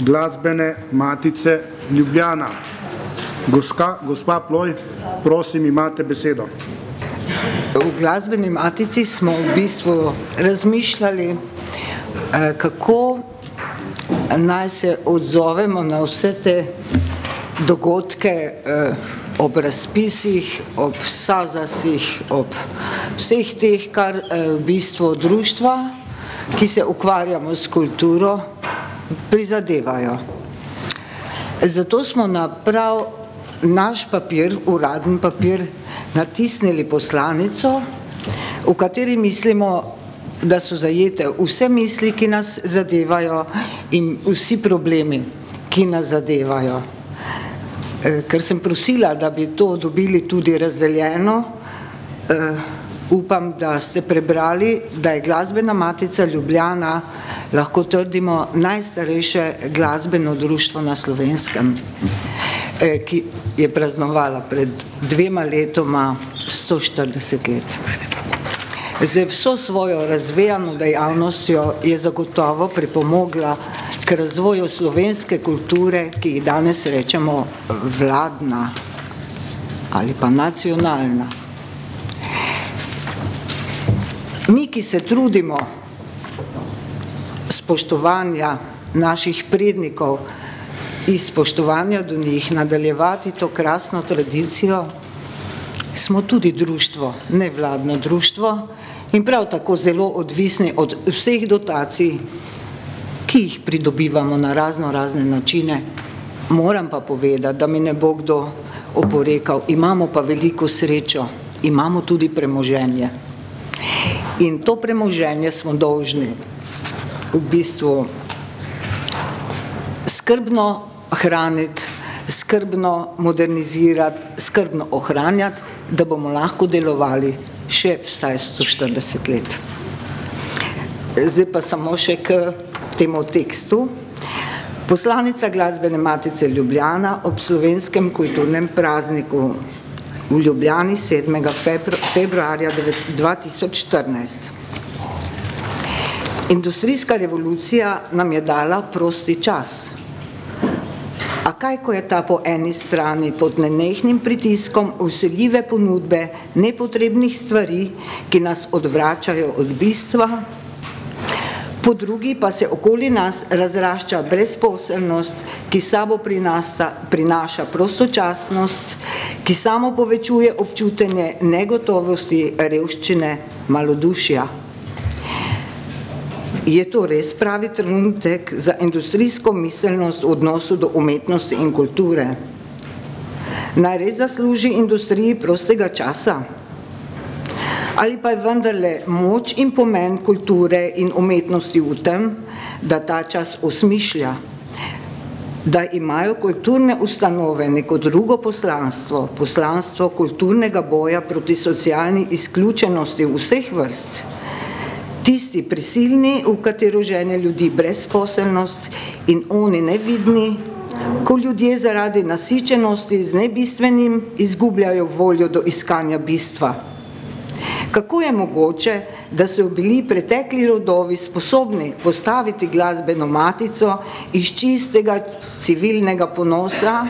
glasbene matice Ljubljana. Goska, gospa Ploj, prosim, imate besedo. V glasbeni matici smo v bistvu razmišljali, eh, kako naj se odzovemo na vse te dogodke, eh, ob razpisih, ob sazasih, ob vseh teh, kar eh, v bistvu društva, ki se ukvarjamo s kulturo, prizadevajo. Zato smo na prav naš papir, uradni papir, natisnili poslanico, v kateri mislimo, da so zajete vse misli, ki nas zadevajo in vsi problemi, ki nas zadevajo. Eh, ker sem prosila, da bi to dobili tudi razdeljeno, eh, upam, da ste prebrali, da je glasbena matica Ljubljana, lahko trdimo, najstarejše glasbeno društvo na slovenskem, eh, ki je praznovala pred dvema letoma 140 let. Z vso svojo razvejano dejavnostjo je zagotovo pripomogla k razvoju slovenske kulture, ki jih danes rečemo vladna ali pa nacionalna. Mi, ki se trudimo spoštovanja naših prednikov in spoštovanja do njih nadaljevati to krasno tradicijo, smo tudi društvo, nevladno društvo in prav tako zelo odvisni od vseh dotacij, ki jih pridobivamo na razno razne načine. Moram pa povedati, da mi ne bo kdo oporekal, imamo pa veliko srečo, imamo tudi premoženje. In to premoženje smo dolžni v bistvu skrbno hraniti, skrbno modernizirati, skrbno ohranjati, da bomo lahko delovali še vsaj 140 let. Zdaj pa samo še k temu tekstu. Poslanica glasbene matice Ljubljana ob slovenskem kulturnem prazniku v Ljubljani 7. februarja 2014. Industrijska revolucija nam je dala prosti čas. Kaj, ko je ta po eni strani pod nenehnim pritiskom usiljive ponudbe nepotrebnih stvari, ki nas odvračajo od bistva, po drugi pa se okoli nas razrašča brezposelnost, ki sabo prinasta, prinaša prostočasnost, ki samo povečuje občutenje negotovosti, revščine, malodušja. Je to res pravi trenutek za industrijsko miselnost v odnosu do umetnosti in kulture? Naj res zasluži industriji prostega časa? Ali pa je vendarle moč in pomen kulture in umetnosti v tem, da ta čas osmišlja, da imajo kulturne ustanove neko drugo poslanstvo, poslanstvo kulturnega boja proti socialni izključenosti vseh vrst, tisti prisilni, v katero žene ljudi brezposelnost in oni nevidni, ko ljudje zaradi nasičenosti z nebistvenim izgubljajo voljo do iskanja bistva. Kako je mogoče, da so bili pretekli rodovi sposobni postaviti glasbeno matico iz čistega civilnega ponosa,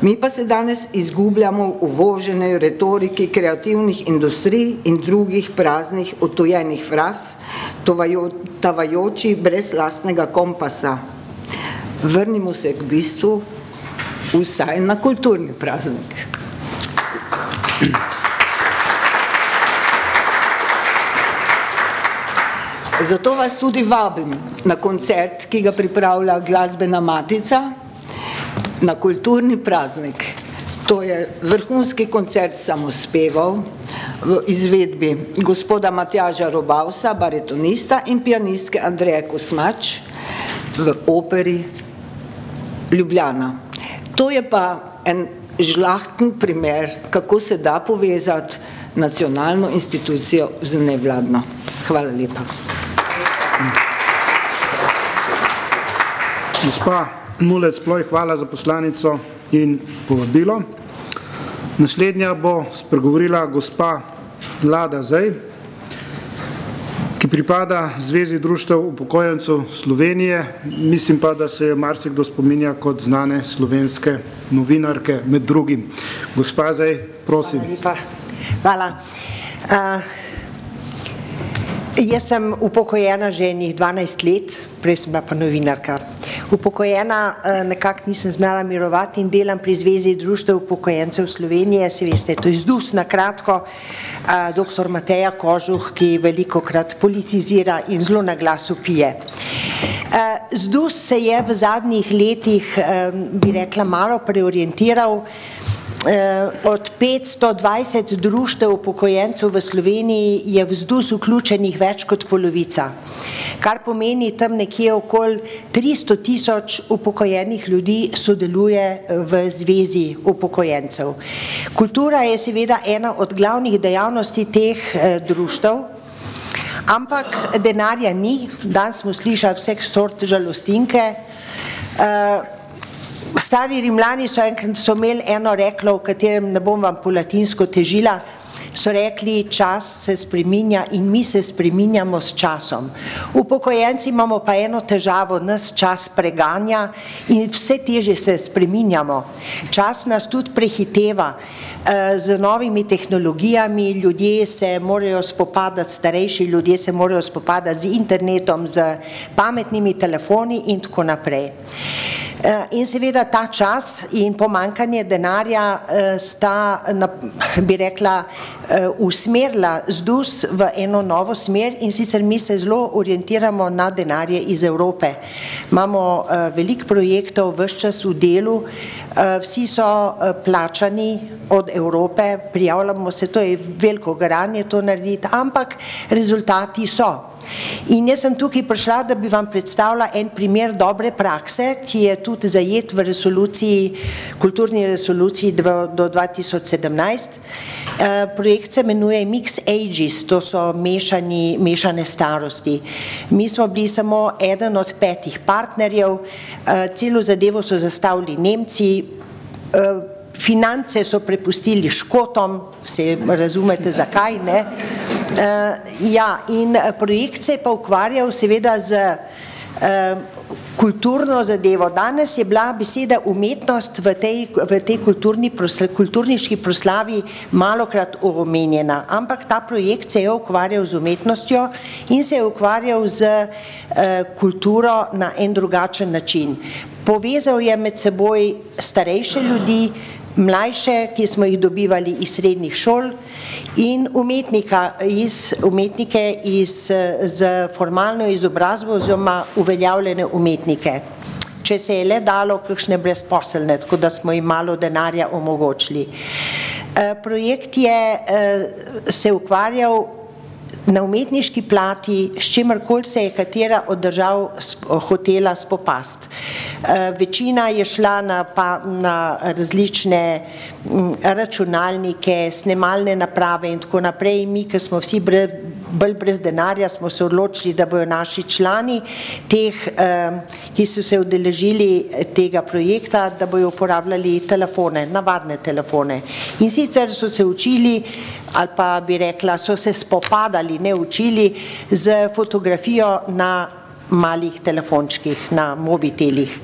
mi pa se danes izgubljamo v uvožene retoriki kreativnih industrij in drugih praznih otojenih fraz, tavajoči brez lastnega kompasa. Vrnimo se k bistvu, vsaj na kulturni praznik. Zato vas tudi vabim na koncert, ki ga pripravlja glasbena matica, na kulturni praznik. To je vrhunski koncert samospevov v izvedbi gospoda Matjaža Robavsa, baritonista in pianistke Andreje Kosmač v operi Ljubljana. To je pa en žlahten primer, kako se da povezati nacionalno institucijo z nevladno. Hvala lepa. Gospa Mulec Ploj, hvala za poslanico in povabilo. Naslednja bo spregovorila gospa Lada Zej, ki pripada Zvezi društev upokojencev Slovenije. Mislim pa, da se je marsikdo spominja kot znane slovenske novinarke med drugim. Gospa Zej, prosim. Hvala. Uh, jaz sem upokojena že enih 12 let, prej sem bila pa novinarka. Upokojena nekako nisem znala mirovati in delam pri Zvezi društev upokojencev Slovenije, se veste, to je zdus na kratko, doktor Mateja Kožuh, ki veliko krat politizira in zelo na glasu pije. Zdus se je v zadnjih letih, bi rekla, malo preorientiral, od 520 društev upokojencev v Sloveniji je v ZDUS vključenih več kot polovica, kar pomeni tam nekje okoli 300 tisoč upokojenih ljudi sodeluje v Zvezi upokojencev. Kultura je seveda ena od glavnih dejavnosti teh društev, ampak denarja ni, danes smo slišali vseh sort žalostinke, Stari Rimljani so enkrat so imeli eno reklo, v katerem ne bom vam po latinsko težila, so rekli, čas se spreminja in mi se spreminjamo s časom. Upokojenci imamo pa eno težavo, nas čas preganja in vse teže se spreminjamo. Čas nas tudi prehiteva z novimi tehnologijami, ljudje se morajo spopadati, starejši ljudje se morajo spopadati z internetom, z pametnimi telefoni in tako naprej. In seveda ta čas in pomankanje denarja sta, bi rekla, usmerila ZDUS v eno novo smer in sicer mi se zelo orientiramo na denarje iz Evrope. Imamo veliko projektov ves čas v delu, vsi so plačani od Evrope, prijavljamo se, to je veliko garanje to narediti, ampak rezultati so. In jaz sem tukaj prišla, da bi vam predstavila en primer dobre prakse, ki je tudi zajet v resoluciji, kulturni resoluciji do 2017. Eh, projekt se imenuje Mix Ages, to so mešani, mešane starosti. Mi smo bili samo eden od petih partnerjev, eh, celo zadevo so zastavili Nemci, eh, finance so prepustili škotom, se razumete zakaj, ne? Ja, in projekt se je pa ukvarjal seveda z kulturno zadevo. Danes je bila beseda umetnost v tej, v tej kulturni prosla, kulturniški proslavi malokrat omenjena, ampak ta projekt se je ukvarjal z umetnostjo in se je ukvarjal z uh, kulturo na en drugačen način. Povezal je med seboj starejše ljudi, mlajše, ki smo jih dobivali iz srednjih šol in umetnika iz, umetnike iz, z formalno izobrazbo oziroma uveljavljene umetnike. Če se je le dalo kakšne brezposelne, tako da smo jim malo denarja omogočili. E, projekt je e, se ukvarjal na umetniški plati, s čimerkoli se je katera od držav hotela spopast. Eh, večina je šla na, pa, na različne mm, računalnike, snemalne naprave in tako naprej. Mi, ki smo vsi brez, bolj brez denarja, smo se odločili, da bojo naši člani teh, eh, ki so se udeležili tega projekta, da bojo uporabljali telefone, navadne telefone. In sicer so se učili ali pa bi rekla, so se spopadali, ne učili z fotografijo na malih telefončkih, na mobitelih.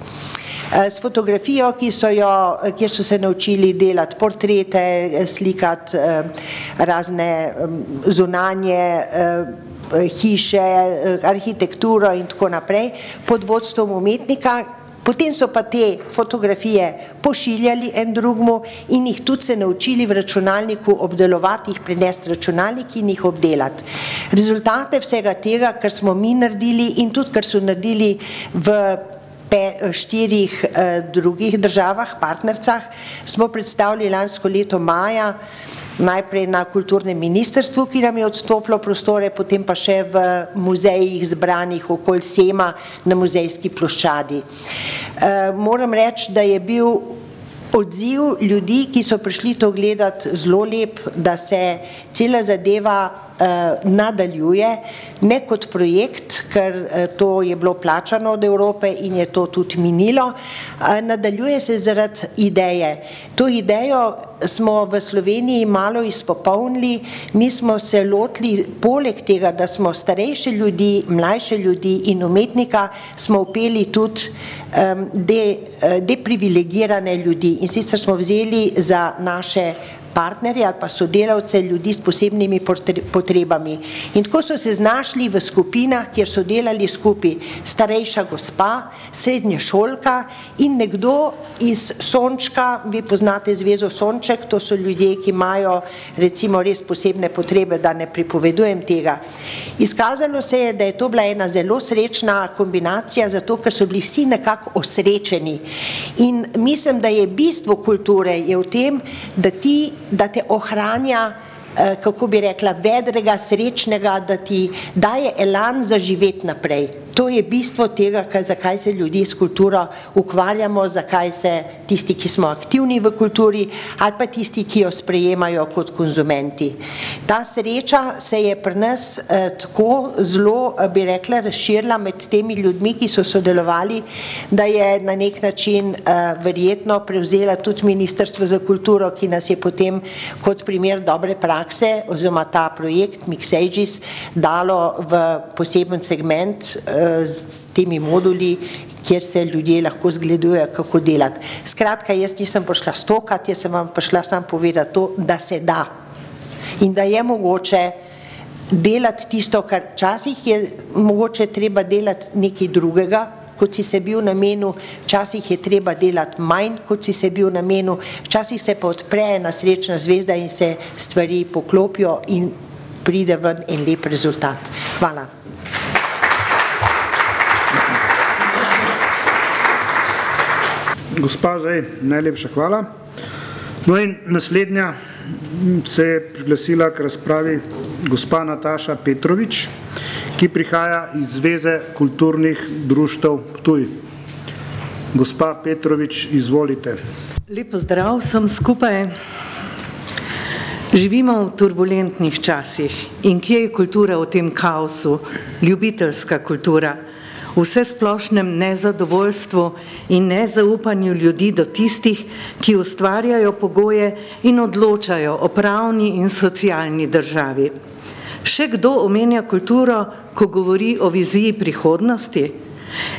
Eh, s fotografijo, ki so jo, kjer so se naučili delati portrete, slikati eh, razne zunanje eh, hiše, arhitekturo in tako naprej, pod vodstvom umetnika, Potem so pa te fotografije pošiljali en drugmu in jih tudi se naučili v računalniku obdelovati, jih prinesti računalnik in jih obdelati. Rezultate vsega tega, kar smo mi naredili in tudi kar so naredili v štirih eh, drugih državah, partnercah, smo predstavili lansko leto maja najprej na kulturnem ministrstvu, ki nam je odstopilo prostore, potem pa še v muzejih zbranih okoli Sema na muzejski ploščadi. E, moram reči, da je bil odziv ljudi, ki so prišli to gledati, zelo lep, da se cela zadeva Eh, nadaljuje, ne kot projekt, ker eh, to je bilo plačano od Evrope in je to tudi minilo, nadaljuje se zaradi ideje. To idejo smo v Sloveniji malo izpopolnili, mi smo se lotili, poleg tega, da smo starejše ljudi, mlajše ljudi in umetnika, smo upeli tudi de, eh, deprivilegirane ljudi in sicer smo vzeli za naše partnerje ali pa sodelavce, ljudi s posebnimi potrebami. In tako so se znašli v skupinah, kjer so delali skupaj starejša gospa, srednja šolka in nekdo iz Sončka, vi poznate zvezo Sonček, to so ljudje, ki imajo recimo res posebne potrebe, da ne pripovedujem tega. Izkazalo se je, da je to bila ena zelo srečna kombinacija, zato ker so bili vsi nekako osrečeni. In mislim, da je bistvo kulture je v tem, da ti da te ohranja, kako bi rekla, vedrega, srečnega, da ti daje elan za živeti naprej. To je bistvo tega, kaj, zakaj se ljudi s kulturo ukvarjamo, zakaj se tisti, ki smo aktivni v kulturi ali pa tisti, ki jo sprejemajo kot konzumenti. Ta sreča se je pri nas eh, tako zelo, eh, bi rekla, razširila med temi ljudmi, ki so sodelovali, da je na nek način eh, verjetno prevzela tudi Ministrstvo za kulturo, ki nas je potem kot primer dobre prakse oziroma ta projekt Mix Ages dalo v poseben segment eh, s temi moduli, kjer se ljudje lahko zgledujejo, kako delati. Skratka, jaz nisem prišla stokati, jaz sem vam prišla sam povedati to, da se da in da je mogoče delati tisto, kar časih je mogoče treba delati nekaj drugega, kot si se bil na menu, včasih je treba delati manj, kot si se bil na menu, včasih se pa odpre ena srečna zvezda in se stvari poklopijo in pride ven en lep rezultat. Hvala. Gospa, zdaj najlepša hvala. No in naslednja se je priglasila k razpravi gospa Nataša Petrovič, ki prihaja iz Zveze kulturnih društev Ptuj. Gospa Petrovič, izvolite. Lepo zdrav vsem skupaj. Živimo v turbulentnih časih in kje je kultura v tem kaosu, ljubiteljska kultura, vse splošnem nezadovoljstvu in nezaupanju ljudi do tistih, ki ustvarjajo pogoje in odločajo o pravni in socialni državi. Še kdo omenja kulturo, ko govori o viziji prihodnosti?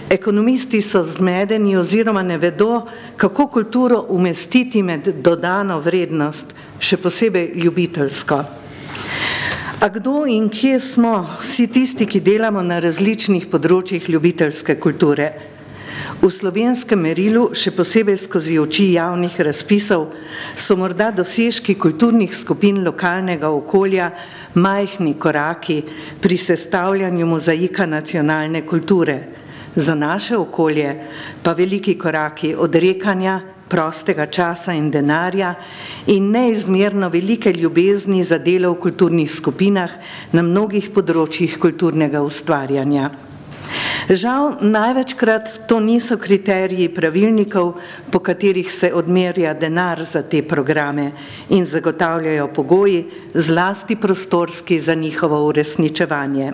Ekonomisti so zmedeni oziroma ne vedo, kako kulturo umestiti med dodano vrednost, še posebej ljubiteljsko. A kdo in kje smo vsi tisti, ki delamo na različnih področjih ljubiteljske kulture? V slovenskem merilu, še posebej skozi oči javnih razpisov, so morda dosežki kulturnih skupin lokalnega okolja majhni koraki pri sestavljanju mozaika nacionalne kulture za naše okolje pa veliki koraki odrekanja prostega časa in denarja in neizmerno velike ljubezni za delo v kulturnih skupinah na mnogih področjih kulturnega ustvarjanja. Žal, največkrat to niso kriteriji pravilnikov, po katerih se odmerja denar za te programe in zagotavljajo pogoji, zlasti prostorski za njihovo uresničevanje.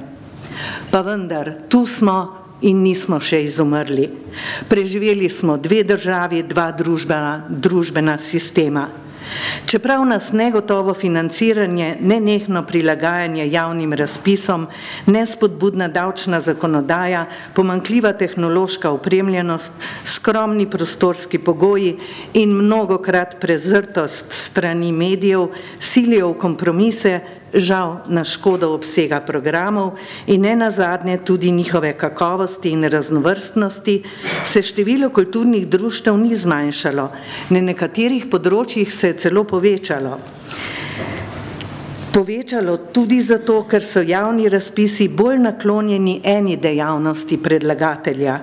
Pa vendar, tu smo in nismo še izumrli. Preživeli smo dve državi, dva družbena, družbena sistema. Čeprav nas negotovo financiranje, nenehno prilagajanje javnim razpisom, nespodbudna davčna zakonodaja, pomankljiva tehnološka opremljenost, skromni prostorski pogoji in mnogokrat prezrtost strani medijev silijo v kompromise, žal na škodo obsega programov in ne nazadnje tudi njihove kakovosti in raznovrstnosti, se število kulturnih društev ni zmanjšalo, na nekaterih področjih se je celo povečalo. Povečalo tudi zato, ker so javni razpisi bolj naklonjeni eni dejavnosti predlagatelja.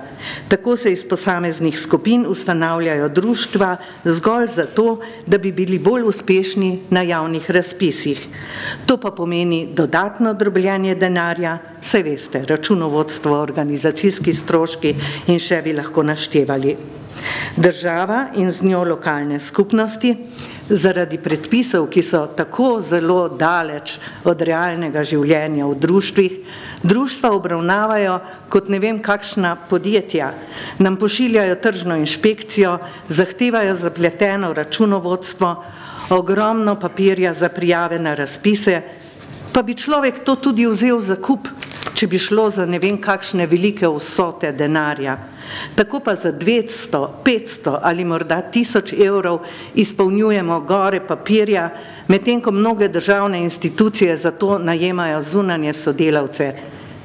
Tako se iz posameznih skupin ustanavljajo društva zgolj zato, da bi bili bolj uspešni na javnih razpisih. To pa pomeni dodatno drobljenje denarja, saj veste, računovodstvo, organizacijski stroški in še bi lahko naštevali. Država in z njo lokalne skupnosti zaradi predpisov, ki so tako zelo daleč od realnega življenja v društvih, društva obravnavajo kot ne vem kakšna podjetja, nam pošiljajo tržno inšpekcijo, zahtevajo zapleteno računovodstvo, ogromno papirja za prijave na razpise, pa bi človek to tudi vzel za kup, če bi šlo za ne vem kakšne velike vsote denarja. Tako pa za 200, 500 ali morda 1000 evrov izpolnjujemo gore papirja, medtem ko mnoge državne institucije za to najemajo zunanje sodelavce.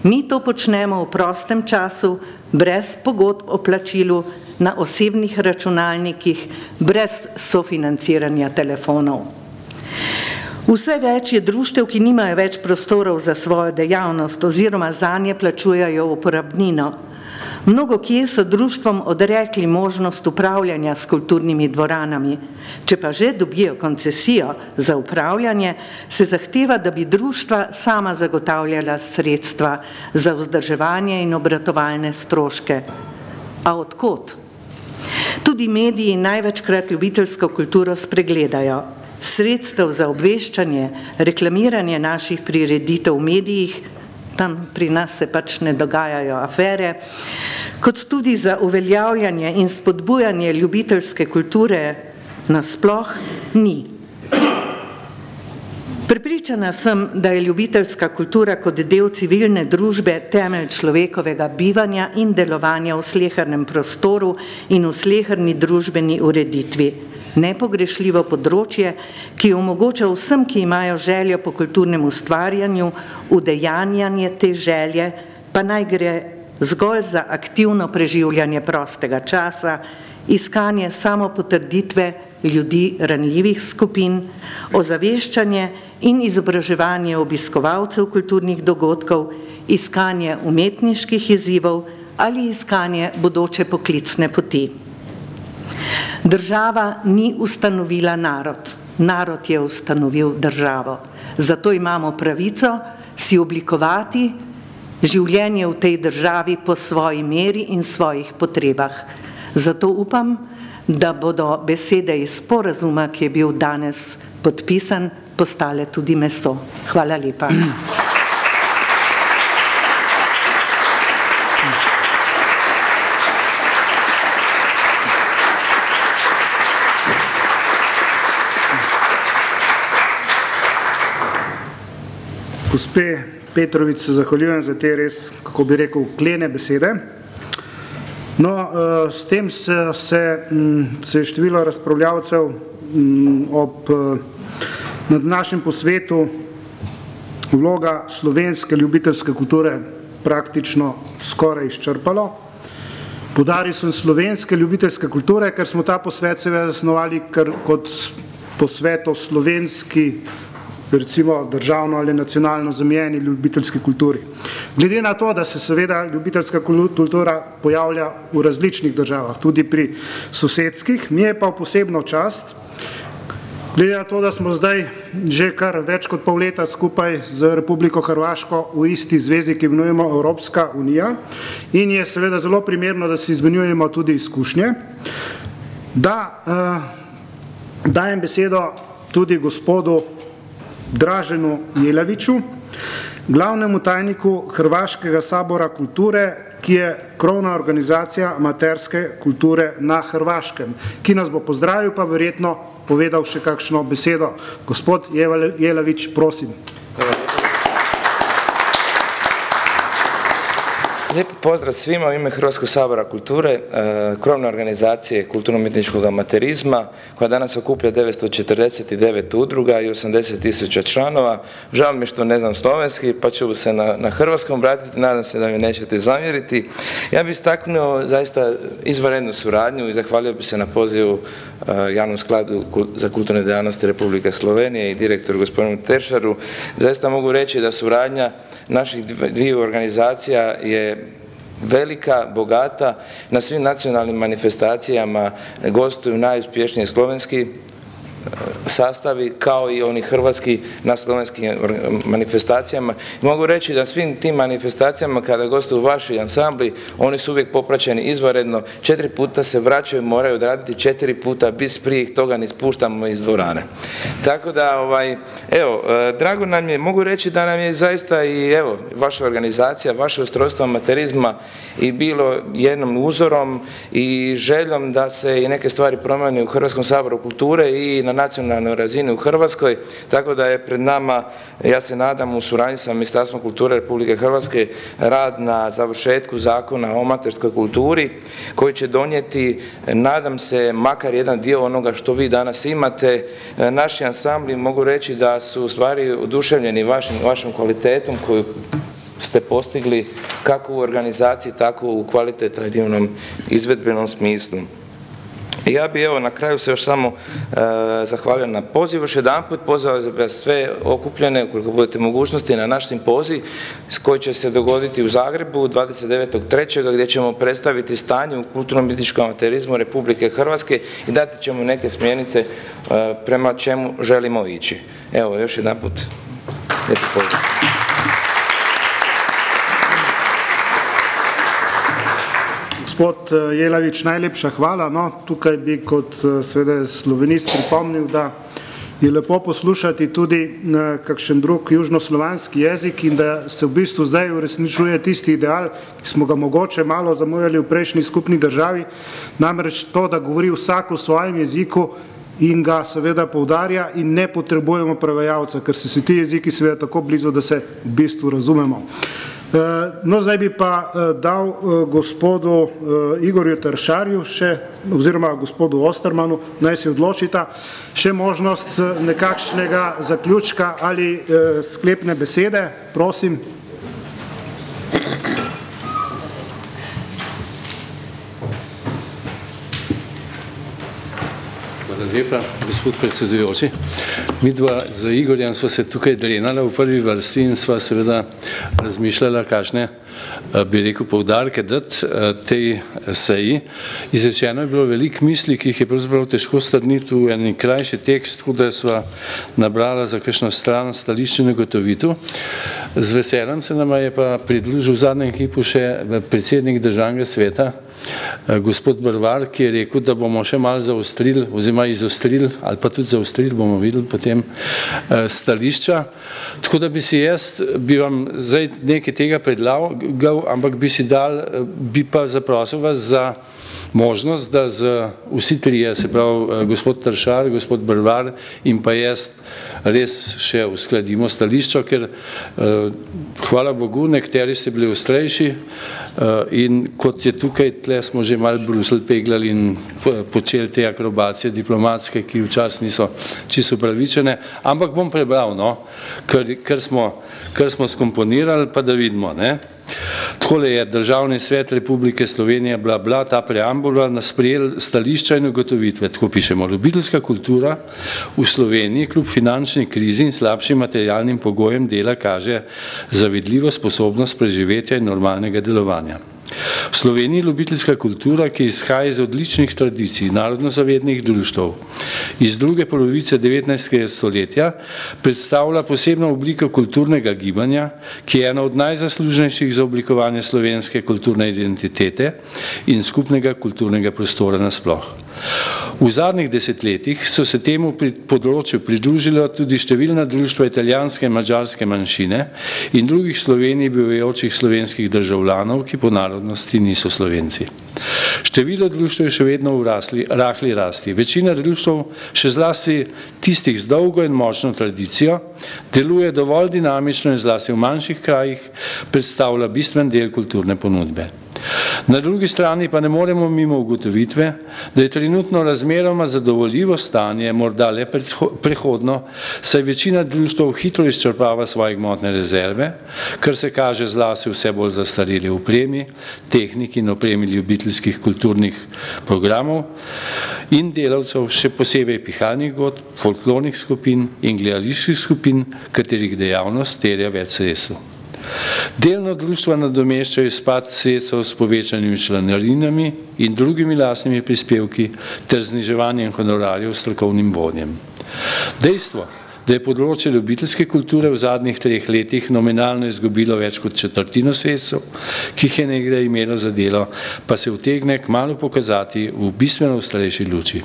Mi to počnemo v prostem času, brez pogodb o plačilu, na osebnih računalnikih, brez sofinanciranja telefonov. Vse več je društev, ki nimajo več prostorov za svojo dejavnost oziroma zanje plačujajo uporabnino. Mnogo kje so društvom odrekli možnost upravljanja s kulturnimi dvoranami. Če pa že dobijo koncesijo za upravljanje, se zahteva, da bi društva sama zagotavljala sredstva za vzdrževanje in obratovalne stroške. A odkot? Tudi mediji največkrat ljubiteljsko kulturo spregledajo. Sredstev za obveščanje, reklamiranje naših prireditev v medijih tam pri nas se pač ne dogajajo afere, kot tudi za uveljavljanje in spodbujanje ljubiteljske kulture nasploh ni. Pripričana sem, da je ljubiteljska kultura kot del civilne družbe temelj človekovega bivanja in delovanja v slehernem prostoru in v sleherni družbeni ureditvi nepogrešljivo področje, ki omogoča vsem, ki imajo željo po kulturnem ustvarjanju, udejanjanje te želje, pa naj gre zgolj za aktivno preživljanje prostega časa, iskanje samopotrditve ljudi ranljivih skupin, ozaveščanje in izobraževanje obiskovalcev kulturnih dogodkov, iskanje umetniških izzivov ali iskanje bodoče poklicne poti. Država ni ustanovila narod, narod je ustanovil državo. Zato imamo pravico si oblikovati življenje v tej državi po svoji meri in svojih potrebah. Zato upam, da bodo besede iz sporazuma, ki je bil danes podpisan, postale tudi meso. Hvala lepa. Gospe Petrovič se zahvaljujem za te res, kako bi rekel, klene besede. No, eh, s tem se, se, mm, se je število razpravljavcev mm, ob eh, na današnjem posvetu vloga slovenske ljubiteljske kulture praktično skoraj izčrpalo. Podaril sem slovenske ljubiteljske kulture, ker smo ta posvet seveda zasnovali kar kot posvet o slovenski recimo državno ali nacionalno zamijeni ljubiteljski kulturi. Glede na to, da se seveda ljubiteljska kultura pojavlja v različnih državah, tudi pri sosedskih, mi je pa posebno čast, glede na to, da smo zdaj že kar več kot pol leta skupaj z Republiko Hrvaško v isti zvezi, ki imenujemo Evropska unija in je seveda zelo primerno, da si izmenjujemo tudi izkušnje, da uh, dajem besedo tudi gospodu Draženu Jelaviču, glavnemu tajniku Hrvaškega sabora kulture, ki je krovna organizacija amaterske kulture na Hrvaškem, ki nas bo pozdravil pa verjetno povedal še kakšno besedo. Gospod Jelavič, prosim. Lijep pozdrav svima u ime Hrvatskog sabora kulture, e, krovne organizacije kulturno-umjetničkog amaterizma koja danas okuplja 949 udruga i 80 tisuća članova. Žao mi što ne znam slovenski pa ću se na, hrvatskom vratiti, nadam se da mi nećete zamjeriti. Ja bih istaknuo zaista izvanrednu suradnju i zahvalio bi se na pozivu e, javnom skladu za kulturne dejavnosti Republike Slovenije i direktoru gospodinu Teršaru. Zaista mogu reći da suradnja naših dviju organizacija je velika, bogata, na svim nacionalnim manifestacijama gostuju najuspješnije slovenski sastavi kao i oni hrvatski na slovenskim manifestacijama. Mogu reći da svim tim manifestacijama kada gostuju vaši ansambli, oni su uvijek popraćeni izvaredno, četiri puta se vraćaju, moraju odraditi četiri puta, bis prije toga ni spuštamo iz dvorane. Tako da, ovaj, evo, e, drago nam je, mogu reći da nam je zaista i evo, vaša organizacija, vaše ustrojstvo amaterizma i bilo jednom uzorom i željom da se i neke stvari promijene u Hrvatskom saboru kulture i na nacionalnoj razini u Hrvatskoj, tako da je pred nama, ja se nadam, u suradnji sa Ministarstvom kulture Republike Hrvatske rad na završetku zakona o amaterskoj kulturi koji će donijeti, nadam se, makar jedan dio onoga što vi danas imate. Naši ansambli mogu reći da su u stvari oduševljeni vašim, vašom kvalitetom koju ste postigli kako u organizaciji, tako u kvalitativnom izvedbenom smislu. Ja bi evo na kraju se još samo e, zahvalio na poziv još jedan put, pozvao za sve okupljene ukoliko budete mogućnosti na naš simpozij koji će se dogoditi u Zagrebu 29.3. gdje ćemo predstaviti stanje u kulturnom bitičkom amaterizmu Republike Hrvatske i dati ćemo neke smjernice e, prema čemu želimo ići. Evo još jedan put. pozdrav. Gospod eh, Jelavič, najlepša hvala. No, tukaj bi kot eh, seveda slovenist pripomnil, da je lepo poslušati tudi eh, kakšen drug južnoslovanski jezik in da se v bistvu zdaj uresničuje tisti ideal, ki smo ga mogoče malo zamujali v prejšnji skupni državi, namreč to, da govori vsak v svojem jeziku in ga seveda poudarja in ne potrebujemo prevajalca, ker se si ti jeziki seveda tako blizu, da se v bistvu razumemo. Eh, no, zdaj bi pa eh, dal eh, gospodu Igorju Tršarju še, oziroma gospodu Ostermanu, naj se odločita, še možnost nekakšnega zaključka ali sklepne besede, prosim. Lepa, gospod predsedujoči. Mi dva z Igorjem sva se tukaj drenala v prvi vrsti in sva seveda razmišljala, kakšne, eh, bi rekel, poudarke dati eh, tej seji. Izrečeno je bilo veliko misli, ki jih je pravzaprav težko strniti v en krajši tekst, tako da sva nabrala za kakšno stran stališče negotovitev. Z veseljem se nama je pa pridružil v zadnjem hipu še eh, predsednik državnega sveta, gospod Brvar, ki je rekel, da bomo še malo zaostrili oziroma izostrili ali pa tudi zaostrili, bomo videli potem stališča. Tako da bi si jaz, bi vam zdaj nekaj tega predlagal, ampak bi si dal, bi pa zaprosil vas za možnost, da z vsi trije, se pravi gospod Tršar, gospod Brvar in pa jaz res še uskladimo stališčo, ker hvala Bogu, nekateri ste bili ostrejši in kot je tukaj, tle smo že malo Brusel peglali in počeli te akrobacije diplomatske, ki včasih niso čisto upravičene, ampak bom prebral, no, kar smo, skomponirali, pa da vidimo, ne. Takole je Državni svet Republike Slovenije, bla, bla, ta preambula nas sprejel stališča in ugotovitve, tako pišemo, ljubiteljska kultura v Sloveniji kljub finančni krizi in slabšim materialnim pogojem dela kaže zavidljivo sposobnost preživetja in normalnega delovanja. V Sloveniji ljubiteljska kultura, ki izhaja iz odličnih tradicij, narodnozavednih društv, iz druge polovice 19. stoletja, predstavlja posebno obliko kulturnega gibanja, ki je ena od najzaslužnejših za oblikovanje slovenske kulturne identitete in skupnega kulturnega prostora nasploh. V zadnjih desetletjih so se temu področju pridružila tudi številna društva italijanske in mađarske manjšine in drugih Sloveniji bivajočih slovenskih državljanov, ki po narodnosti niso Slovenci. Število društv je še vedno v rasli, rahli rasti. Večina društv, še zlasti tistih z dolgo in močno tradicijo, deluje dovolj dinamično in zlasti v manjših krajih, predstavlja bistven del kulturne ponudbe. Na drugi strani pa ne moremo mimo ugotovitve, da je trenutno razmeroma zadovoljivo stanje morda le prehodno, saj večina društv hitro izčrpava svoje gmotne rezerve, kar se kaže zlasti vse bolj zastareli upremi, tehniki in opremi ljubiteljskih kulturnih programov in delavcev, še posebej pihalnih god, folklornih skupin in gledaliških skupin, katerih dejavnost terja več sredstev. Delno društva nadomeščajo izpad sredstev s povečanimi članarinami in drugimi lastnimi prispevki ter zniževanjem honorarjev strokovnim vodjem. Dejstvo, da je področje ljubiteljske kulture v zadnjih treh letih nominalno izgubilo več kot četrtino sredstev, ki jih je nekdaj imelo za delo, pa se utegne kmalu pokazati v bistveno starejši luči.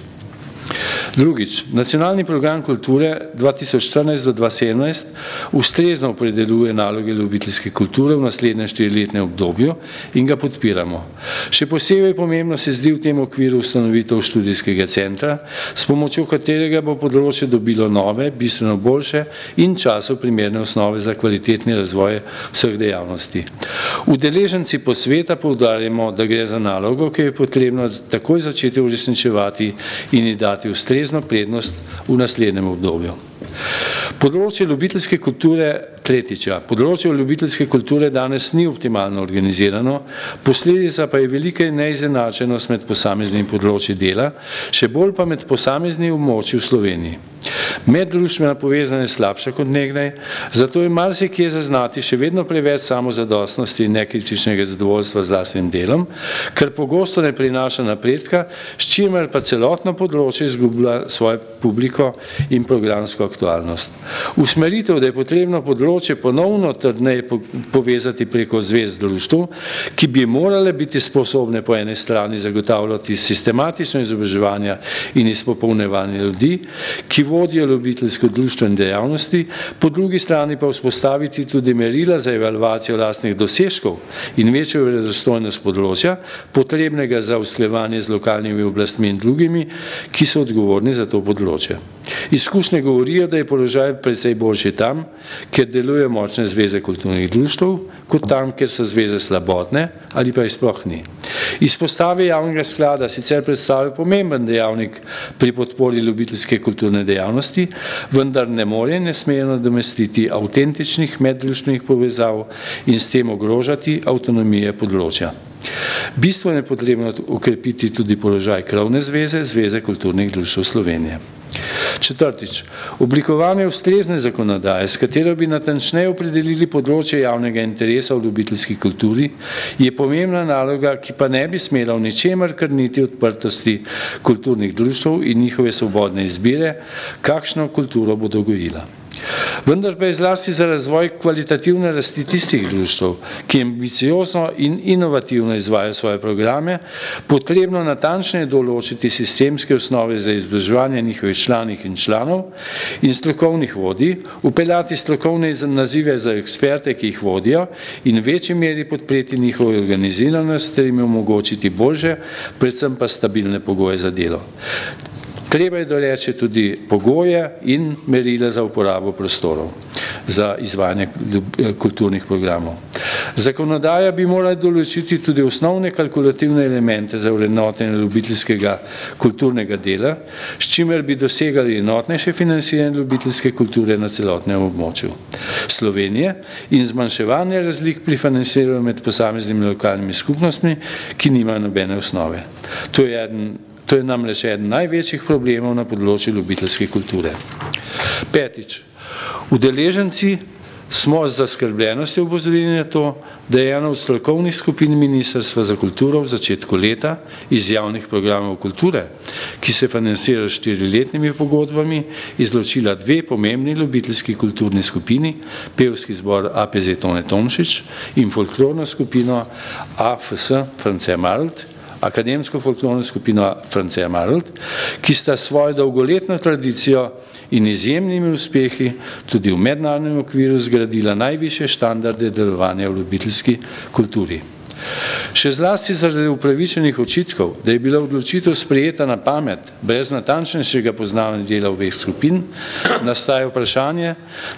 Drugič, nacionalni program kulture 2014 do 2017 ustrezno opredeljuje naloge ljubiteljske kulture v naslednjem štiriletnem obdobju in ga podpiramo. Še posebej pomembno se zdi v tem okviru ustanovitev študijskega centra, s pomočjo katerega bo področje dobilo nove, bistveno boljše in časov primerne osnove za kvalitetni razvoj vseh dejavnosti. Udeleženci posveta poudarjamo, da gre za nalogo, ki je potrebno takoj začeti uresničevati in ji dati ustrezno prednost v naslednjem obdobju. Področje ljubiteljske kulture, tretjiča, področje ljubiteljske kulture danes ni optimalno organizirano, posledica pa je velika neizenačenost med posameznimi področji dela, še bolj pa med posameznimi območji v Sloveniji. Meddružbena povezana je slabša kot nekdaj, zato je marsikje zaznati še vedno preveč samozadostnosti in nekritičnega zadovoljstva z lastnim delom, kar pogosto ne prinaša napredka, s čimer pa celotno področje izgublja svojo publiko in programsko aktualnost. Usmeritev, da je potrebno področje ponovno trdneje povezati preko zvez društv, ki bi morale biti sposobne po ene strani zagotavljati sistematično izobraževanje in izpopolnevanje ljudi, ki vodijo ljubiteljsko društvene dejavnosti, po drugi strani pa vzpostaviti tudi merila za evalvacijo lastnih dosežkov in večjo vredostojnost področja, potrebnega za usklevanje z lokalnimi oblastmi in drugimi, ki so odgovorni za to področje. Izkušnje govorijo, da je položaj precej boljši tam, kjer deluje močne zveze kulturnih društv, kot tam, kjer so zveze slabotne ali pa jih sploh ni. Izpostave javnega sklada sicer predstavljajo pomemben dejavnik pri podpori ljubiteljske kulturne dejavnosti, vendar ne more ne smejo nadomestiti avtentičnih meddruštvenih povezav in s tem ogrožati avtonomije področja. Bistveno je potrebno ukrepiti tudi položaj krovne zveze, Zveze kulturnih društv Slovenije. Četrtič, oblikovanje ustrezne zakonodaje, s katero bi natančneje opredelili področje javnega interesa v ljubiteljski kulturi, je pomembna naloga, ki pa ne bi smela v ničemer krniti odprtosti kulturnih društv in njihove svobodne izbire, kakšno kulturo bodo gojila. Vendar pa je zlasti za razvoj kvalitativne rasti tistih društv, ki ambiciozno in inovativno izvajo svoje programe, potrebno natančneje določiti sistemske osnove za izobraževanje njihovih članih in članov in strokovnih vodij, upeljati strokovne nazive za eksperte, ki jih vodijo in v večji meri podpreti njihovo organiziranost ter jim omogočiti boljše, predvsem pa stabilne pogoje za delo. Treba je doreči tudi pogoje in merile za uporabo prostorov za izvajanje kulturnih programov. Zakonodaja bi morala določiti tudi osnovne kalkulativne elemente za vrednotenje ljubiteljskega kulturnega dela, s čimer bi dosegali enotnejše financiranje ljubiteljske kulture na celotnem območju Slovenije in zmanjševanje razlik pri financiranju med posameznimi lokalnimi skupnostmi, ki nimajo nobene osnove. To je eden To je namreč eden največjih problemov na področju ljubiteljske kulture. Petič. Udeleženci smo z zaskrbljenostjo upozorili na to, da je ena od strokovnih skupin Ministrstva za kulturo v začetku leta iz javnih programov kulture, ki se financira s štiriletnimi pogodbami, izločila dve pomembni ljubiteljski kulturni skupini, pevski zbor APZ Tone Tomšič in folklorno skupino AFS France Marlt, akademsko folklorno skupino Franceja Marlt, ki sta svojo dolgoletno tradicijo in izjemnimi uspehi tudi v mednarodnem okviru zgradila najviše standarde delovanja v ljubiteljski kulturi. Še zlasti zaradi upravičenih očitkov, da je bila odločitev sprejeta na pamet, brez natančnejšega poznavanja dela obeh skupin, nastaje vprašanje,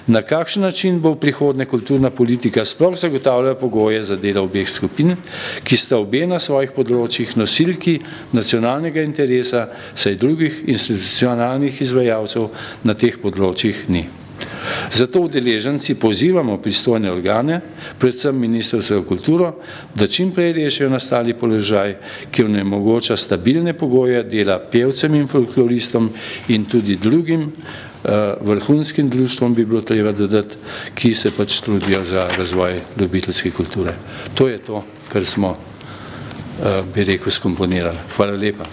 na kakšen način bo v prihodne kulturna politika sploh zagotavljala pogoje za delo obeh skupin, ki sta obe na svojih področjih nosilki nacionalnega interesa, saj drugih institucionalnih izvajalcev na teh področjih ni. Zato udeleženci pozivamo pristojne organe, predvsem Ministrstvo za kulturo, da čim prej rešijo nastali položaj, ki onemogoča stabilne pogoje dela pevcem in folkloristom in tudi drugim uh, vrhunskim društvom bi bilo treba dodati, ki se pač trudijo za razvoj ljubiteljske kulture. To je to, kar smo, uh, bi rekel, skomponirali. Hvala lepa.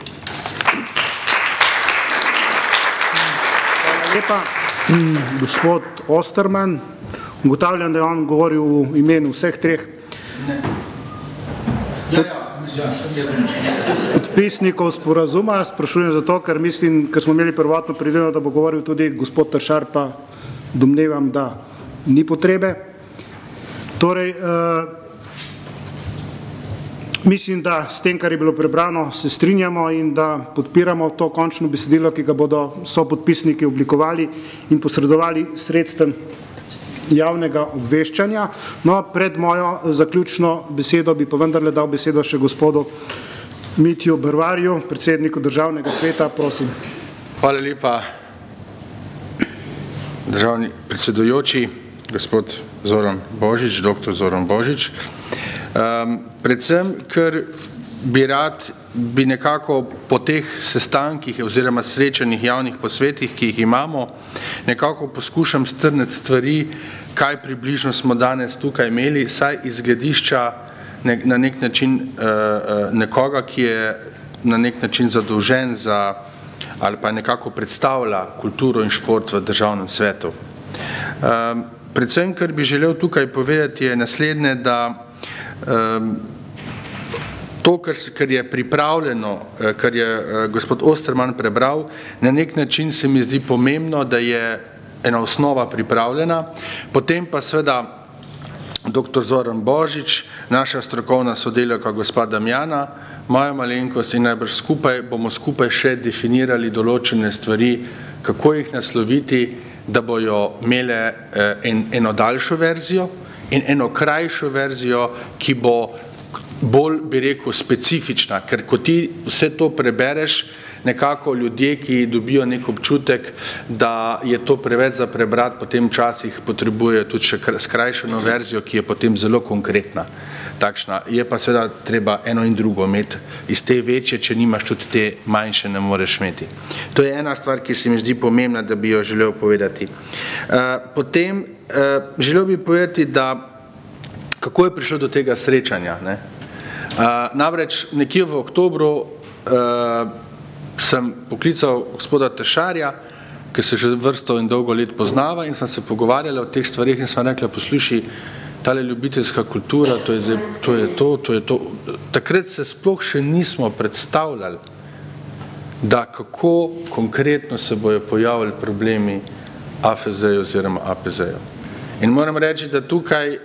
Hvala lepa. Gospod Osterman, ugotavljam, da je on govoril v imenu vseh treh. Podpisnikov sporazuma, sprašujem zato, ker mislim, ker smo imeli prvotno predvideno, da bo govoril tudi gospod Tršar, pa domnevam, da ni potrebe. Torej, Mislim, da s tem, kar je bilo prebrano, se strinjamo in da podpiramo to končno besedilo, ki ga bodo so podpisniki oblikovali in posredovali sredstvom javnega obveščanja. No, pred mojo zaključno besedo bi pa vendarle dal besedo še gospodu Mitju Brvarju, predsedniku državnega sveta, prosim. Hvala lepa, državni predsedujoči, gospod Zoran Božič, doktor Zoran Božič. Um, predvsem, ker bi rad, bi nekako po teh sestankih oziroma srečanih javnih posvetih, ki jih imamo, nekako poskušam strniti stvari, kaj približno smo danes tukaj imeli, saj iz gledišča ne, na nek način uh, nekoga, ki je na nek način zadolžen za ali pa nekako predstavlja kulturo in šport v državnem svetu. Um, predvsem, kar bi želel tukaj povedati, je naslednje, da to, kar, se, kar je pripravljeno, eh, kar je uh, gospod Osterman prebral, na nek način se mi zdi pomembno, da je ena osnova pripravljena, potem pa seveda dr. Zoran Božič, naša strokovna sodeljaka gospod Damjana, moja malenkost in najbrž skupaj bomo skupaj še definirali določene stvari, kako jih nasloviti, da bojo imele uh, en, eno daljšo verzijo, in eno krajšo verzijo, ki bo bolj, bi rekel, specifična, ker ko ti vse to prebereš, nekako ljudje, ki dobijo nek občutek, da je to preveč za prebrati, potem včasih potrebujejo tudi še skrajšeno verzijo, ki je potem zelo konkretna. Takšna. Je pa seveda treba eno in drugo imeti. Iz te večje, če nimaš tudi te manjše, ne moreš imeti. To je ena stvar, ki se mi zdi pomembna, da bi jo želel povedati. Uh, potem želel bi povedati, da kako je prišlo do tega srečanja. Ne? Uh, namreč nekje v oktobru uh, sem poklical gospoda Tešarja, ki se že vrsto in dolgo let poznava in sem se pogovarjala o teh stvarih in sem rekla, posluši, tale ljubiteljska kultura, to je, zdaj, to je to, to je to. Takrat se sploh še nismo predstavljali, da kako konkretno se bojo pojavili problemi AFZ-ju oziroma APZ-ju. In moram reči, da tukaj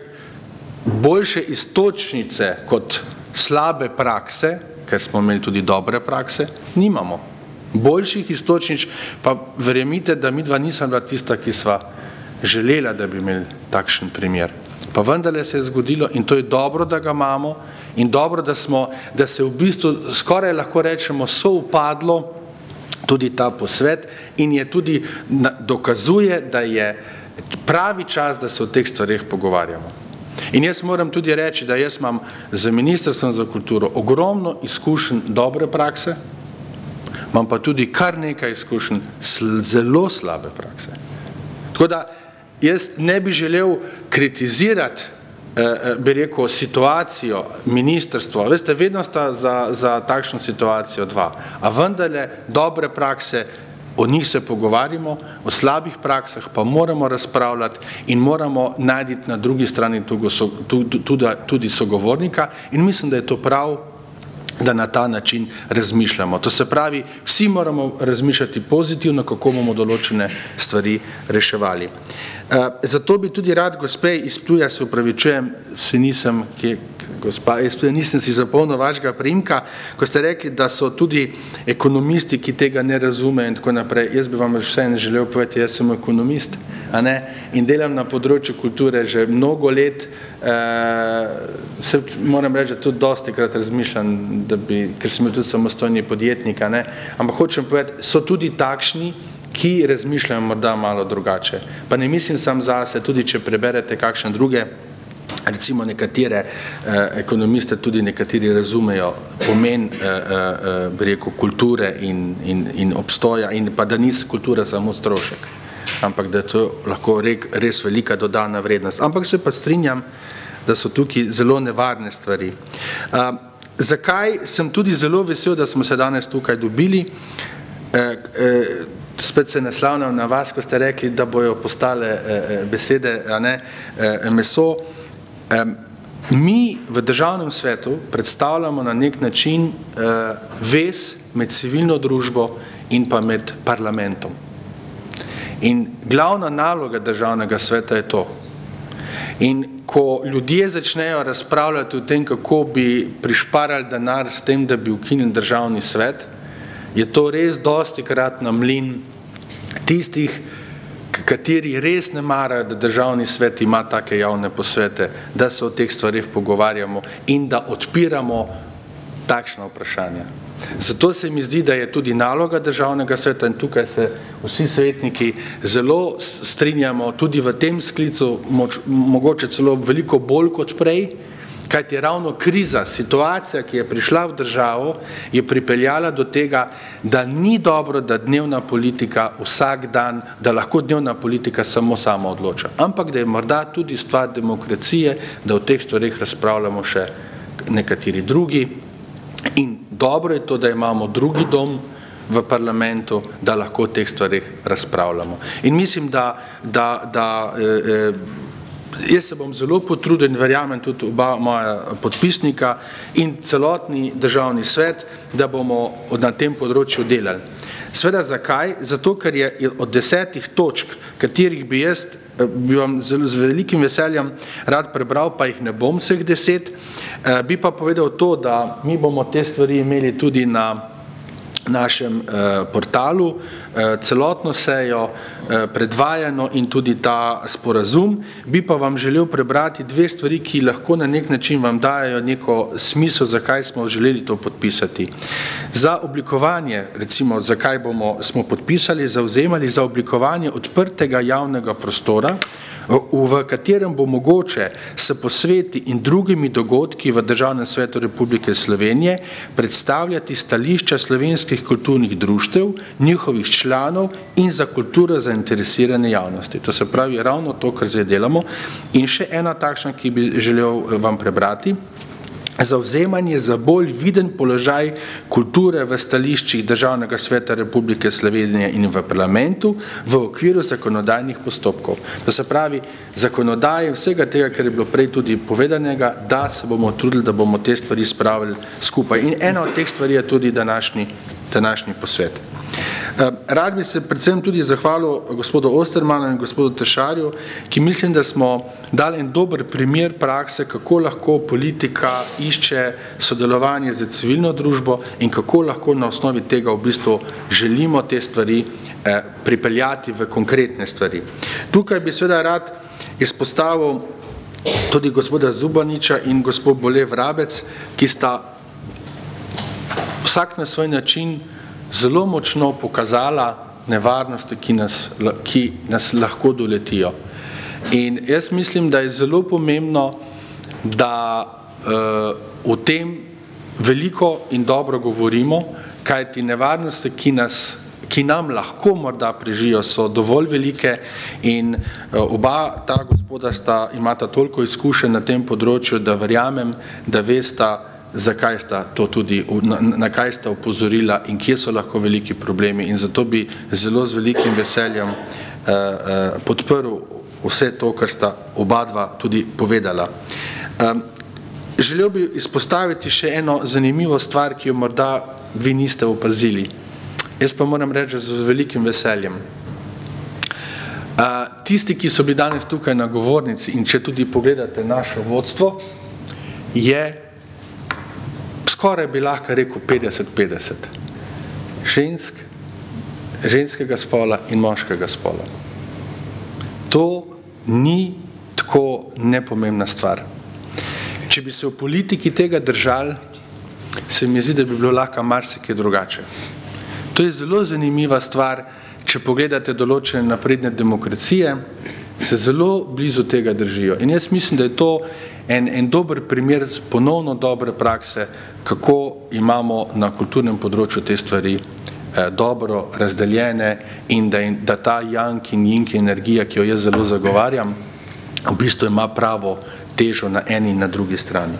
boljše istočnice kot slabe prakse, ker smo imeli tudi dobre prakse, nimamo. Boljših istočnic, pa verjemite, da mi dva nisem bila tista, ki sva želela, da bi imeli takšen primer. Pa vendarle se je zgodilo in to je dobro, da ga imamo in dobro, da smo, da se v bistvu skoraj lahko rečemo so upadlo tudi ta posvet in je tudi dokazuje, da je pravi čas, da se o teh stvarih pogovarjamo. In jaz moram tudi reči, da jaz imam z Ministrstvom za kulturo ogromno izkušenj dobre prakse, imam pa tudi kar nekaj izkušenj sl zelo slabe prakse. Tako da jaz ne bi želel kritizirati, eh, eh bi rekel, situacijo ministrstva. Veste, vedno sta za, za takšno situacijo dva, a vendarle dobre prakse o njih se pogovarjamo, o slabih praksah pa moramo razpravljati in moramo najti na drugi strani tudi sogovornika in mislim, da je to prav, da na ta način razmišljamo. To se pravi, vsi moramo razmišljati pozitivno, kako bomo določene stvari reševali. Eh, zato bi tudi rad gospe iz Ptuja, se upravičujem, se nisem, gospa, jaz tudi nisem si zapolnil vašega primka, ko ste rekli, da so tudi ekonomisti, ki tega ne razumejo in tako naprej. Jaz bi vam vse en želel povedati, jaz sem ekonomist in delam na področju kulture že mnogo let, uh, se moram reči, da tudi dosti krat razmišljam, da bi, ker sem tudi samostojni podjetnik, ampak hočem povedati, so tudi takšni, ki razmišljajo morda malo drugače. Pa ne mislim sam zase, tudi če preberete kakšne druge recimo nekatere eh, ekonomiste tudi nekateri razumejo pomen eh, eh, bi rekel kulture in, in, in obstoja in pa da ni kultura samo strošek, ampak da je to lahko rek, res velika dodana vrednost. Ampak se pa strinjam, da so tukaj zelo nevarne stvari. Eh, zakaj sem tudi zelo vesel, da smo se danes tukaj dobili? Eh, eh, spet se naslavljam na vas, ko ste rekli, da bojo postale eh, eh besede, a ne, eh, meso. Mi v državnem svetu predstavljamo na nek način eh, vez med civilno družbo in pa med parlamentom. In glavna naloga državnega sveta je to. In ko ljudje začnejo razpravljati o tem, kako bi prišparali denar s tem, da bi ukinili državni svet, je to res dosti krat na mlin tistih, kateri res ne marajo, da državni svet ima take javne posvete, da se o teh stvarih pogovarjamo in da odpiramo takšna vprašanja. Zato se mi zdi, da je tudi naloga državnega sveta in tukaj se vsi svetniki zelo strinjamo, tudi v tem sklicu, mogoče celo veliko bolj kot prej, kajti ravno kriza, situacija, ki je prišla v državo, je pripeljala do tega, da ni dobro, da dnevna politika vsak dan, da lahko dnevna politika samo sama odloča, ampak da je morda tudi stvar demokracije, da o teh stvarih razpravljamo še nekateri drugi in dobro je to, da imamo drugi dom v parlamentu, da lahko o teh stvarih razpravljamo. In mislim, da, da, da eh, eh, Jaz se bom zelo potrudil in verjamem tudi oba moja podpisnika in celotni državni svet, da bomo na tem področju delali. Sveda zakaj? Zato, ker je od desetih točk, katerih bi jaz eh, bi vam z, z velikim veseljem rad prebral, pa jih ne bom vseh deset, eh, bi pa povedal to, da mi bomo te stvari imeli tudi na našem eh, portalu celotno sejo predvajano in tudi ta sporazum. Bi pa vam želel prebrati dve stvari, ki lahko na nek način vam dajo neko smisel, zakaj smo želeli to podpisati. Za oblikovanje, recimo, zakaj bomo, smo podpisali, zauzemali za oblikovanje odprtega javnega prostora, v katerem bo mogoče se posveti in drugimi dogodki v Državnem svetu Republike Slovenije predstavljati stališča slovenskih kulturnih društev, njihovih članov in za kulturo zainteresirane javnosti. To se pravi ravno to, kar zdaj delamo. In še ena takšna, ki bi želel eh, vam prebrati zauzemanje za bolj viden položaj kulture v stališčih Državnega sveta Republike Slovenije in v parlamentu v okviru zakonodajnih postopkov. To se pravi, zakonodaje vsega tega, kar je bilo prej tudi povedanega, da se bomo trudili, da bomo te stvari spravili skupaj. In ena od teh stvari je tudi današnji, današnji posvet. Eh, rad bi se predvsem tudi zahvalil gospodu Ostermanu in gospodu Tešarju, ki mislim, da smo dali en dober primer prakse, kako lahko politika išče sodelovanje z civilno družbo in kako lahko na osnovi tega v bistvu želimo te stvari eh, pripeljati v konkretne stvari. Tukaj bi seveda rad izpostavil tudi gospoda Zubaniča in gospod Bolev Rabec, ki sta vsak na svoj način zelo močno pokazala nevarnosti, ki nas, ki nas lahko doletijo. In jaz mislim, da je zelo pomembno, da uh, o tem veliko in dobro govorimo, kaj ti nevarnosti, ki, nas, ki nam lahko morda prežijo, so dovolj velike in uh, oba ta gospoda sta, imata toliko izkušenj na tem področju, da verjamem, da vesta, zakaj sta to tudi, na, na kaj sta upozorila in kje so lahko veliki problemi in zato bi zelo z velikim veseljem uh, uh, podprl vse to, kar sta oba dva tudi povedala. Um, želel bi izpostaviti še eno zanimivo stvar, ki jo morda vi niste opazili. Jaz pa moram reči z velikim veseljem. Uh, tisti, ki so bili danes tukaj na govornici in če tudi pogledate naše vodstvo, je skoraj bi lahko rekel 50-50. Žensk, ženskega spola in moškega spola. To ni tako nepomembna stvar. Če bi se v politiki tega držali, se mi zdi, da bi bilo lahko marsikaj drugače. To je zelo zanimiva stvar, če pogledate določene napredne demokracije, se zelo blizu tega držijo. In jaz mislim, da je to en, en dober primer ponovno dobre prakse, kako imamo na kulturnem področju te stvari eh, dobro razdeljene in da, in da ta jank in jink energija, ki jo jaz zelo zagovarjam, v bistvu ima pravo težo na eni in na drugi strani.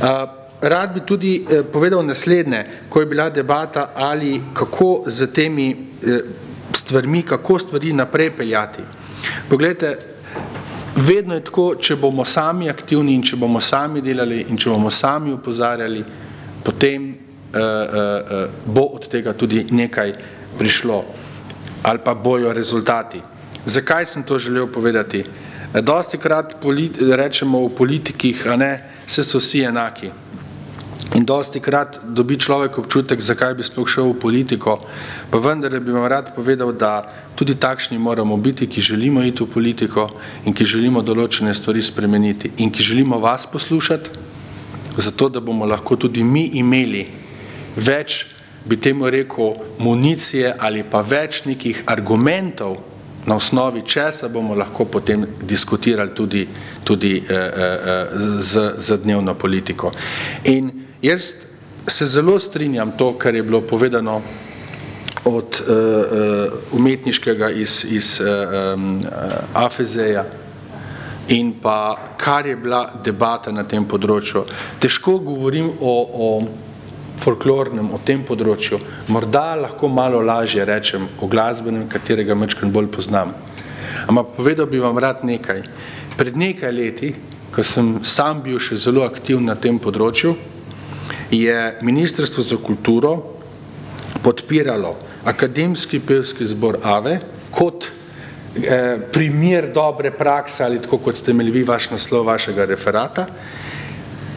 Eh, rad bi tudi eh, povedal naslednje, ko je bila debata ali kako z temi eh, stvarmi, kako stvari naprej peljati. Poglejte, vedno je tako, če bomo sami aktivni in če bomo sami delali in če bomo sami upozarjali, potem uh, uh, bo od tega tudi nekaj prišlo ali pa bojo rezultati. Zakaj sem to želel povedati? Dosti krat rečemo v politikih, a ne, vse so vsi enaki. In dosti krat dobi človek občutek, zakaj bi sploh šel v politiko, pa vendar bi vam rad povedal, da tudi takšni moramo biti, ki želimo iti v politiko in ki želimo določene stvari spremeniti in ki želimo vas poslušati, zato da bomo lahko tudi mi imeli več, bi temu rekel, municije ali pa več nekih argumentov, na osnovi česa bomo lahko potem diskutirali tudi, tudi eh, eh, z, z dnevno politiko. In Jaz se zelo strinjam to, kar je bilo povedano od uh, umetniškega iz, iz um, AFZ-ja in pa kar je bila debata na tem področju. Težko govorim o, o folklornem, o tem področju. Morda lahko malo lažje rečem o glasbenem, katerega mečkrat bolj poznam. Ampak povedal bi vam rad nekaj. Pred nekaj leti, ko sem sam bil še zelo aktiv na tem področju, je Ministrstvo za kulturo podpiralo akademski pevski zbor AVE kot eh, primer dobre prakse ali tako kot ste imeli vi vaš naslov vašega referata,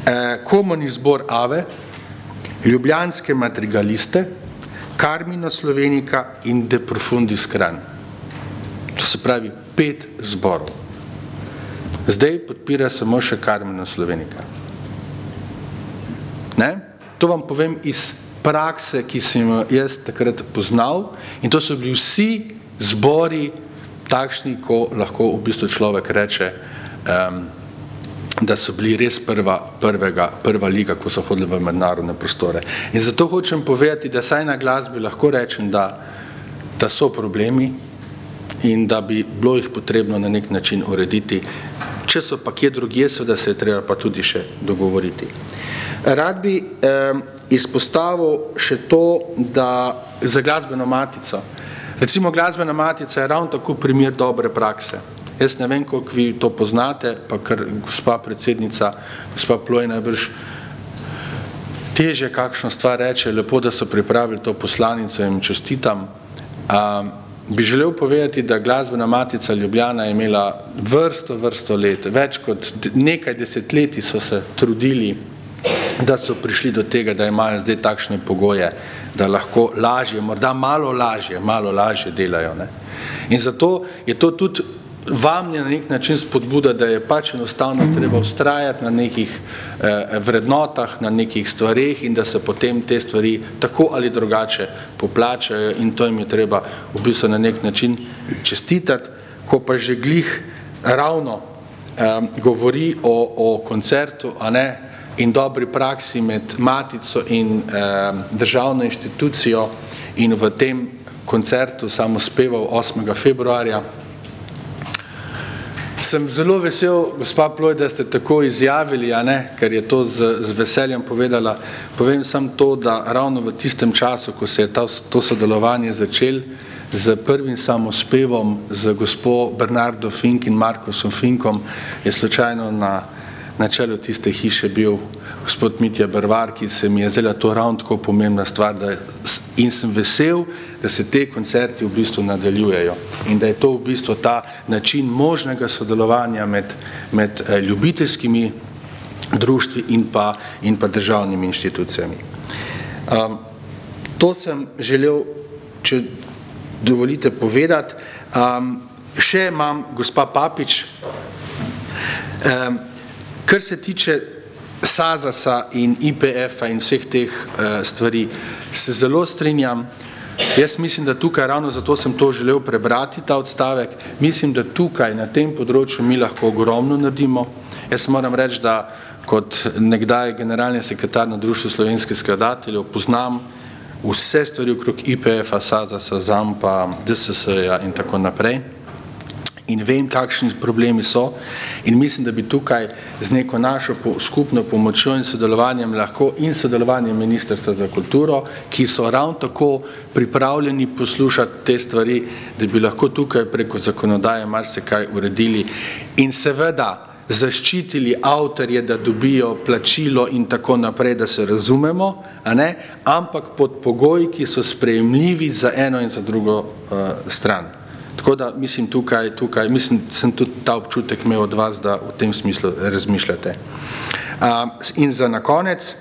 eh, komoni zbor AVE, ljubljanske matrigaliste Carmina Slovenika in De Profundis Kran. To se pravi pet zborov. Zdaj podpira samo še Carmina Slovenika. Ne? To vam povem iz prakse, ki sem jo jaz takrat poznal in to so bili vsi zbori takšni, ko lahko v bistvu človek reče, um, da so bili res prva, prvega, prva liga, ko so hodili v mednarodne prostore. In zato hočem povedati, da saj na glasbi lahko rečem, da, da so problemi in da bi bilo jih potrebno na nek način urediti. Če so pa kje drugje, seveda se je treba pa tudi še dogovoriti. Rad bi eh, izpostavil še to, da za glasbeno matico. Recimo glasbena matica je ravno tako primer dobre prakse. Jaz ne vem, koliko vi to poznate, pa ker gospa predsednica, gospa Ploj najbrž teže kakšno stvar reče, lepo, da so pripravili to poslanico in čestitam. Um, bi želel povedati, da glasbena matica Ljubljana je imela vrsto, vrsto let, več kot nekaj desetletij so se trudili, da so prišli do tega, da imajo zdaj takšne pogoje, da lahko lažje, morda malo lažje, malo lažje delajo. Ne? In zato je to tudi vam je na nek način spodbuda, da je pač enostavno treba ustrajati na nekih eh, vrednotah, na nekih stvarih in da se potem te stvari tako ali drugače poplačajo in to jim je treba v bistvu na nek način čestitati, ko pa že glih ravno eh, govori o, o koncertu, a ne, in dobri praksi med matico in eh, državno inštitucijo in v tem koncertu samo speval 8. februarja Sem zelo vesel, gospa Ploj, da ste tako izjavili, ne, ker je to z, z veseljem povedala. Povem sam to, da ravno v tistem času, ko se je ta, to sodelovanje začel z prvim samospevom z gospo Bernardo Fink in Markosom Finkom, je slučajno na, na čelu tiste hiše bil gospod Mitja Brvar, ki se mi je zdela to ravno tako pomembna stvar da, in sem vesel, da se te koncerti v bistvu nadaljujejo in da je to v bistvu ta način možnega sodelovanja med, med eh, ljubiteljskimi društvi in pa, in pa državnimi inštitucijami. Um, to sem želel, če dovolite povedati. Um, še imam gospa Papič, um, kar se tiče SAZAS-a in IPF-a in vseh teh uh, stvari se zelo strinjam. Jaz mislim, da tukaj, ravno zato sem to želel prebrati, ta odstavek, mislim, da tukaj na tem področju mi lahko ogromno naredimo. Jaz moram reči, da kot nekdaj generalni sekretar na Društvu slovenskih skladateljev poznam vse stvari okrog IPF-a, SAZAS-a, ZAMP-a, DSS-a in tako naprej in vem, kakšni problemi so in mislim, da bi tukaj z neko našo skupno pomočjo in sodelovanjem lahko in sodelovanjem Ministrstva za kulturo, ki so ravno tako pripravljeni poslušati te stvari, da bi lahko tukaj preko zakonodaje marsikaj uredili in seveda zaščitili avtorje, da dobijo plačilo in tako naprej, da se razumemo, a ne, ampak pod pogoji, ki so sprejemljivi za eno in za drugo uh, stran. Tako da mislim tukaj, tukaj, mislim, sem tudi ta občutek imel od vas, da v tem smislu razmišljate. Uh, in za na konec,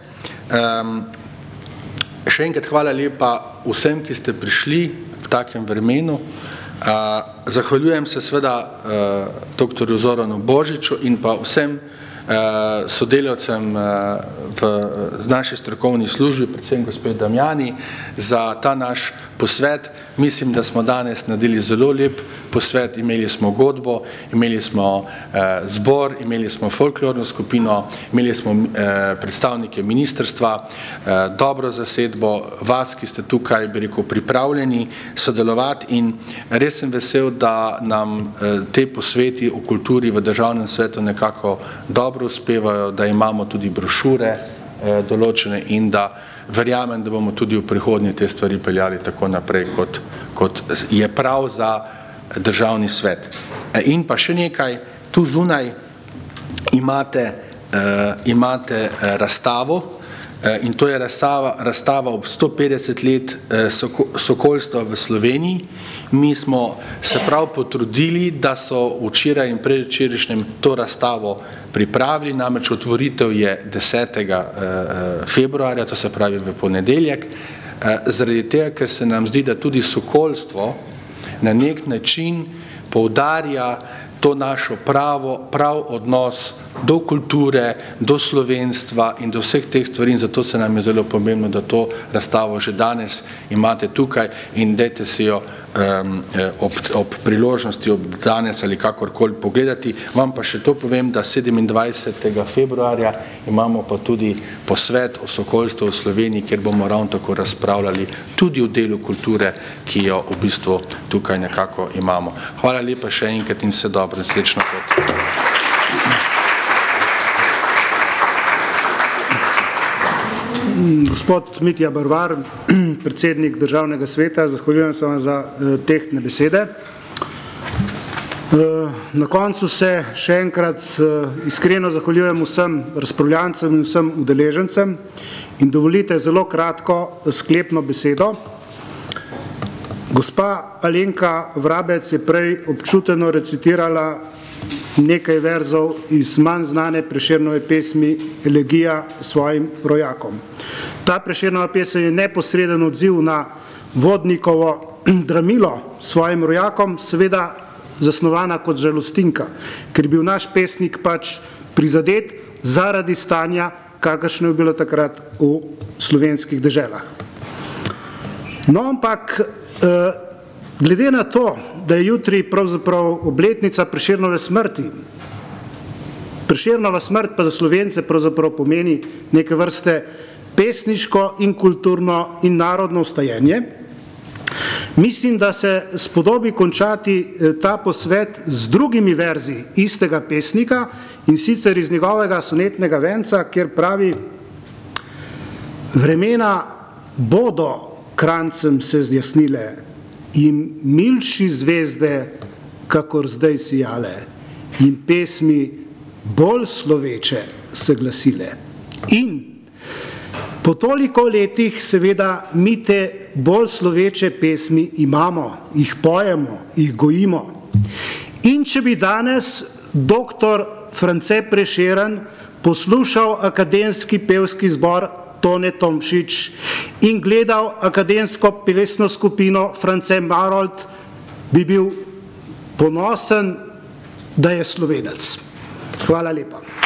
um, še enkrat hvala lepa vsem, ki ste prišli v takem vremenu. Uh, zahvaljujem se sveda uh, dr. Zoranu Božiču in pa vsem uh, sodelavcem uh, v naši strokovni službi, predvsem gospod Damjani, za ta naš posvet. Mislim, da smo danes naredili zelo lep posvet, imeli smo godbo, imeli smo eh, zbor, imeli smo folklorno skupino, imeli smo eh, predstavnike ministrstva, eh, dobro zasedbo, vas, ki ste tukaj, bi rekel, pripravljeni sodelovati in res sem vesel, da nam eh, te posveti v kulturi v državnem svetu nekako dobro uspevajo, da imamo tudi brošure eh, določene in da verjamem, da bomo tudi v prihodnje te stvari peljali tako naprej, kot, kot je prav za državni svet. E, in pa še nekaj, tu zunaj imate, uh, imate uh, razstavo uh, in to je razstava, razstava ob 150 let soko, sokolstva v Sloveniji. Mi smo se prav potrudili, da so včeraj in predvčerajšnjem to razstavo pripravili, namreč otvoritev je 10. Uh, februarja, to se pravi v ponedeljek. eh, zaradi tega, ker se nam zdi, da tudi sokolstvo na nek način poudarja to našo pravo, prav odnos do kulture, do slovenstva in do vseh teh stvari in zato se nam je zelo pomembno, da to razstavo že danes imate tukaj in dajte si jo um, ob, ob priložnosti, ob danes ali kakorkoli pogledati. Vam pa še to povem, da 27. februarja imamo pa tudi posvet o sokolstvu v Sloveniji, kjer bomo ravno tako razpravljali tudi o delu kulture, ki jo v bistvu tukaj nekako imamo. Hvala lepa še enkrat in vse dobro in srečno pot. Gospod Mitja Barvar, predsednik državnega sveta, zahvaljujem se vam za eh, tehtne besede. Eh, na koncu se še enkrat eh, iskreno zahvaljujem vsem razpravljancem in vsem udeležencem in dovolite zelo kratko sklepno besedo. Gospa Alenka Vrabec je prej občuteno recitirala nekaj verzov iz manj znane prešernove pesmi Elegija svojim rojakom. Ta prešernova pesem je neposreden odziv na vodnikovo dramilo svojim rojakom, seveda zasnovana kot žalostinka, ker bil naš pesnik pač prizadet zaradi stanja, kakršno je bilo takrat v slovenskih deželah. No, ampak eh, glede na to, da je jutri pravzaprav obletnica Prešernove smrti, Prešernova smrt pa za Slovence pravzaprav pomeni neke vrste pesniško in kulturno in narodno ustajenje. Mislim, da se spodobi končati eh, ta posvet z drugimi verzi istega pesnika in sicer iz njegovega sonetnega venca, kjer pravi Vremena bodo krancem se zjasnile in milši zvezde, kakor zdaj sijale in pesmi bolj sloveče se glasile. In Po toliko letih seveda mi te bolj sloveče pesmi imamo, jih pojemo, jih gojimo. In če bi danes doktor France Prešeren poslušal akademski pevski zbor Tone Tomšič in gledal akademsko pelesno skupino France Marold, bi bil ponosen, da je slovenec. Hvala lepa.